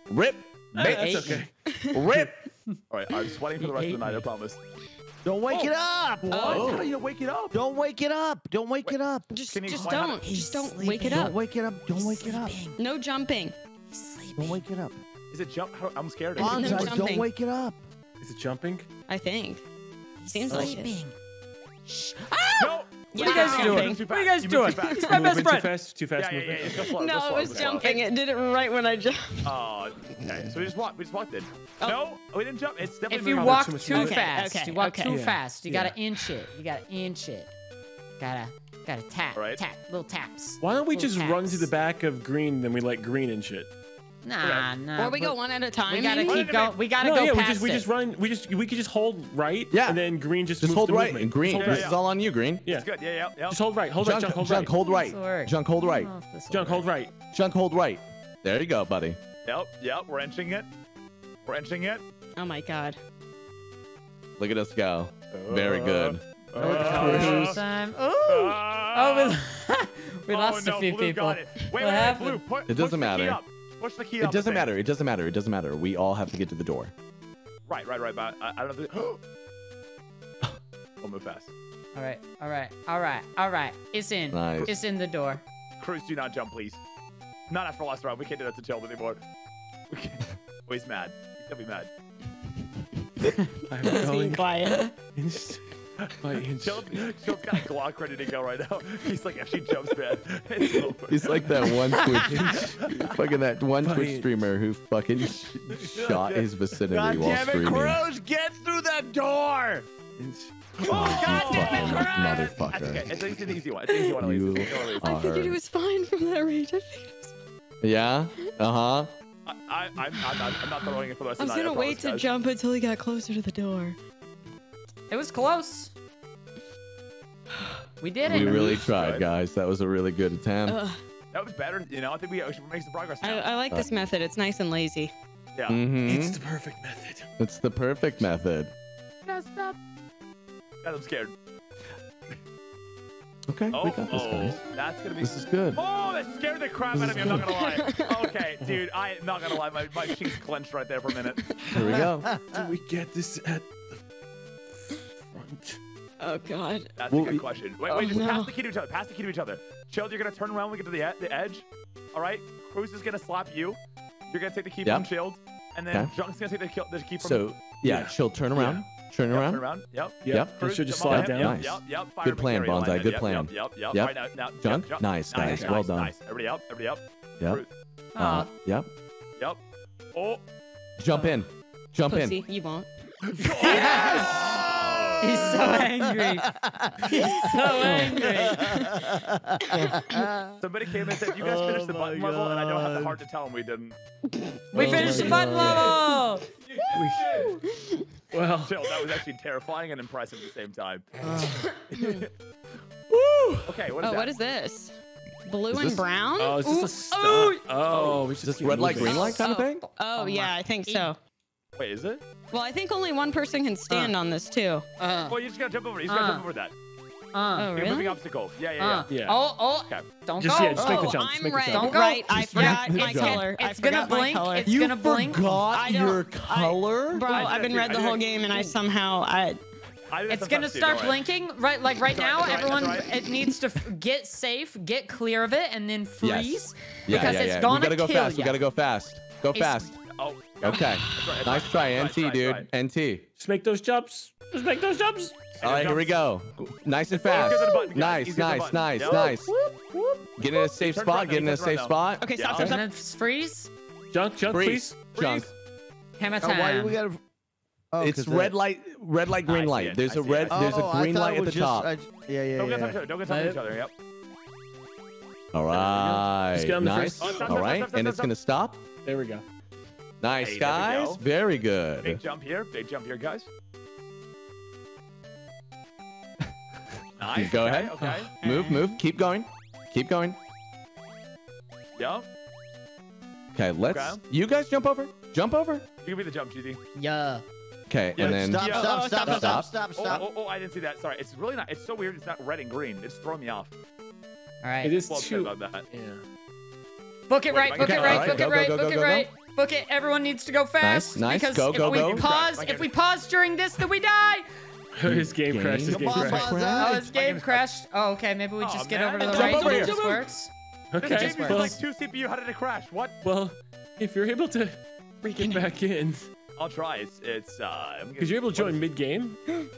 S1: Rip. Ba-
S3: that's okay.
S1: Rip.
S5: All right, I'm sweating for the rest of the night. I promise.
S4: Don't wake it up.
S5: What? How do you wake it up?
S4: Don't wake it up. Don't wake it up.
S2: just, just
S5: explain how to-
S2: don't. Just don't wake it
S4: Don't
S2: up.
S4: wake it up. Don't wake it up.
S2: No jumping.
S4: Don't wake it up.
S5: Is it jump? I'm scared.
S2: No
S4: Bonsai, don't
S2: jumping.
S4: wake it up.
S3: Is it jumping?
S2: I think. Seems like it. Ah!
S5: No.
S2: What
S6: are you guys doing?
S5: Moving
S6: What are you guys
S5: You
S6: doing?
S5: too fast.
S6: He's my best friend.
S3: Too fast. Too fast.
S5: Yeah, yeah,
S3: moving.
S5: yeah. Go slow. go
S2: No,
S5: slow,
S2: it was
S5: go slow.
S2: jumping. It did it right when I jumped.
S5: Oh, okay. So we just walked. We just walked in.
S2: Oh.
S5: No, we didn't jump. It's definitely
S6: If you walk
S3: too
S6: too
S3: movement.
S2: Okay,
S6: fast,
S2: okay,
S6: you walk
S2: okay.
S6: too
S3: Yeah,
S6: fast. You
S3: yeah.
S6: gotta inch it. You gotta inch it. Gotta, gotta tap,
S5: Alright.
S6: tap, little taps.
S3: Why don't we
S6: Little
S3: just run to the back of green, then we let green inch shit?
S6: Nah, nah.
S2: or we go one at a time.
S6: We gotta
S2: maybe?
S6: keep going. We gotta
S3: no,
S6: go
S3: yeah, we
S6: past
S3: just we just run. We just we could just hold right.
S1: Yeah.
S3: And then green just
S1: Just
S3: moves
S1: hold
S3: the
S1: right
S3: movement.
S1: and green.
S3: Just hold
S1: This
S3: right.
S1: is all on you, green.
S3: Yeah.
S5: It's good. Yeah, yeah, yeah.
S3: Just hold right. Hold right.
S1: Junk,
S3: Junk. Hold
S1: junk,
S3: right.
S1: hold right. Junk, hold right.
S6: I don't know if this'll
S3: Junk. Hold right.
S1: Junk, hold right. There you go, buddy.
S5: Yep, yep. We're it. We're it.
S2: Oh my god.
S1: Look at us go. Very
S5: Uh,
S1: good.
S6: Uh, uh, Cruise uh, time. Ooh. Oh, we, we
S5: oh,
S6: lost
S5: no,
S6: a few people.
S5: It. Wait,
S6: What
S5: wait, wait,
S6: happened?
S5: Blue. Pu-
S1: It doesn't matter.
S5: Up. Push the key
S1: It
S5: up.
S1: doesn't matter. It doesn't matter. It doesn't matter. We all have to get to the door.
S5: Right, right, right. But I, I don't know. If we'll move fast.
S6: All right, all right, all right, all right. It's in.
S1: Nice.
S6: It's in the door.
S5: Cruz, do not jump, please. Not after last round. We can't do that to Chill anymore. We can't. Oh, he's mad. He's gonna be mad.
S3: I'm
S2: Being
S3: going
S2: quiet.
S3: inch by inch.
S5: Chill, Chill's got a Glock ready to go right now. He's like, if she jumps, man, it's over.
S1: He's like that one Twitch, fucking that one Twitch
S3: Funny.
S1: streamer who fucking sh- shot his vicinity
S4: God
S1: while
S4: damn it,
S1: streaming.
S4: Cruz, get through that door.
S3: Inch.
S1: Oh,
S5: God damn it,
S1: fucking
S5: That's okay.
S1: motherfucker.
S5: It's, it's an easy one. It's an easy one. at least.
S1: You
S5: It's an easy one, at least.
S2: I figured
S1: are-
S2: it was fine from that range. I figured it was
S1: Yeah? Uh-huh.
S5: I, I, I'm, I'm, not, I'm not throwing it for the rest
S2: I
S5: of the night.
S2: gonna wait to
S5: guys.
S2: jump until he got closer to the door.
S6: It was close. We did it.
S1: We really tried, guys. That was a really good attempt.
S2: Ugh.
S5: That was better. You know, I think we should make some progress
S2: I,
S5: now.
S2: I like this method. It's nice and lazy.
S5: yeah.
S1: Mm-hmm.
S3: It's the perfect method.
S1: It's the perfect method.
S5: God, I'm scared.
S1: Okay,
S5: Oh,
S1: we got this,
S5: oh,
S1: guys.
S5: that's gonna be.
S1: This is good.
S5: Oh, that scared the crap out of me. I'm not gonna lie. Okay, dude, I am not gonna lie. My, my cheeks clenched right there for a minute.
S1: Here we go.
S3: Do we get this at the front?
S2: Oh god.
S5: That's
S1: Well,
S5: a good question. Wait,
S2: Oh,
S5: wait, just
S2: no.
S5: pass the key to each other. Pass the key to each other. Chill, you're gonna turn around when we get to the, e- the edge. All right. Cruz is gonna slap you. You're gonna take the key
S1: Yeah.
S5: from Chilled, and then
S1: Okay.
S5: Junk's gonna take the, kill, the key from.
S1: So, yeah,
S3: Yeah.
S1: she'll turn around. Turn
S5: Yep,
S1: around.
S5: Turn around. Yep.
S3: Yeah.
S1: Yep.
S3: It
S5: Cruz,
S3: should just slide
S5: him.
S3: down.
S1: Nice.
S5: Yep, yep. Fire
S1: Good plan,
S5: McCary
S1: Bonsai, good
S5: Yep,
S1: plan.
S5: Yep, yep, yep.
S1: Yep.
S5: Right now, now,
S1: Jump.
S5: jump, jump.
S1: Nice,
S5: Nice,
S1: guys. Well
S5: nice,
S1: done.
S5: Nice. Everybody up. Everybody up.
S1: Yep.
S5: Cruz,
S6: Aw,
S1: Uh, yep.
S5: Yep. Oh.
S1: Jump in. Jump in.
S2: You won't.
S6: He's so angry. He's so angry.
S5: Somebody came and said, "You guys
S4: Oh
S5: finished the oh
S4: my
S5: button level," and I don't have the heart to tell them we didn't.
S6: We
S1: Oh
S6: finished the button oh
S1: God.
S6: level.
S3: Well,
S5: Chill. That was actually terrifying and impressive at the same time.
S1: Woo!
S5: Okay, what is
S2: Oh,
S5: that?
S2: what is this? Blue
S1: Is
S2: and
S1: this-
S2: brown?
S3: oh, is
S2: Ooh,
S3: a stop?
S2: ooh.
S3: Oh, we should
S1: Is this red light, green light kind of
S2: Oh.
S1: thing?
S2: Oh, yeah, I think oh so.
S5: Wait, is it?
S2: Well, I think only one person can stand on this too.
S6: Uh,
S5: Oh, you just gotta jump over. You just gotta
S6: Uh.
S5: jump over that.
S6: uh,
S2: Oh,
S5: You're
S2: really?
S5: moving obstacle. Yeah, yeah,
S6: uh.
S5: yeah.
S3: Yeah.
S6: Oh, oh.
S5: Okay.
S6: Don't
S3: Just-
S6: go.
S3: yeah, just make the
S2: oh,
S3: jump, just
S2: I'm
S3: make the
S2: red.
S3: jump.
S6: Don't go.
S2: Right, I
S1: Just make
S2: forgot
S1: the
S2: my color.
S6: It's gonna
S2: forgot my
S6: blink.
S2: color.
S6: It's
S1: You
S6: gonna blink.
S1: forgot
S2: I don't-
S1: your
S2: I-
S1: color?
S2: Bro,
S5: I,
S2: I've been red the whole game and I somehow I
S5: I
S6: It's gonna
S5: sometimes too,
S6: start
S5: don't
S6: blinking right like right now.
S5: all right, that's all
S6: everyone,
S5: right.
S6: it needs to f- get safe, get clear of it, and then freeze
S1: Yeah,
S6: because
S1: yeah,
S6: it's
S1: yeah.
S6: gonna
S1: we gotta go
S6: kill
S1: fast. We gotta go fast. Go
S6: It's-
S1: fast.
S5: Oh.
S1: Okay.
S5: That's right, that's
S1: Nice try,
S5: That's
S1: NT, dude.
S5: right.
S1: NT.
S3: Just make those jumps. Just make those jumps.
S1: All right, here we go. Nice and fast.
S5: button, guys.
S1: Nice,
S5: Easier than a
S1: nice,
S5: button.
S1: nice,
S5: Yep.
S1: nice. Get in a safe spot.
S5: right
S1: Get in a safe
S5: now.
S1: spot.
S2: Okay, stop,
S6: And
S2: stop, stop.
S6: freeze.
S3: Junk, junk,
S1: Freeze.
S3: please.
S1: Junk.
S6: Hammer
S4: Oh, why do
S6: time.
S4: we gotta? Oh,
S1: It's
S4: 'cause
S1: red light, red light, green light.
S5: it,
S1: There's
S5: I
S1: a
S5: see it,
S1: red,
S5: I
S1: there's
S4: Oh,
S1: a
S4: I
S1: green light at the
S4: just-
S1: top.
S4: I- yeah, yeah,
S5: Don't get
S4: yeah.
S5: on each other. Don't get on each other. Yep.
S1: All right.
S3: Just get on the
S1: Nice.
S3: first-
S5: Oh, stop,
S1: All
S5: stop,
S1: right,
S5: stop, stop,
S1: and it's
S5: stop.
S1: gonna stop.
S3: There we go.
S1: Nice,
S5: Hey,
S1: guys.
S5: go.
S1: Very good.
S5: Big jump here. Big jump here, guys. Nice.
S1: Go
S5: okay,
S1: ahead.
S5: Okay.
S1: Move, move. Keep going. Keep going.
S5: Yep.
S1: Okay, let's.
S5: Okay.
S1: You guys jump over. Jump over.
S5: You give me the jump, GZ.
S6: Yeah.
S1: Okay,
S5: Yeah,
S1: and then
S4: Stop,
S5: Yeah.
S4: stop,
S2: Oh,
S4: stop,
S2: stop,
S4: stop,
S1: stop.
S4: stop,
S5: Oh, oh, oh, I didn't see that. Sorry. It's really not. It's so weird. It's not red and green. It's throwing me off.
S6: All right.
S3: It is
S5: Well
S3: too.
S5: about that.
S3: Yeah.
S6: Book it
S5: Wait,
S6: right.
S5: am I
S6: Book it
S5: getting-
S6: right. Book
S1: go,
S6: it
S1: go,
S6: right.
S1: go,
S6: Book
S1: go,
S6: it
S1: go,
S6: right. Book it. Everyone needs to go fast.
S1: nice.
S6: Because
S1: Go,
S6: if
S1: go,
S6: we
S1: go.
S6: pause, if we pause during this, then we die.
S3: His game crashed. His
S1: Game
S3: game crashed.
S4: pause
S6: Oh, his game crashed. Oh, okay. Maybe we
S5: Aw,
S6: just get
S5: man.
S6: over to the
S5: Jump
S6: right.
S1: over here.
S6: it just works.
S5: This
S3: Okay.
S5: game
S6: just
S5: uses
S3: Well,
S5: like two CPU. How did it crash? What?
S3: well, if you're able to bring it back in,
S5: I'll try. It's it's uh.
S3: Because you're able to join mid game.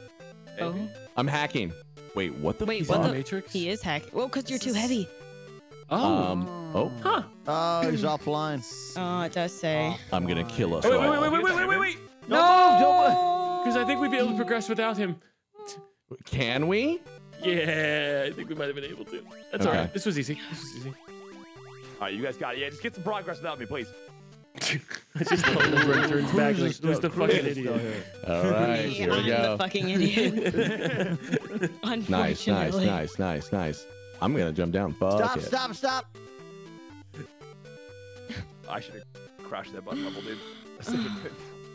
S6: Oh.
S1: I'm hacking. Wait, what the?
S2: Wait,
S3: He's
S2: what the-
S3: the Matrix.
S2: He is hacking. Well, because you're too heavy.
S3: Oh.
S1: Um. Oh,
S3: huh.
S4: Oh, he's offline.
S2: Oh, it does say.
S1: I'm gonna kill us
S3: Oh, wait,
S1: all.
S3: wait, wait, wait, wait, wait, wait, wait.
S6: No.
S3: Because I think we'd be able to progress without him.
S1: Can we?
S3: Yeah, I think we might have been able to. That's
S1: Okay.
S3: alright. This was easy. This was easy.
S5: All right, you guys got it. Yeah, just get some progress without me, please.
S3: I just roll over and turns back like, who's the fucking idiot?
S1: All right, here we
S2: I'm
S1: go.
S2: the fucking idiot.
S1: Nice, nice, nice, nice, nice. I'm gonna jump down. Fuck
S4: Stop,
S1: it.
S4: stop, stop.
S5: I should have crashed that button level, dude.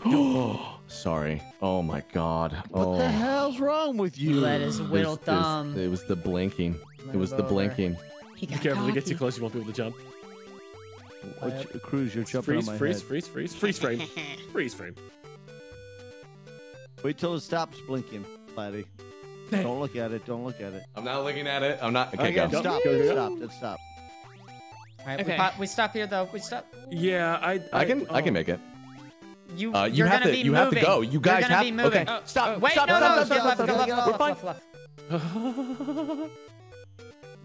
S1: Oh, sorry. Oh my god.
S4: What
S1: oh.
S4: the hell's wrong with you?
S6: Let his
S1: It was- it was-
S6: thumb.
S1: It was the blinking. It was the
S6: Move over.
S1: blinking.
S2: He
S3: Be careful, if it gets
S2: cocky.
S3: too close, you won't be able to jump.
S4: What, Cruz, you're jumping
S3: Freeze,
S4: on my
S3: freeze,
S4: head.
S3: freeze, freeze, freeze frame. Freeze frame.
S4: Wait till it stops blinking, Platy. Don't look at it. Don't look at it.
S1: I'm not looking at it. I'm not. Okay,
S4: Okay,
S1: go.
S4: stop.
S3: Go, go,
S4: It
S3: go.
S4: stopped. It stopped.
S6: All right,
S2: Okay.
S6: we, we stop here though. We stop.
S3: Yeah, I.
S1: I can. I can
S3: oh.
S1: make it.
S6: You.
S1: Uh, you
S6: you're
S1: have
S6: gonna
S1: to.
S6: be
S1: You have to go. You
S6: You're
S1: guys
S6: gonna
S1: have.
S6: be moving.
S1: Okay. Stop.
S6: Oh, wait,
S1: stop.
S6: no,
S1: stop,
S6: no,
S1: stop,
S6: go
S1: stop, stop, stop, stop. We're fine.
S6: left, left, left.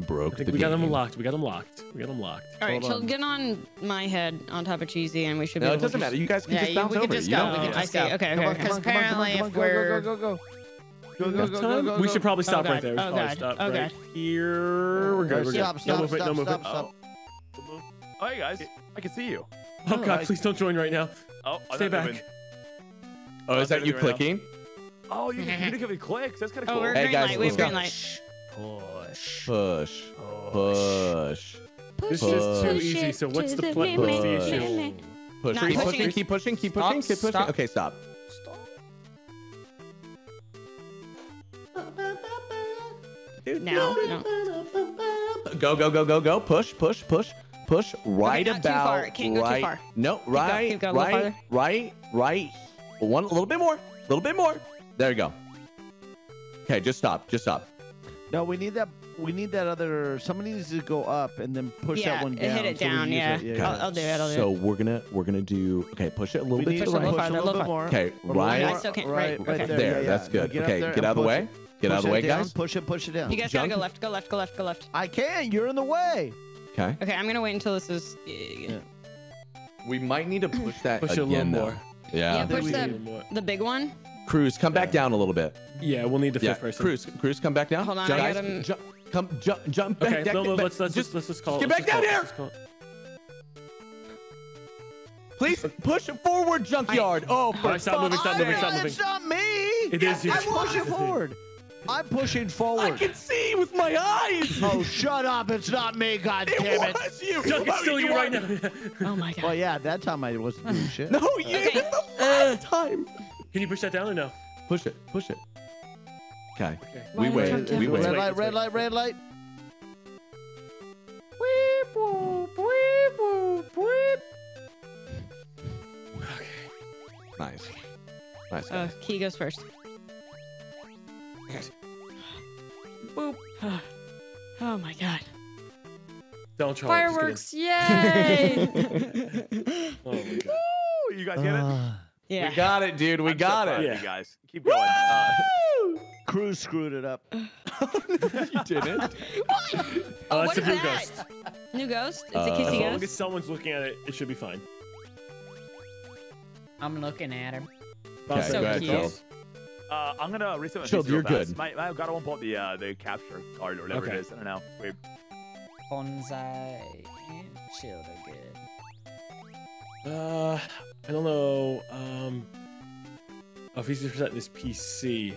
S1: Broke
S3: I think
S1: the
S3: we got them locked. We got them locked. We got them locked.
S2: All right,
S4: Hold
S2: so
S4: on.
S2: get on my head on top of Cheesy, and we should be
S1: No,
S2: able
S1: it doesn't
S2: to
S1: matter. You guys can
S6: Yeah,
S1: just
S6: you-
S1: bounce
S6: we can just go.
S1: don't-
S6: We can
S2: I
S6: just
S2: see.
S6: go.
S2: Okay, okay,
S4: Come on,
S2: okay.
S4: come on, come on, come on,
S6: apparently if we're-
S4: go, go, go, go, go. Go, go, go, go, go,
S3: we should probably
S2: Oh,
S3: stop
S2: God.
S3: right there. We should
S2: Oh,
S3: probably stop
S2: Oh,
S3: right here. We're good. We're
S4: Stop,
S3: good.
S4: stop,
S3: no movement.
S4: stop,
S3: no movement.
S4: stop,
S5: Oh.
S4: stop.
S5: Oh, hey guys, I can see you.
S3: Oh,
S4: Oh,
S3: God,
S4: I-
S3: please don't join right now.
S5: Oh, I'm
S3: Stay back.
S5: moving.
S1: Oh, is that you
S5: Right now.
S1: clicking?
S5: Oh, you you didn't give me clicks. That's kind of
S2: Oh,
S5: cool.
S2: we're
S1: Hey,
S2: green
S1: guys,
S2: light. We have
S1: let's go.
S3: Push.
S1: Push. Push.
S3: This is too easy. So what's the
S2: to
S3: pl- what's the issue?
S1: Push. Keep
S2: pushing.
S1: pushing. Keep pushing. Keep pushing. Keep pushing.
S6: stop.
S1: Okay, stop.
S2: Now, no.
S1: Go, go, go, go, go. Push, push, push, push. Right
S2: not too
S1: about.
S2: far. It can't go too
S1: right.
S2: far.
S1: No, right,
S2: keep going a little
S1: right,
S2: farther.
S1: right, right. One, a little bit more. A little bit more. There you go. Okay, just stop. Just stop.
S4: No, we need that. We need that other. Somebody needs to go up and then push
S2: Yeah,
S4: that one
S2: hit
S4: down.
S2: it
S4: so we
S2: down,
S4: use
S2: yeah.
S4: it.
S2: I'll- I'll do it, I'll do
S1: so we're gonna we're gonna do. Okay, push it a little
S4: We
S1: bit to
S4: to
S1: the
S4: push
S1: right.
S4: a
S2: farther, a
S4: little
S2: little
S4: bit more.
S1: Okay, right.
S4: more.
S2: I still can't-
S4: Right,
S2: right,
S4: right
S2: okay.
S4: there.
S1: There,
S4: yeah, yeah.
S1: that's good.
S4: Get
S1: Okay, get out of the
S4: push
S1: way.
S4: It.
S1: Get out of the way,
S4: down,
S1: guys.
S4: Push it, push it down.
S2: You guys gotta go left, go left, go left, go left.
S4: I can't. You're in the way.
S1: Okay.
S2: Okay, I'm gonna wait until this is.
S4: Yeah.
S1: We might need to push that
S3: Push it a little
S1: again, though.
S3: more.
S1: Yeah.
S2: Yeah, push
S4: we
S2: the
S3: more.
S2: the big one.
S1: Cruz, come back down a little bit.
S3: Yeah, we'll need the
S1: Yeah,
S3: fifth person.
S1: Cruz, Cruz, come back down.
S2: Hold on,
S1: Jump,
S2: I
S1: guys,
S2: gotta-
S1: jump, come, jump, jump back.
S3: Okay,
S1: back,
S3: no, no,
S1: back,
S3: let's let's
S1: just,
S3: just let's just call.
S1: It.
S3: Get
S1: back down
S3: call
S1: here.
S3: let's call it.
S1: please push forward, junkyard. oh, for
S3: All right, stop moving, stop moving, stop moving.
S4: It's not me.
S3: It is you.
S4: I'm pushing forward. I'm pushing forward.
S1: I can see with my eyes.
S4: Oh, shut up. It's not me, God
S1: it
S4: damn it.
S1: was you.
S3: Junk, it's
S1: Oh,
S3: still you right now.
S2: Oh my god.
S4: Well, yeah, that time I wasn't doing shit.
S1: No, you.
S2: Okay.
S1: The last time.
S3: Can you push that down or no?
S1: Push it. Push it. Okay.
S3: Okay.
S1: We wait.
S2: don't you
S1: We
S2: jump
S1: wait.
S4: Red
S3: wait,
S4: light,
S3: let's
S4: red
S3: wait.
S4: light, red light.
S1: Nice. Nice.
S2: Uh. Key goes first.
S6: Boop.
S2: Oh my god.
S3: Don't try.
S6: Fireworks! Yay!
S3: Oh my god.
S5: Woo! You guys get it?
S4: Uh,
S2: Yeah.
S1: We got it, dude. We
S5: I'm so
S1: got
S5: proud
S1: it.
S5: of You guys, keep going. Uh,
S4: Cruz screwed it up.
S1: you didn't. what?
S3: Oh, that's
S2: what
S3: a new
S2: that?
S3: ghost.
S2: New ghost? It's
S1: Uh,
S2: a
S3: As
S2: kissy
S3: long
S2: ghost.
S3: as someone's looking at it, it should be fine.
S6: I'm looking at him.
S1: Okay,
S6: So
S1: go ahead,
S6: cute.
S1: Phil.
S5: uh, I'm gonna reset my
S1: Shield, you're
S5: fast.
S1: good.
S5: My, my God, I won't pull up the uh, the capture card or whatever
S3: Okay.
S5: it is. I don't know. Wait.
S6: Bonsai and shield are good.
S3: Uh, I don't know. Um, oh, if he's resetting his PC.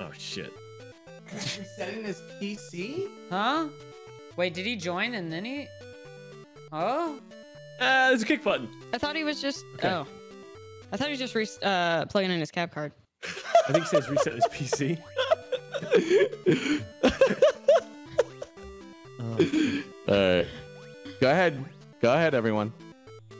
S3: Oh shit.
S1: Resetting his PC?
S6: Huh? Wait, did he join and then he? Oh?
S3: Ah, there's a kick button.
S2: I thought he was just.
S3: Okay.
S2: Oh. I thought he was just re- uh, plugging in his cap card.
S3: I think it says reset this PC.
S4: Oh.
S1: All right. Go ahead. Go ahead, everyone.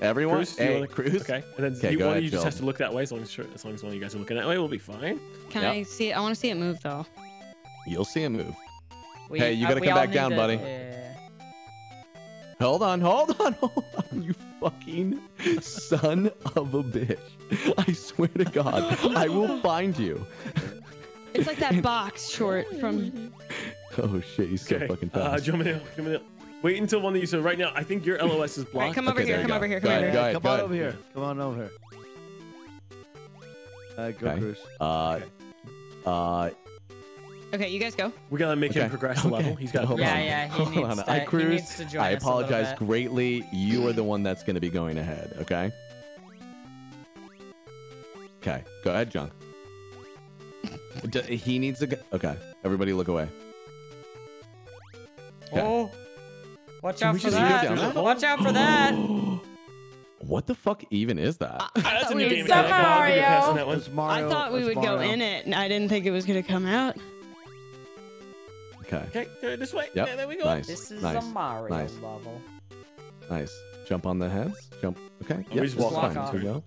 S1: Everyone.
S3: Cruz, you
S1: hey,
S3: wanna-
S1: Cruz.
S3: Okay, and then
S1: Okay,
S3: you,
S1: go
S3: one of
S1: ahead,
S3: you just
S1: Jill.
S3: has to look that way. As long as as long as one of you guys are looking that way, we'll be fine.
S2: Can
S1: Yep.
S2: I see it? I want to see it move though.
S1: You'll see it move.
S6: We,
S1: Hey, you
S6: uh,
S1: gotta come back down,
S6: to-
S1: buddy.
S6: yeah.
S1: Hold on, hold on, hold on, you fucking son of a bitch. I swear to God, I will find you.
S2: It's like that box short from.
S1: Oh shit, he's so fucking
S3: Uh,
S1: fast.
S3: do you want me to- do you want me to- Wait until one of you. So right now, I think your LOS is
S2: All right,
S3: blocked.
S2: come over
S1: Okay,
S2: here.
S1: there you
S2: Come
S1: go.
S2: over here.
S1: Go
S2: Come over here.
S1: ahead.
S4: Come on over here. Come on over here. All right, go,
S1: Okay.
S4: Cruz.
S1: Uh, uh,
S2: Okay, you guys go.
S3: We gotta make
S1: Okay.
S3: him progress the
S1: Okay.
S3: level. He's got.
S1: Hold
S6: Yeah,
S1: on.
S6: yeah, he
S1: Hold on.
S6: to-
S1: I
S6: he
S1: Cruz.
S6: needs to join
S1: I
S6: us a little
S1: apologize
S6: bit.
S1: greatly. You are the one that's going to be going ahead. Okay. Okay. Go ahead, John. D- he needs to go. Okay. Everybody, look away. Okay.
S6: Oh. Watch
S3: Can
S6: out for
S3: just
S1: leave it
S6: that. Watch out for that.
S1: what the fuck even is that?
S3: Ah, that's a new
S2: we
S3: game.
S2: would
S3: I'll give you a pass on
S6: Mario.
S3: that one.
S4: That's Mario.
S2: I thought we
S4: that's
S2: would go in it, and I didn't think it was gonna come out.
S1: Okay.
S3: Okay, go this way.
S1: Yep.
S3: Yeah, there we go.
S1: Nice.
S6: This is
S1: nice.
S6: a Mario
S1: nice.
S6: level.
S1: Nice. Jump on the heads. Jump. Okay.
S3: Oh,
S1: Yep.
S3: we just
S6: walk
S1: fine.
S6: off.
S1: Here we go.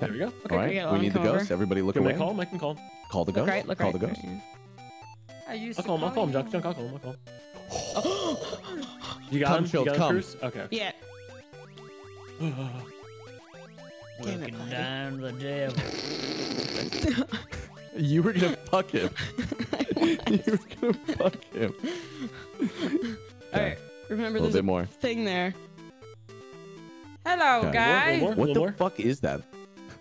S3: There we go.
S1: All
S2: we
S1: We need the
S2: come over.
S1: ghost. Everybody, look
S3: Can we
S1: away.
S3: call him? I can call him.
S1: Call the
S2: Look
S1: ghost.
S2: right. Look
S1: call
S2: right.
S1: the ghost.
S6: I used
S3: I'll call him. I'll call him.
S6: you.
S3: Junk, Junk, I'll call him. I'll call him. You got
S1: Come,
S3: him?
S1: Shield,
S3: you got him. Cruz? Okay.
S2: Yeah. Damn it,
S6: Looking down the devil.
S1: You were gonna fuck him. you were gonna fuck him.
S2: All right. Remember,
S1: A little
S2: there's
S1: bit
S2: a
S1: more.
S2: thing there.
S6: Hello,
S1: Okay.
S6: guy.
S3: More, more,
S1: What the
S3: more.
S1: fuck is that?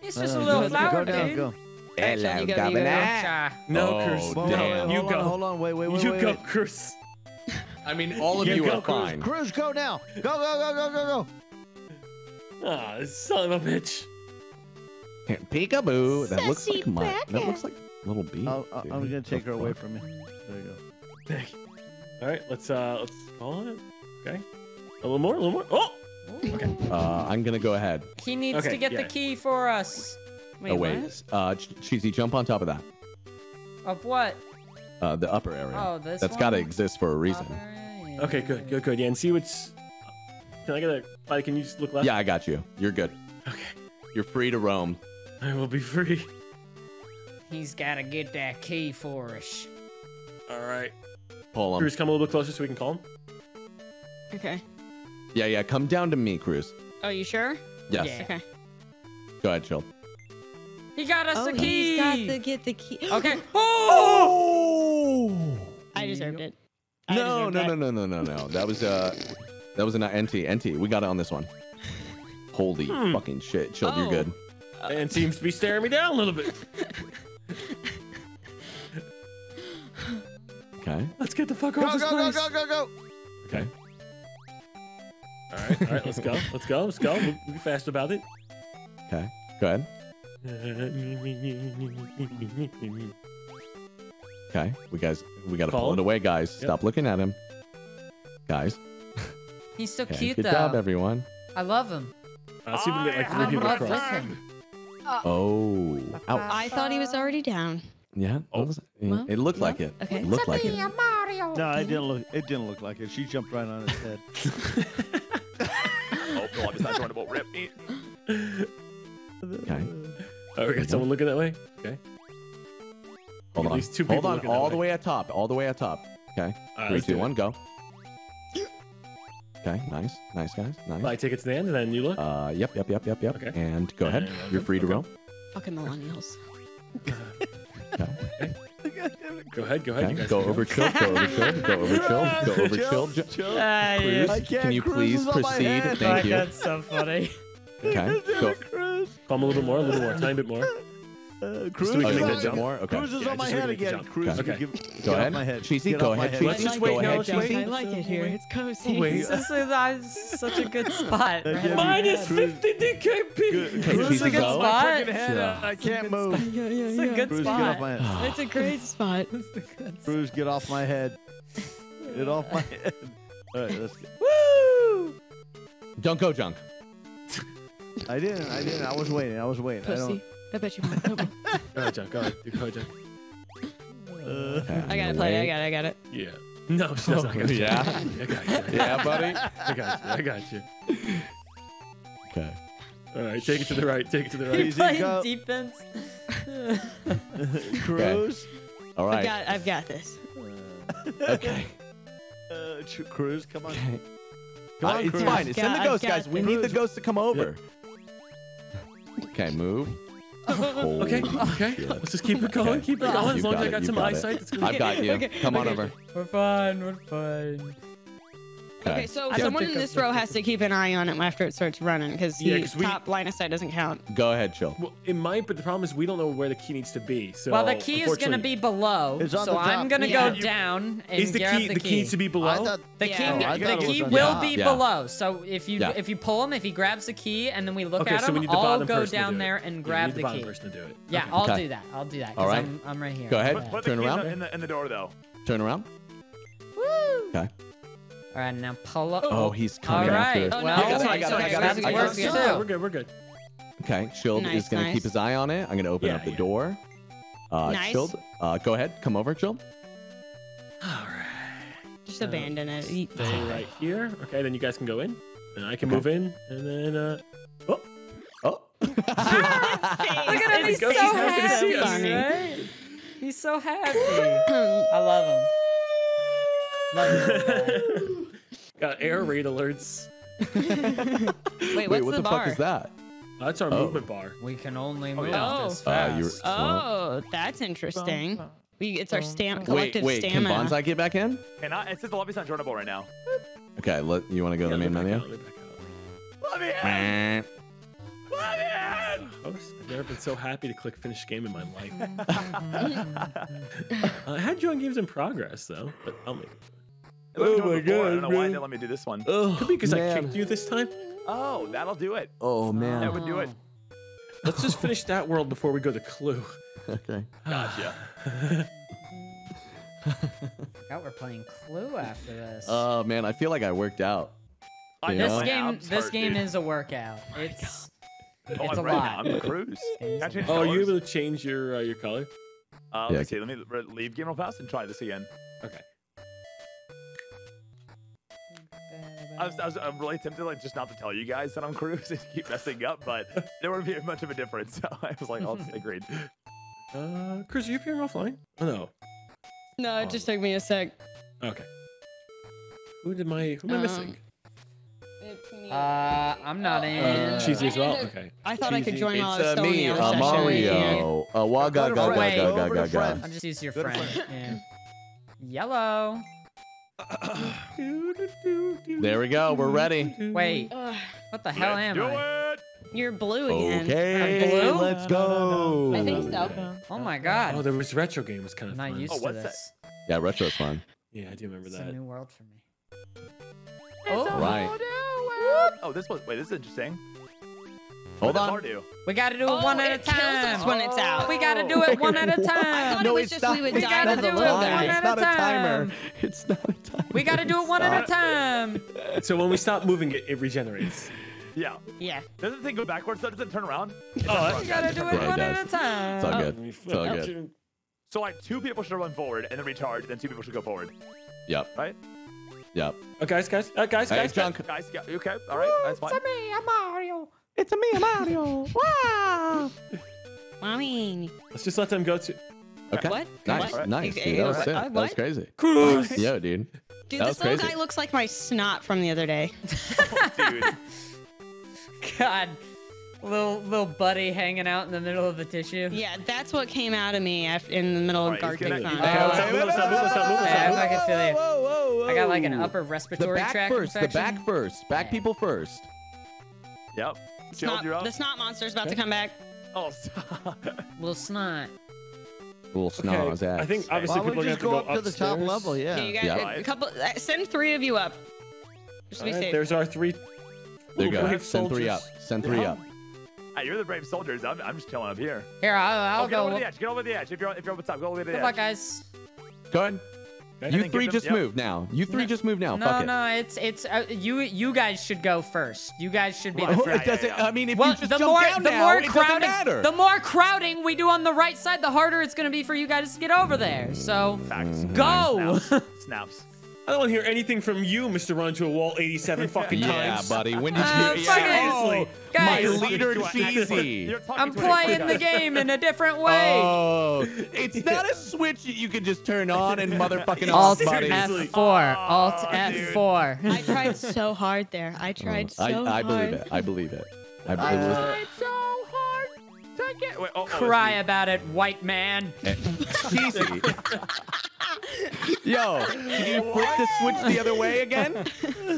S6: It's just
S4: no,
S6: a little
S4: go-
S6: flower,
S4: Go down,
S6: dude.
S4: go.
S2: Alright, Sean, you go, you go.
S3: No,
S1: Oh,
S3: Cruz.
S4: Whoa,
S1: Damn.
S4: wait, wait,
S3: You go.
S4: on, hold on, wait, wait, wait,
S3: You
S4: wait,
S3: go,
S4: wait.
S3: Cruz.
S1: I mean, all of
S3: You
S1: you,
S3: go,
S1: are fine.
S4: Cruz, go now. Go, go, go, go, go, go, go.
S3: Ah, this son of a bitch.
S1: Here, Peekaboo. That looks like my. That looks like little bee.
S4: I'll, I'll, I'm gonna take
S1: The
S4: her away from me. There you go.
S3: All right, let's uh, let's call it. Okay. A little more, a little more. Oh. Okay.
S1: Uh, I'm gonna go ahead.
S6: He needs
S3: Okay,
S6: to get
S3: yeah.
S6: the key for us.
S2: Wait,
S1: oh wait.
S2: what?
S1: Uh, Ch- cheesy, jump on top of that.
S6: Of what?
S1: Uh, the upper area.
S6: Oh, this
S1: That's
S6: one?
S1: gotta exist for a reason.
S6: Alright.
S3: Okay, good, good, good. Yeah, and see what's. Can I get a? Like, can you just look left?
S1: Yeah, I got you. You're good.
S3: Okay.
S1: You're free to roam.
S3: I will be free.
S6: He's gotta get that key for us.
S3: All right.
S1: Pull him.
S3: Cruz, come a little bit closer so we can call him.
S2: Okay.
S1: Yeah, yeah. Come down to me, Cruz.
S2: Oh, you sure?
S1: Yes.
S6: Yeah.
S2: Okay.
S1: Go ahead, chill.
S6: He got us
S2: oh,
S6: a key.
S2: he's got to get the key.
S6: Okay. Oh!
S1: Oh!
S2: I deserved it. I
S1: No,
S2: deserved
S1: no,
S2: that.
S1: no, no, no, no, no. That was uh, that was an NT. NT. We got it on this one. Holy
S3: Hmm.
S1: fucking shit, chill. You're
S2: Oh.
S1: good.
S3: And seems to be staring me down a little bit.
S1: Okay.
S3: Let's get the fuck
S4: Go,
S3: off
S4: go,
S3: this
S4: go,
S3: place.
S4: go, go, go. Go, go.
S1: Okay.
S3: All right, all right. Let's go. Let's go. Let's go. We'll, we'll be fast about it.
S1: Okay. Go ahead. Okay. We guys, we gotta
S3: Call
S1: pull it away, guys.
S3: Yep.
S1: Stop looking at him, guys.
S6: He's so
S1: Okay.
S6: cute,
S1: Good
S6: though.
S1: job, everyone.
S6: I love him.
S3: Let's see if we can get like
S5: I
S3: three
S5: have
S3: people
S6: love
S3: across.
S6: him.
S1: Oh. Ow.
S2: I thought he was already down.
S1: Yeah.
S3: Oh.
S1: It, was-
S2: Well,
S1: it looked
S2: yeah,
S1: like it.
S2: okay.
S1: It looked like it.
S4: No, it didn't look. It didn't look like it. She jumped right on his head.
S5: Oh, no, I'm just not throwing a boat. Rip.
S1: Okay.
S3: Oh, we got someone looking that way. Okay.
S1: Hold
S3: At
S1: on.
S3: least two
S1: Hold on. All the
S3: way.
S1: way at top. All the way at top. Okay.
S3: Uh,
S1: Three,
S3: let's
S1: two,
S3: do it.
S1: go. Okay. Nice. Nice, guys. Nice.
S3: I take it to the end, and then you look.
S1: Uh, yep, yep, yep, yep, yep.
S3: Okay.
S1: And go ahead.
S3: And
S1: You're
S3: go.
S1: free to
S3: Okay.
S1: roll.
S2: Fucking millennials.
S3: Go ahead, go ahead.
S1: Okay.
S3: You guys
S1: Go
S3: can
S1: over chill. Go over chill. Go over chill. Go over chill. Ju-
S4: chill.
S6: Ah,
S1: Cruz,
S4: I can't.
S1: can you please
S4: is on my
S1: proceed? Thank you.
S6: That's so funny.
S1: Okay. Go.
S3: Calm a little bit more, a little more, tiny bit more.
S4: Uh, Cruz,
S3: so we
S1: Oh,
S3: can
S1: you
S3: make that jump.
S1: more? Okay.
S4: Cruz is
S3: Yeah,
S4: on my
S3: just so we
S4: head
S3: can make the
S4: again. Cruz,
S3: Okay.
S4: give,
S1: Go
S4: get
S1: ahead.
S4: my head.
S1: Cheesy,
S4: Get
S1: go
S4: off my
S1: ahead. Cheesy.
S3: Let's just wait
S1: ahead,
S3: now.
S1: Cheesy.
S2: I like it here. It's cozy.
S3: Wait.
S6: This is, uh, such a good spot. Right?
S3: Minus
S4: Cruz-
S3: 50 DKP.
S4: Good. Cruz is
S1: go.
S4: on my
S6: Spot.
S4: head.
S1: Yeah.
S4: I can't move.
S2: Yeah, yeah,
S6: It's a good
S4: Cruz, get off
S6: spot.
S4: my head.
S2: It's a great spot.
S6: It's a good
S4: Cruz, get off my head. Get off my head. All right, let's get.
S6: Woo!
S1: Don't go junk.
S4: I didn't. I didn't. I was waiting. I was waiting. I don't.
S2: I bet you might.
S3: Go ahead, John. Go ahead. Go ahead, John.
S4: Uh,
S2: I gotta
S1: I'm
S2: play.
S1: gonna
S2: I got it. I got it.
S3: Yeah. No, she doesn't. I got.
S1: Yeah?
S3: I got you.
S1: Yeah, buddy.
S3: I got you. I got you.
S1: Okay.
S3: All right, take it to the right. Take it to the
S6: He
S3: right.
S4: Easy,
S6: playing
S4: go.
S6: defense.
S4: Cruz.
S1: All
S2: I've got. I've got this.
S1: Okay.
S4: Uh, Cruz, come on.
S1: Okay.
S4: Come
S1: Uh,
S4: on,
S1: it's
S4: Cruz.
S1: fine. Send the ghost,
S2: got
S1: guys. We
S2: this.
S1: need the ghost to come over. Okay, move.
S3: Okay, okay.
S1: shit.
S3: Let's just keep it going. Keep it going. As long as I
S1: it,
S3: got some
S1: it.
S3: eyesight, that's good.
S1: I've got you.
S6: Okay,
S1: Come on
S6: okay.
S1: over.
S6: We're fine. We're fine.
S2: Okay, so
S6: I don't
S2: someone in this row has to keep an eye on it after it starts running because
S3: Yeah,
S2: the
S3: 'cause we-
S2: top line of sight doesn't count.
S1: Go ahead, chill.
S3: Well, it might, but the problem is we don't know where the key needs to be. So
S6: well, the key is gonna be below, so I'm gonna
S2: Yeah.
S6: go
S2: You-
S6: down and
S3: Is the
S6: grab
S3: key
S6: the
S3: the key needs to be below?
S4: Thought.
S6: The
S2: Yeah.
S6: key,
S2: Oh,
S6: the key will be
S1: Yeah.
S6: below. So if you
S1: Yeah.
S6: if you pull him, if he grabs the key, and then we look
S3: okay,
S6: at
S3: so
S6: him,
S3: need
S6: I'll go
S3: person to
S6: down
S3: do it.
S6: there
S3: Yeah,
S6: and
S3: we
S6: grab
S3: need
S6: the,
S3: bottom
S6: key.
S3: person to do it.
S6: Yeah, I'll do that. I'll do that.
S1: All
S6: 'cause
S1: right.
S6: I'm, I'm right here.
S1: Go ahead.
S6: Yeah.
S5: Put the
S1: Turn around.
S5: in the in the door though.
S1: Turn around. Okay.
S6: All right, now pull up.
S1: Oh, he's
S6: All
S1: coming after
S6: right.
S1: us.
S2: Oh,
S6: well,
S2: no,
S3: Yeah, that's what I got.
S2: okay,
S3: I got it.
S2: okay,
S3: I got it. We're good. We're good.
S1: Okay, Shield
S2: Nice,
S1: is gonna
S2: nice.
S1: keep his eye on it. I'm gonna open
S3: Yeah,
S1: up the
S3: yeah.
S1: door. Uh,
S2: Nice.
S1: Shield, uh, go ahead. Come over, Shield.
S3: All right.
S2: Just abandon it.
S3: Stay right here. Okay, then you guys can go in, and I can
S1: Okay.
S3: move in, and then uh. Oh,
S1: Oh.
S6: Look at him. He's
S3: Ghost
S6: so
S3: happy to see
S6: happy.
S3: us.
S6: Right? He's so happy. I love him. Love him.
S3: Got air raid alerts.
S2: Wait, what's
S1: Wait, what
S2: the,
S1: the
S2: bar?
S1: fuck is that?
S3: That's our
S1: Oh.
S3: movement bar.
S6: We can only move
S2: yeah.
S6: this
S1: Uh,
S6: fast.
S1: you're-
S2: Oh, that's interesting. We, it's our stam-
S1: Wait,
S2: collective
S1: wait. Can
S2: stamina.
S1: Bonsai get back in?
S5: And I, it says the lobby's not joinable right now.
S1: Okay, let you want to go to the main menu.
S3: out, let me back out.
S5: Let me in! Let me in!
S3: Host, I've never been so happy to click finish game in my life. uh, I had join games in progress though, but I'll make it.
S5: It let me
S1: Oh my
S5: before. I don't know why
S1: man.
S5: they let me do this one.
S1: Oh,
S3: Could be because I kicked you this time.
S5: Oh, that'll do it.
S1: Oh man.
S5: That would do it.
S3: Let's just finish that world before we go to Clue.
S1: Okay.
S5: Gotcha.
S6: forgot we're playing Clue after this.
S1: Oh man, I feel like I worked out.
S5: I
S6: this
S1: know?
S6: Game, this
S5: hurt,
S6: game
S5: dude.
S6: is a workout. It's
S5: Oh,
S6: it's
S5: I'm
S6: a
S5: ready now.
S6: lot.
S5: I'm the Cruz.
S6: It's
S5: Can I
S6: a
S5: change
S3: Oh, are you
S5: colors?
S3: able to change your uh, your color?
S5: Uh,
S1: Yeah,
S5: let's see. Let me re- leave game real fast and try this again.
S3: Okay.
S5: I was, I was I'm really tempted like just not to tell you guys that I'm Cruz and keep messing up, but there wouldn't be much of a difference. So I was like, I'll just agreed.
S3: Uh, Chris, are you appearing offline? Oh no.
S2: no, it just took me a sec.
S3: Okay. Who did my who am I
S2: Um,
S3: missing?
S2: It's me.
S6: Uh, I'm not in.
S3: Uh, cheesy as well. Okay.
S2: I thought I could join while
S1: It's
S2: was
S1: uh, me,
S2: the
S1: uh. Mario. Uh, wa ga
S4: Go to
S1: ga ga ga ga ga
S4: to
S1: ga.
S4: friends.
S6: I'll just use your
S4: Go to
S6: friend. Yeah. Yellow.
S1: There we go. We're ready.
S6: Wait, what the hell
S5: Let's
S6: am
S5: do
S6: I?
S5: it.
S2: you're blue again.
S1: Okay,
S6: blue?
S1: let's go.
S2: I think so.
S6: Oh my god.
S3: Oh, there was retro game was kind
S6: I'm
S3: of
S6: not
S3: fun.
S6: used
S5: Oh,
S6: to
S5: what's that?
S6: this.
S1: Yeah, retro's fun.
S3: Yeah, I do remember
S6: It's a
S3: that.
S6: new world for me.
S2: It's Oh,
S1: Right.
S5: Oh, this one. Wait, this is interesting.
S1: Hold
S5: what
S1: on.
S5: R do?
S6: We gotta do it
S2: Oh,
S6: one at
S2: it
S6: a
S2: kills us
S6: time.
S2: when it's out.
S6: We gotta do it one at a
S2: I
S6: time.
S2: thought
S1: no,
S2: it was
S1: it's
S2: just
S1: not.
S2: we would
S6: We gotta do it one
S2: guy.
S6: at
S1: It's
S6: a
S1: not a timer.
S6: time.
S1: It's not a timer.
S6: We gotta do it one at a time.
S3: So when we stop moving it, it regenerates.
S5: Yeah.
S2: Yeah.
S5: Doesn't the thing go backwards? So does it turn around?
S3: Oh,
S6: We gotta do it
S1: Yeah, it
S6: one at a time.
S1: It's all good. It's all good.
S5: So like two people should run forward and then recharge, and then two people should go forward,
S1: Yep.
S5: right?
S1: Yep.
S3: Oh, guys, guys, uh, guys,
S1: Hey,
S3: guys, guys.
S1: Junk.
S5: Guys, yeah, okay, all right, that's fine.
S6: me, I'm Mario.
S1: It's a me, Mario. Wow.
S2: Mommy.
S3: Let's just let them go to.
S1: Okay.
S2: What?
S1: Nice,
S2: What?
S1: nice,
S2: You-
S1: dude. That was
S2: what?
S1: sick.
S2: Uh,
S1: That was crazy.
S6: Cruz.
S1: Yo, dude.
S2: Dude,
S1: That
S2: this little
S1: crazy.
S2: guy looks like my snot from the other day.
S5: Dude.
S6: God. Little little buddy hanging out in the middle of the tissue.
S2: Yeah, that's what came out of me in the middle of
S5: Alright, he's
S2: Gartic
S3: Phone.
S6: I got like an
S1: whoa.
S6: upper
S1: The
S6: respiratory
S1: back
S6: tract
S1: first. The back first. Back
S6: Yeah.
S1: people first.
S5: Yep.
S2: Snot-
S5: Jill, you're up.
S2: the snot monster's about to come back.
S5: Oh, stop.
S6: Little snot.
S1: Little snaz
S3: Okay,
S1: ass.
S3: I think obviously
S4: Why
S3: people
S4: we
S3: are
S4: just
S3: gonna
S4: go
S3: to
S4: up to the top level? Yeah.
S2: Yeah, you got
S1: Yeah.
S2: a couple. Uh, send three of you up. Just be
S3: Alright,
S2: safe.
S3: there's our three.
S1: There you go.
S3: brave
S1: Send three up. Send three
S5: Yeah.
S1: up.
S5: Hey, you're the brave soldiers. I'm, I'm just chilling up here.
S6: Here, I'll, I'll
S5: oh, get over the edge. Get over the edge. If you're if you're over the top, go over the
S6: Good
S5: edge.
S6: luck, guys.
S1: Go ahead.
S5: And
S1: You three
S5: them-
S1: just
S5: yep.
S1: move now. You three
S6: No.
S1: just move now.
S6: No,
S1: Fuck it.
S6: no, it's it's uh, you you guys should go first. You guys should be
S5: Right.
S6: the first.
S1: it doesn't.
S5: yeah, yeah.
S1: I mean, if
S6: Well,
S1: you just
S6: the
S1: jump
S6: more
S1: down
S6: the
S1: now,
S6: more
S1: it doesn't
S6: crowding
S1: matter.
S6: the more crowding we do on the right side, the harder it's gonna be for you guys to get over there. So
S5: Facts.
S6: go.
S5: Snaps. Snaps.
S3: I don't want to hear anything from you, Mr. Run to a Wall 87 fucking
S1: Yeah,
S3: times.
S1: buddy. When did
S6: Uh,
S1: you?
S6: fucking-
S1: Oh, my leader
S5: You're talking to a-
S1: cheesy.
S6: I'm
S5: to an expert
S6: playing the game in a different way.
S1: Oh, it's not a switch that you can just turn on and motherfucking
S6: Alt
S1: off, buddy.
S3: Seriously.
S6: F4. Alt
S5: Oh, dude.
S6: F4.
S2: I tried so hard there. I tried so
S1: I,
S2: hard.
S1: I believe it. I believe it. I
S4: Uh,
S1: believe
S5: Tried so hard to get. Wait, oh, oh,
S6: Cry
S5: it's
S6: about it, white man. Eh.
S1: it. Cheesy. Yo, can you flip the switch the other way again?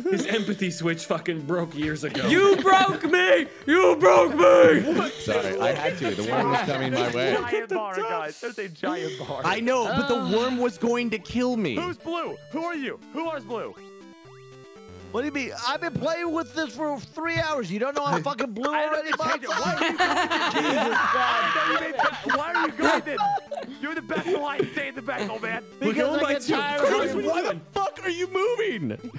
S3: His empathy switch fucking broke years ago.
S6: You broke me. You broke me.
S1: Sorry, I had to. The worm was coming my
S5: me.
S1: way.
S5: Giant bar, guys. There's a giant bar.
S1: I know, but the worm was going to kill me.
S5: Who's blue? Who are you? Who is blue?
S4: What do you mean? I've been playing with this for three hours. You don't know I'm fucking blue
S5: I
S4: already,
S5: didn't change it. Why are you
S4: Jesus, God.
S5: Why are you guided? You're the best line. Stay in the back, old man.
S3: We're
S4: Because
S3: going
S4: I
S3: by
S4: get
S3: two.
S4: tired
S3: Chris,
S4: of
S3: what are
S1: Chris,
S3: you
S1: why the fuck are you moving?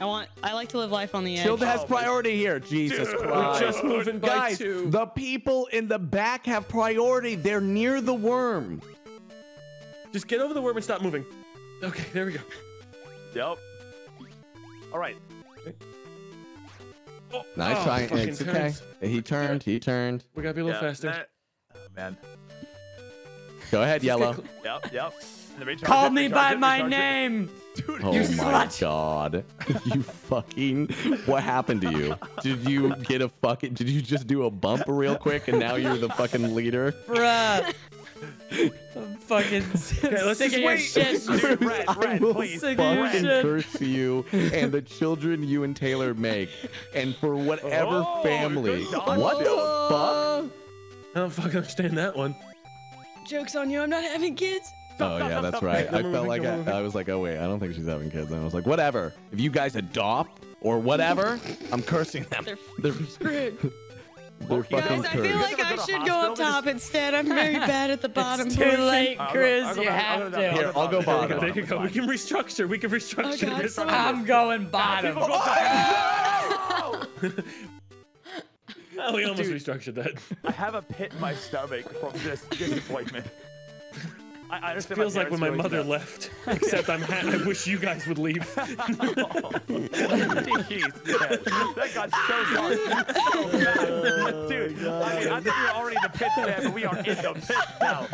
S2: I want. I like to live life on the edge.
S1: Childa has
S5: Oh,
S1: priority here. Jesus
S5: Dude,
S1: Christ.
S3: We're just moving by
S1: Guys,
S3: two.
S1: the people in the back have priority. They're near the worm.
S3: Just get over the worm and stop moving. Okay, there we go.
S5: Yep. All right.
S3: Oh,
S1: Nice
S3: oh,
S1: try.
S3: fucking
S1: It's okay.
S3: turns.
S1: He turned. He turned.
S3: We gotta be a little
S5: Yeah,
S3: faster.
S5: that- Oh, man.
S1: Go ahead,
S3: Just
S1: yellow.
S5: Yep, yep. Recharge
S6: Call
S5: it,
S6: me
S5: recharge
S6: by
S5: it,
S6: my
S5: recharge it.
S6: name.
S5: Dude,
S1: Oh
S6: You
S1: my
S6: slut.
S1: god. you fucking what happened to you? Did you get a fucking did you just do a bump real quick and now you're the fucking leader?
S6: Bruh. I'm fucking
S3: Okay, let's
S6: sick
S3: just
S6: of
S3: wait.
S6: shit.
S5: Dude, Red,
S1: I will
S5: please.
S6: Sick
S1: fucking
S6: shit.
S1: curse you and the children you and Taylor make and for whatever
S5: Oh,
S1: family. What the fuck?
S3: I don't fucking understand that one.
S2: Jokes on you. I'm not having kids.
S1: Oh yeah, that's right. I felt like. I, I was like, oh wait, I don't think she's having kids. And I was like, whatever. If you guys adopt or whatever, I'm cursing them.
S2: They're
S1: They're,
S2: screwed.
S1: they're
S5: Okay,
S1: fucking
S2: Guys, I feel like I should go up
S5: hospital,
S2: top instead. I'm very bad at the bottom.
S6: It's too
S2: portion.
S6: late,
S5: I'll go-
S6: Chris.
S5: I'll go
S6: You
S5: back- I'll
S6: have to.
S1: Here, I'll go
S5: There you
S1: bottom.
S5: go,
S3: There you go. We can restructure. We can restructure oh,
S2: God,
S3: this.
S2: someone-
S6: I'm going bottom.
S5: go back.
S3: Oh, we almost
S5: Dude.
S3: restructured that.
S5: I have a pit in my stomach from this disappointment. I, I understand
S3: Feels like when my mother
S5: feeling
S3: left. Except I'm. Ha- I wish you guys would leave.
S5: Jeez, man. That got so dark. So bad. Dude, I mean, I think we were already in the pit, man, but we are in the pit now.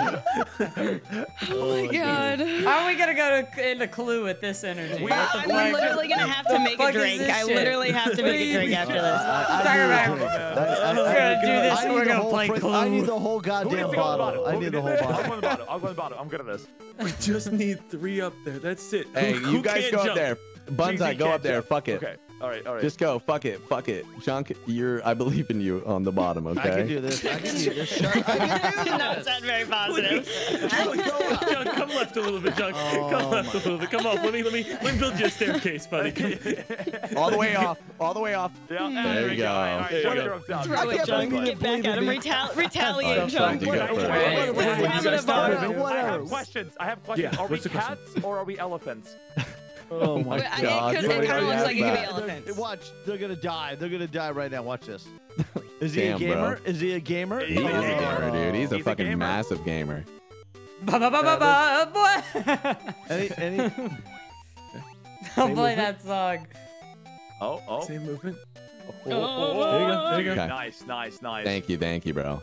S2: Oh my god.
S6: How are we gonna go to, into Clue with this energy?
S5: We-
S6: What the
S2: I'm literally gonna have to make a drink. I
S6: shit?
S2: literally have to make a drink after this.
S4: I, I,
S6: about-
S4: need,
S5: man.
S4: I, I,
S6: We're gonna do this and we're
S4: the
S6: gonna
S4: whole
S6: play
S4: frick-
S6: Clue.
S4: I need the whole goddamn
S5: to go to the
S4: bottle. I need the whole bottle.
S5: to the bottom. I'll go to the bottom. I'm good at this.
S3: we just need three up there. That's it.
S1: Hey,
S3: Who-
S1: you
S3: who
S1: guys
S3: can't
S1: go up there. Bonsai,
S5: GZ
S1: go
S5: can't
S1: up there.
S5: jump.
S1: Fuck it.
S5: Okay. All right. All right.
S1: Just go. Fuck it. Fuck it. Junk, you're. I believe in you on the bottom. Okay.
S4: I can do this. I can do this. Shut I can do
S2: no, it's not very positive.
S3: John, come left a little bit, John. Oh come left a little bit. Come off. Let me, let me, let me build you a staircase, buddy. Come.
S1: All the way off. All the way off.
S5: Yeah, hmm.
S1: There
S5: we
S1: you go.
S5: All right, all right.
S3: There
S5: Shut
S3: you go.
S5: drugs.
S2: Throw it, Junk. Get back at him.
S4: it.
S2: Retal- retaliate,
S1: Alright,
S2: Junk.
S1: go
S5: questions. I have questions. Are we
S3: what's the question?
S5: cats or are we elephants?
S4: Oh, oh my
S2: Wait, I- it
S1: God,
S2: could- it kinda looks like it could be
S1: that.
S2: elephants.
S4: Watch, they're gonna die. They're gonna die right now. Watch this. Is he
S1: Damn,
S4: a gamer?
S1: bro.
S4: Is he a gamer?
S5: He's
S1: He's a
S5: a
S1: gamer, dude. He's a
S5: He's a
S1: fucking
S5: gamer.
S1: massive gamer.
S6: Ba ba ba ba ba. Boy.
S4: Any, any,
S6: I'll play that song.
S5: Oh, oh.
S3: Same movement.
S2: Oh.
S3: oh, oh there you go. There you go.
S1: Okay.
S5: Nice, nice, nice.
S1: Thank you. Thank you, bro.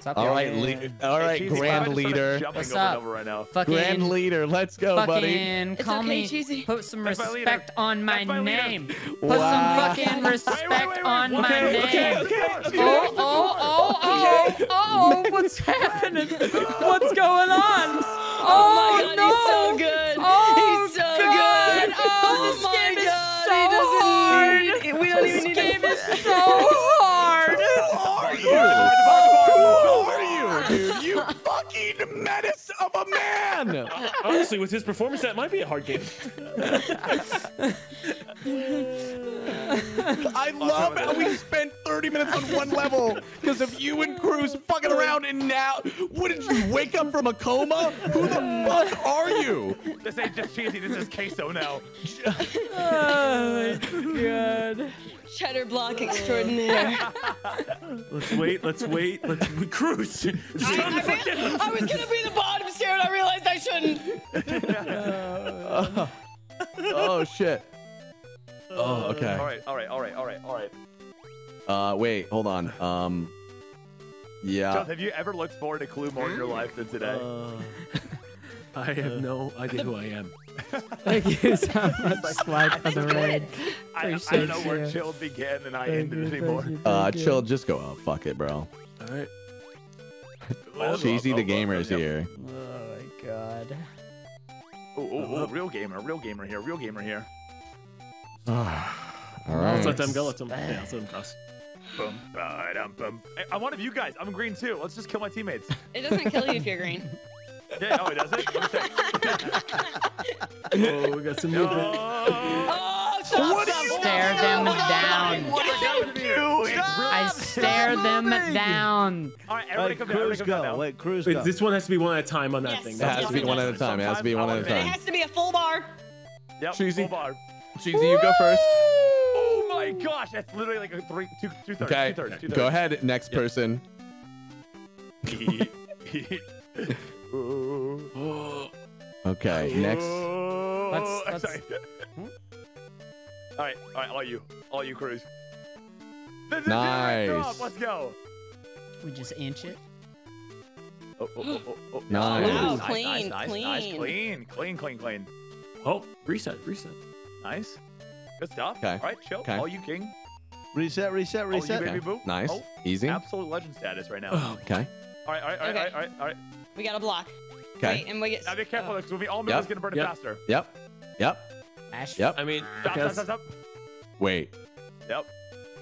S6: What's up,
S1: All
S6: y'all?
S1: right, le- all
S5: Hey, Cheesy,
S1: grand
S5: I'm just started
S1: leader.
S6: What's up?
S5: right now.
S6: Fucking,
S1: Grand leader, let's go, buddy.
S6: fucking
S2: It's
S6: call
S2: okay,
S6: me.
S2: Cheesy.
S6: Put some
S5: That's my
S6: respect on my,
S5: my leader.
S6: name. Put
S1: Wow.
S6: some fucking respect
S5: wait, wait,
S6: on
S5: what?
S6: my
S5: Okay,
S6: name.
S5: okay, okay.
S6: Oh, oh, oh, oh, oh, oh, what's happening? What's going on? Oh,
S2: my oh, God,
S6: no.
S2: he's so good.
S6: Oh,
S2: He's so
S6: God.
S2: good.
S6: Oh,
S2: Oh
S6: this
S2: my
S6: game is
S2: God,
S6: so
S2: he doesn't
S6: hard.
S2: need- we don't even
S6: this game is so
S1: menace of a man!
S3: Honestly, with his performance, that might be a hard game.
S1: I love how we spent 30 minutes on one level because of you and Cruz fucking around, and now, what did you wake up from a coma? Who the fuck are you?
S5: This ain't just cheesy. This is queso now.
S6: Oh, my God.
S2: Cheddar block extraordinaire.
S3: Let's wait. Let's wait. Let's we cruise. Just
S2: I,
S3: time to
S2: I,
S3: fucking-
S2: I was gonna be the bottom stair and I realized I shouldn't.
S1: Oh, shit. Oh, okay.
S5: All right, all right, all right, all right, all right.
S1: Uh, wait, hold on. Um, yeah.
S5: John, have you ever looked forward to Clue more in your life than today?
S3: I have no idea who I am.
S6: Thank you so much, Swipe, for the raid.
S5: I, I don't
S6: appreciate
S5: know where
S6: you.
S5: chill began and I
S6: Thank
S5: ended
S6: you,
S5: it
S6: thank
S5: anymore.
S6: you,
S1: Uh,
S6: thank you.
S1: chill, just go up. Fuck it, bro.
S3: All right.
S1: Cheesy uh, the uh, uh, gamer's
S5: Yep.
S1: here.
S6: Oh my god.
S5: Oh, oh, oh, real gamer, real gamer here, real gamer here.
S1: All
S3: Let's let
S1: right.
S3: them go. Let them. Yeah, let's let them cross.
S5: Boom, ba-dum, bum. Hey, I'm one of you guys. I'm green too. Let's just kill my teammates.
S2: It doesn't kill you if you're green.
S5: Yeah, oh, it doesn't? Let me check.
S3: Oh, we got some movement.
S2: Oh, stop,
S1: What
S2: stop,
S6: Stare them
S2: stop.
S6: down.
S5: What are you doing?
S6: I stare them down.
S5: All right, everybody
S4: All right,
S5: come down. Everybody
S4: Cruz
S5: come down
S4: go.
S5: now.
S4: Wait, Cruz
S3: Wait,
S4: go.
S3: this one has to be one at a time on that
S2: Yes.
S3: thing.
S1: It has to be one at a time. It has to be one at a time.
S2: It has to be a full bar.
S5: Yep,
S1: Cheesy.
S5: full bar.
S1: Cheesy, you go first.
S5: Oh my gosh, that's literally like a three, two, two thirds,
S1: Okay,
S5: two thirds, two
S1: go ahead. Next person. Okay, next.
S6: Let's- let's-
S5: sorry. Hmm? all right, all right, all you, all you Cruz. This is it right
S1: Nice.
S5: off, Let's go.
S6: We just inch it.
S5: Oh, oh, oh, oh, oh.
S1: Nice.
S2: Wow,
S5: nice,
S2: clean,
S5: nice, nice, nice,
S2: clean.
S5: clean, clean, clean, clean.
S3: Oh, reset, reset.
S5: Nice. Good stuff.
S1: Okay.
S5: All right, chill.
S1: Okay.
S5: All you king.
S4: Reset, reset,
S5: All you
S4: reset.
S5: baby
S1: Okay.
S5: boo.
S1: Nice.
S5: Oh,
S1: Easy.
S5: absolute legend status right now.
S3: Oh,
S1: Okay.
S5: All right, all right, all right,
S2: Okay.
S5: all right, all right.
S2: We got a block.
S1: Okay.
S2: Wait, and we get.
S5: Now be careful,
S2: oh.
S5: because when we all move,
S1: Yep.
S5: it's gonna burn
S3: Yep.
S5: it faster.
S1: Yep. Yep.
S6: Ash.
S1: Yep.
S3: I mean,
S5: Stop,
S3: okay,
S5: stop, stop, stop.
S1: Wait.
S5: Yep.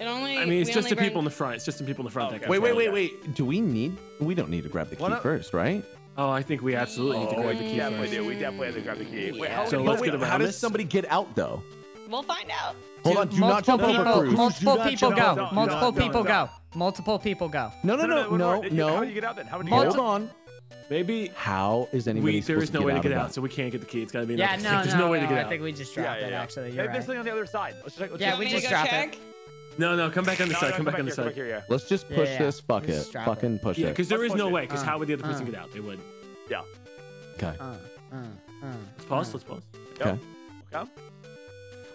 S2: It only.
S3: I mean, it's just
S2: only
S3: the people in the front. It's just the people in the front.
S5: Okay.
S3: that
S1: Wait, wait, wait, wait. Do we need? We don't need to grab the key
S5: Why
S1: first, right?
S3: Oh, I think we absolutely need to
S5: Oh,
S3: grab the key
S5: definitely
S3: first.
S5: do. We definitely have to grab the key. Wait,
S2: Yeah.
S5: how
S3: So
S5: are we
S3: let's
S1: But
S3: get
S1: wait, how does somebody get out though?
S2: We'll find out.
S1: Hold on. Do not
S6: multiple
S1: jump over
S6: people,
S1: Cruz.
S6: multiple people go. multiple
S5: don't, don't,
S6: people go. Multiple people go.
S1: No, no, no, no,
S5: no, How
S1: no.
S5: do you get out then? How do you get
S1: Hold on.
S3: Maybe
S1: How is anybody
S3: we, there
S1: supposed to
S3: no way to get
S1: of
S3: out, so we can't get the key. It's got to be.
S6: Yeah,
S3: another
S6: no,
S3: thing. There's
S6: no,
S3: no way to
S6: no,
S3: get
S6: I think we just
S5: Yeah,
S6: dropped
S5: yeah,
S6: it.
S5: yeah.
S6: Actually, you're
S5: there's
S6: right.
S5: something on the other side. Let's check. Let's
S6: Yeah,
S5: check.
S6: we
S2: Want to
S6: just
S2: go
S6: drop it.
S2: check?
S3: No, no, come back on the
S5: No,
S3: side.
S5: no,
S3: come back on the side.
S5: here, yeah.
S1: Let's just push
S6: yeah.
S1: this. Fuck it.
S6: Just it.
S1: Fucking push
S3: Yeah,
S1: it.
S3: because there
S5: Let's
S3: is no
S5: it.
S3: way. Because
S6: Uh,
S3: how would the other person
S6: uh.
S3: get out? They would.
S5: Yeah.
S1: Okay.
S6: Uh, uh, uh,
S3: Let's pause.
S6: uh.
S3: Let's pause.
S1: Okay.
S5: Okay.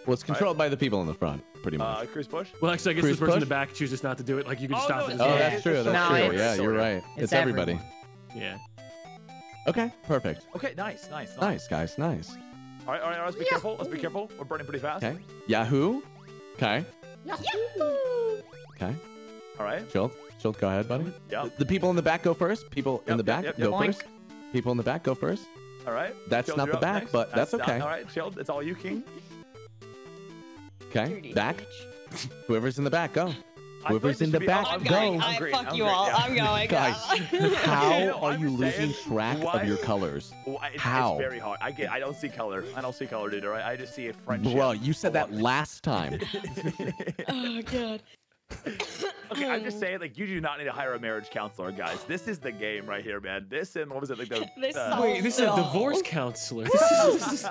S1: Well, it's controlled by the people in the front, pretty much.
S5: Uh, Cruz push.
S3: Well, actually, I guess
S1: Cruz
S3: the person in the back chooses not to do it. Like you can just
S5: Oh,
S3: stop
S5: no,
S3: it.
S5: it's-
S1: oh,
S5: yeah,
S1: that's true. That's
S6: No,
S1: true. Yeah, you're right.
S6: It's
S1: It's everybody.
S6: Everyone.
S3: Yeah.
S1: Okay. Perfect.
S5: Okay, nice, nice, nice.
S1: Nice, guys. Nice.
S5: All right, all right, all right, let's be careful. Let's be careful. We're burning pretty fast.
S1: Okay. Yahoo. Okay.
S2: Yahoo!
S1: Okay.
S5: All right.
S1: Chill. Chill. Go ahead, buddy.
S5: Yep.
S1: The people in the back go first. People in the back
S5: yep,
S1: go
S6: yep.
S1: first. People in the back go first.
S5: All right.
S1: That's
S5: Chilled,
S1: not the back,
S5: next.
S1: but that's
S5: not-
S1: okay.
S5: all right, chilled. It's all you, King.
S1: Okay. Back. Whoever's in the back, go.
S5: I
S1: Whoever's in the
S5: be-
S1: back,
S5: oh,
S2: I'm
S1: go.
S2: going.
S5: I'm
S2: I
S5: green,
S2: fuck
S5: I'm
S2: you
S5: green,
S2: all.
S5: yeah.
S2: I'm going.
S1: Guys, how
S5: You know,
S1: are
S5: I'm
S1: you
S5: just
S1: losing track
S5: why-
S1: of your colors?
S5: Well, it's,
S1: How?
S5: It's very hard. I get. I don't see color. I don't see color, dude. All right. I just see a friendship.
S1: Bro, you said that last time.
S2: oh god.
S5: Okay, I'm just saying, like, you do not need to hire a marriage counselor, guys. This is the game right here, man. This and what was it, like the?
S2: This
S5: uh,
S3: Wait, this is a divorce counselor. This is, this is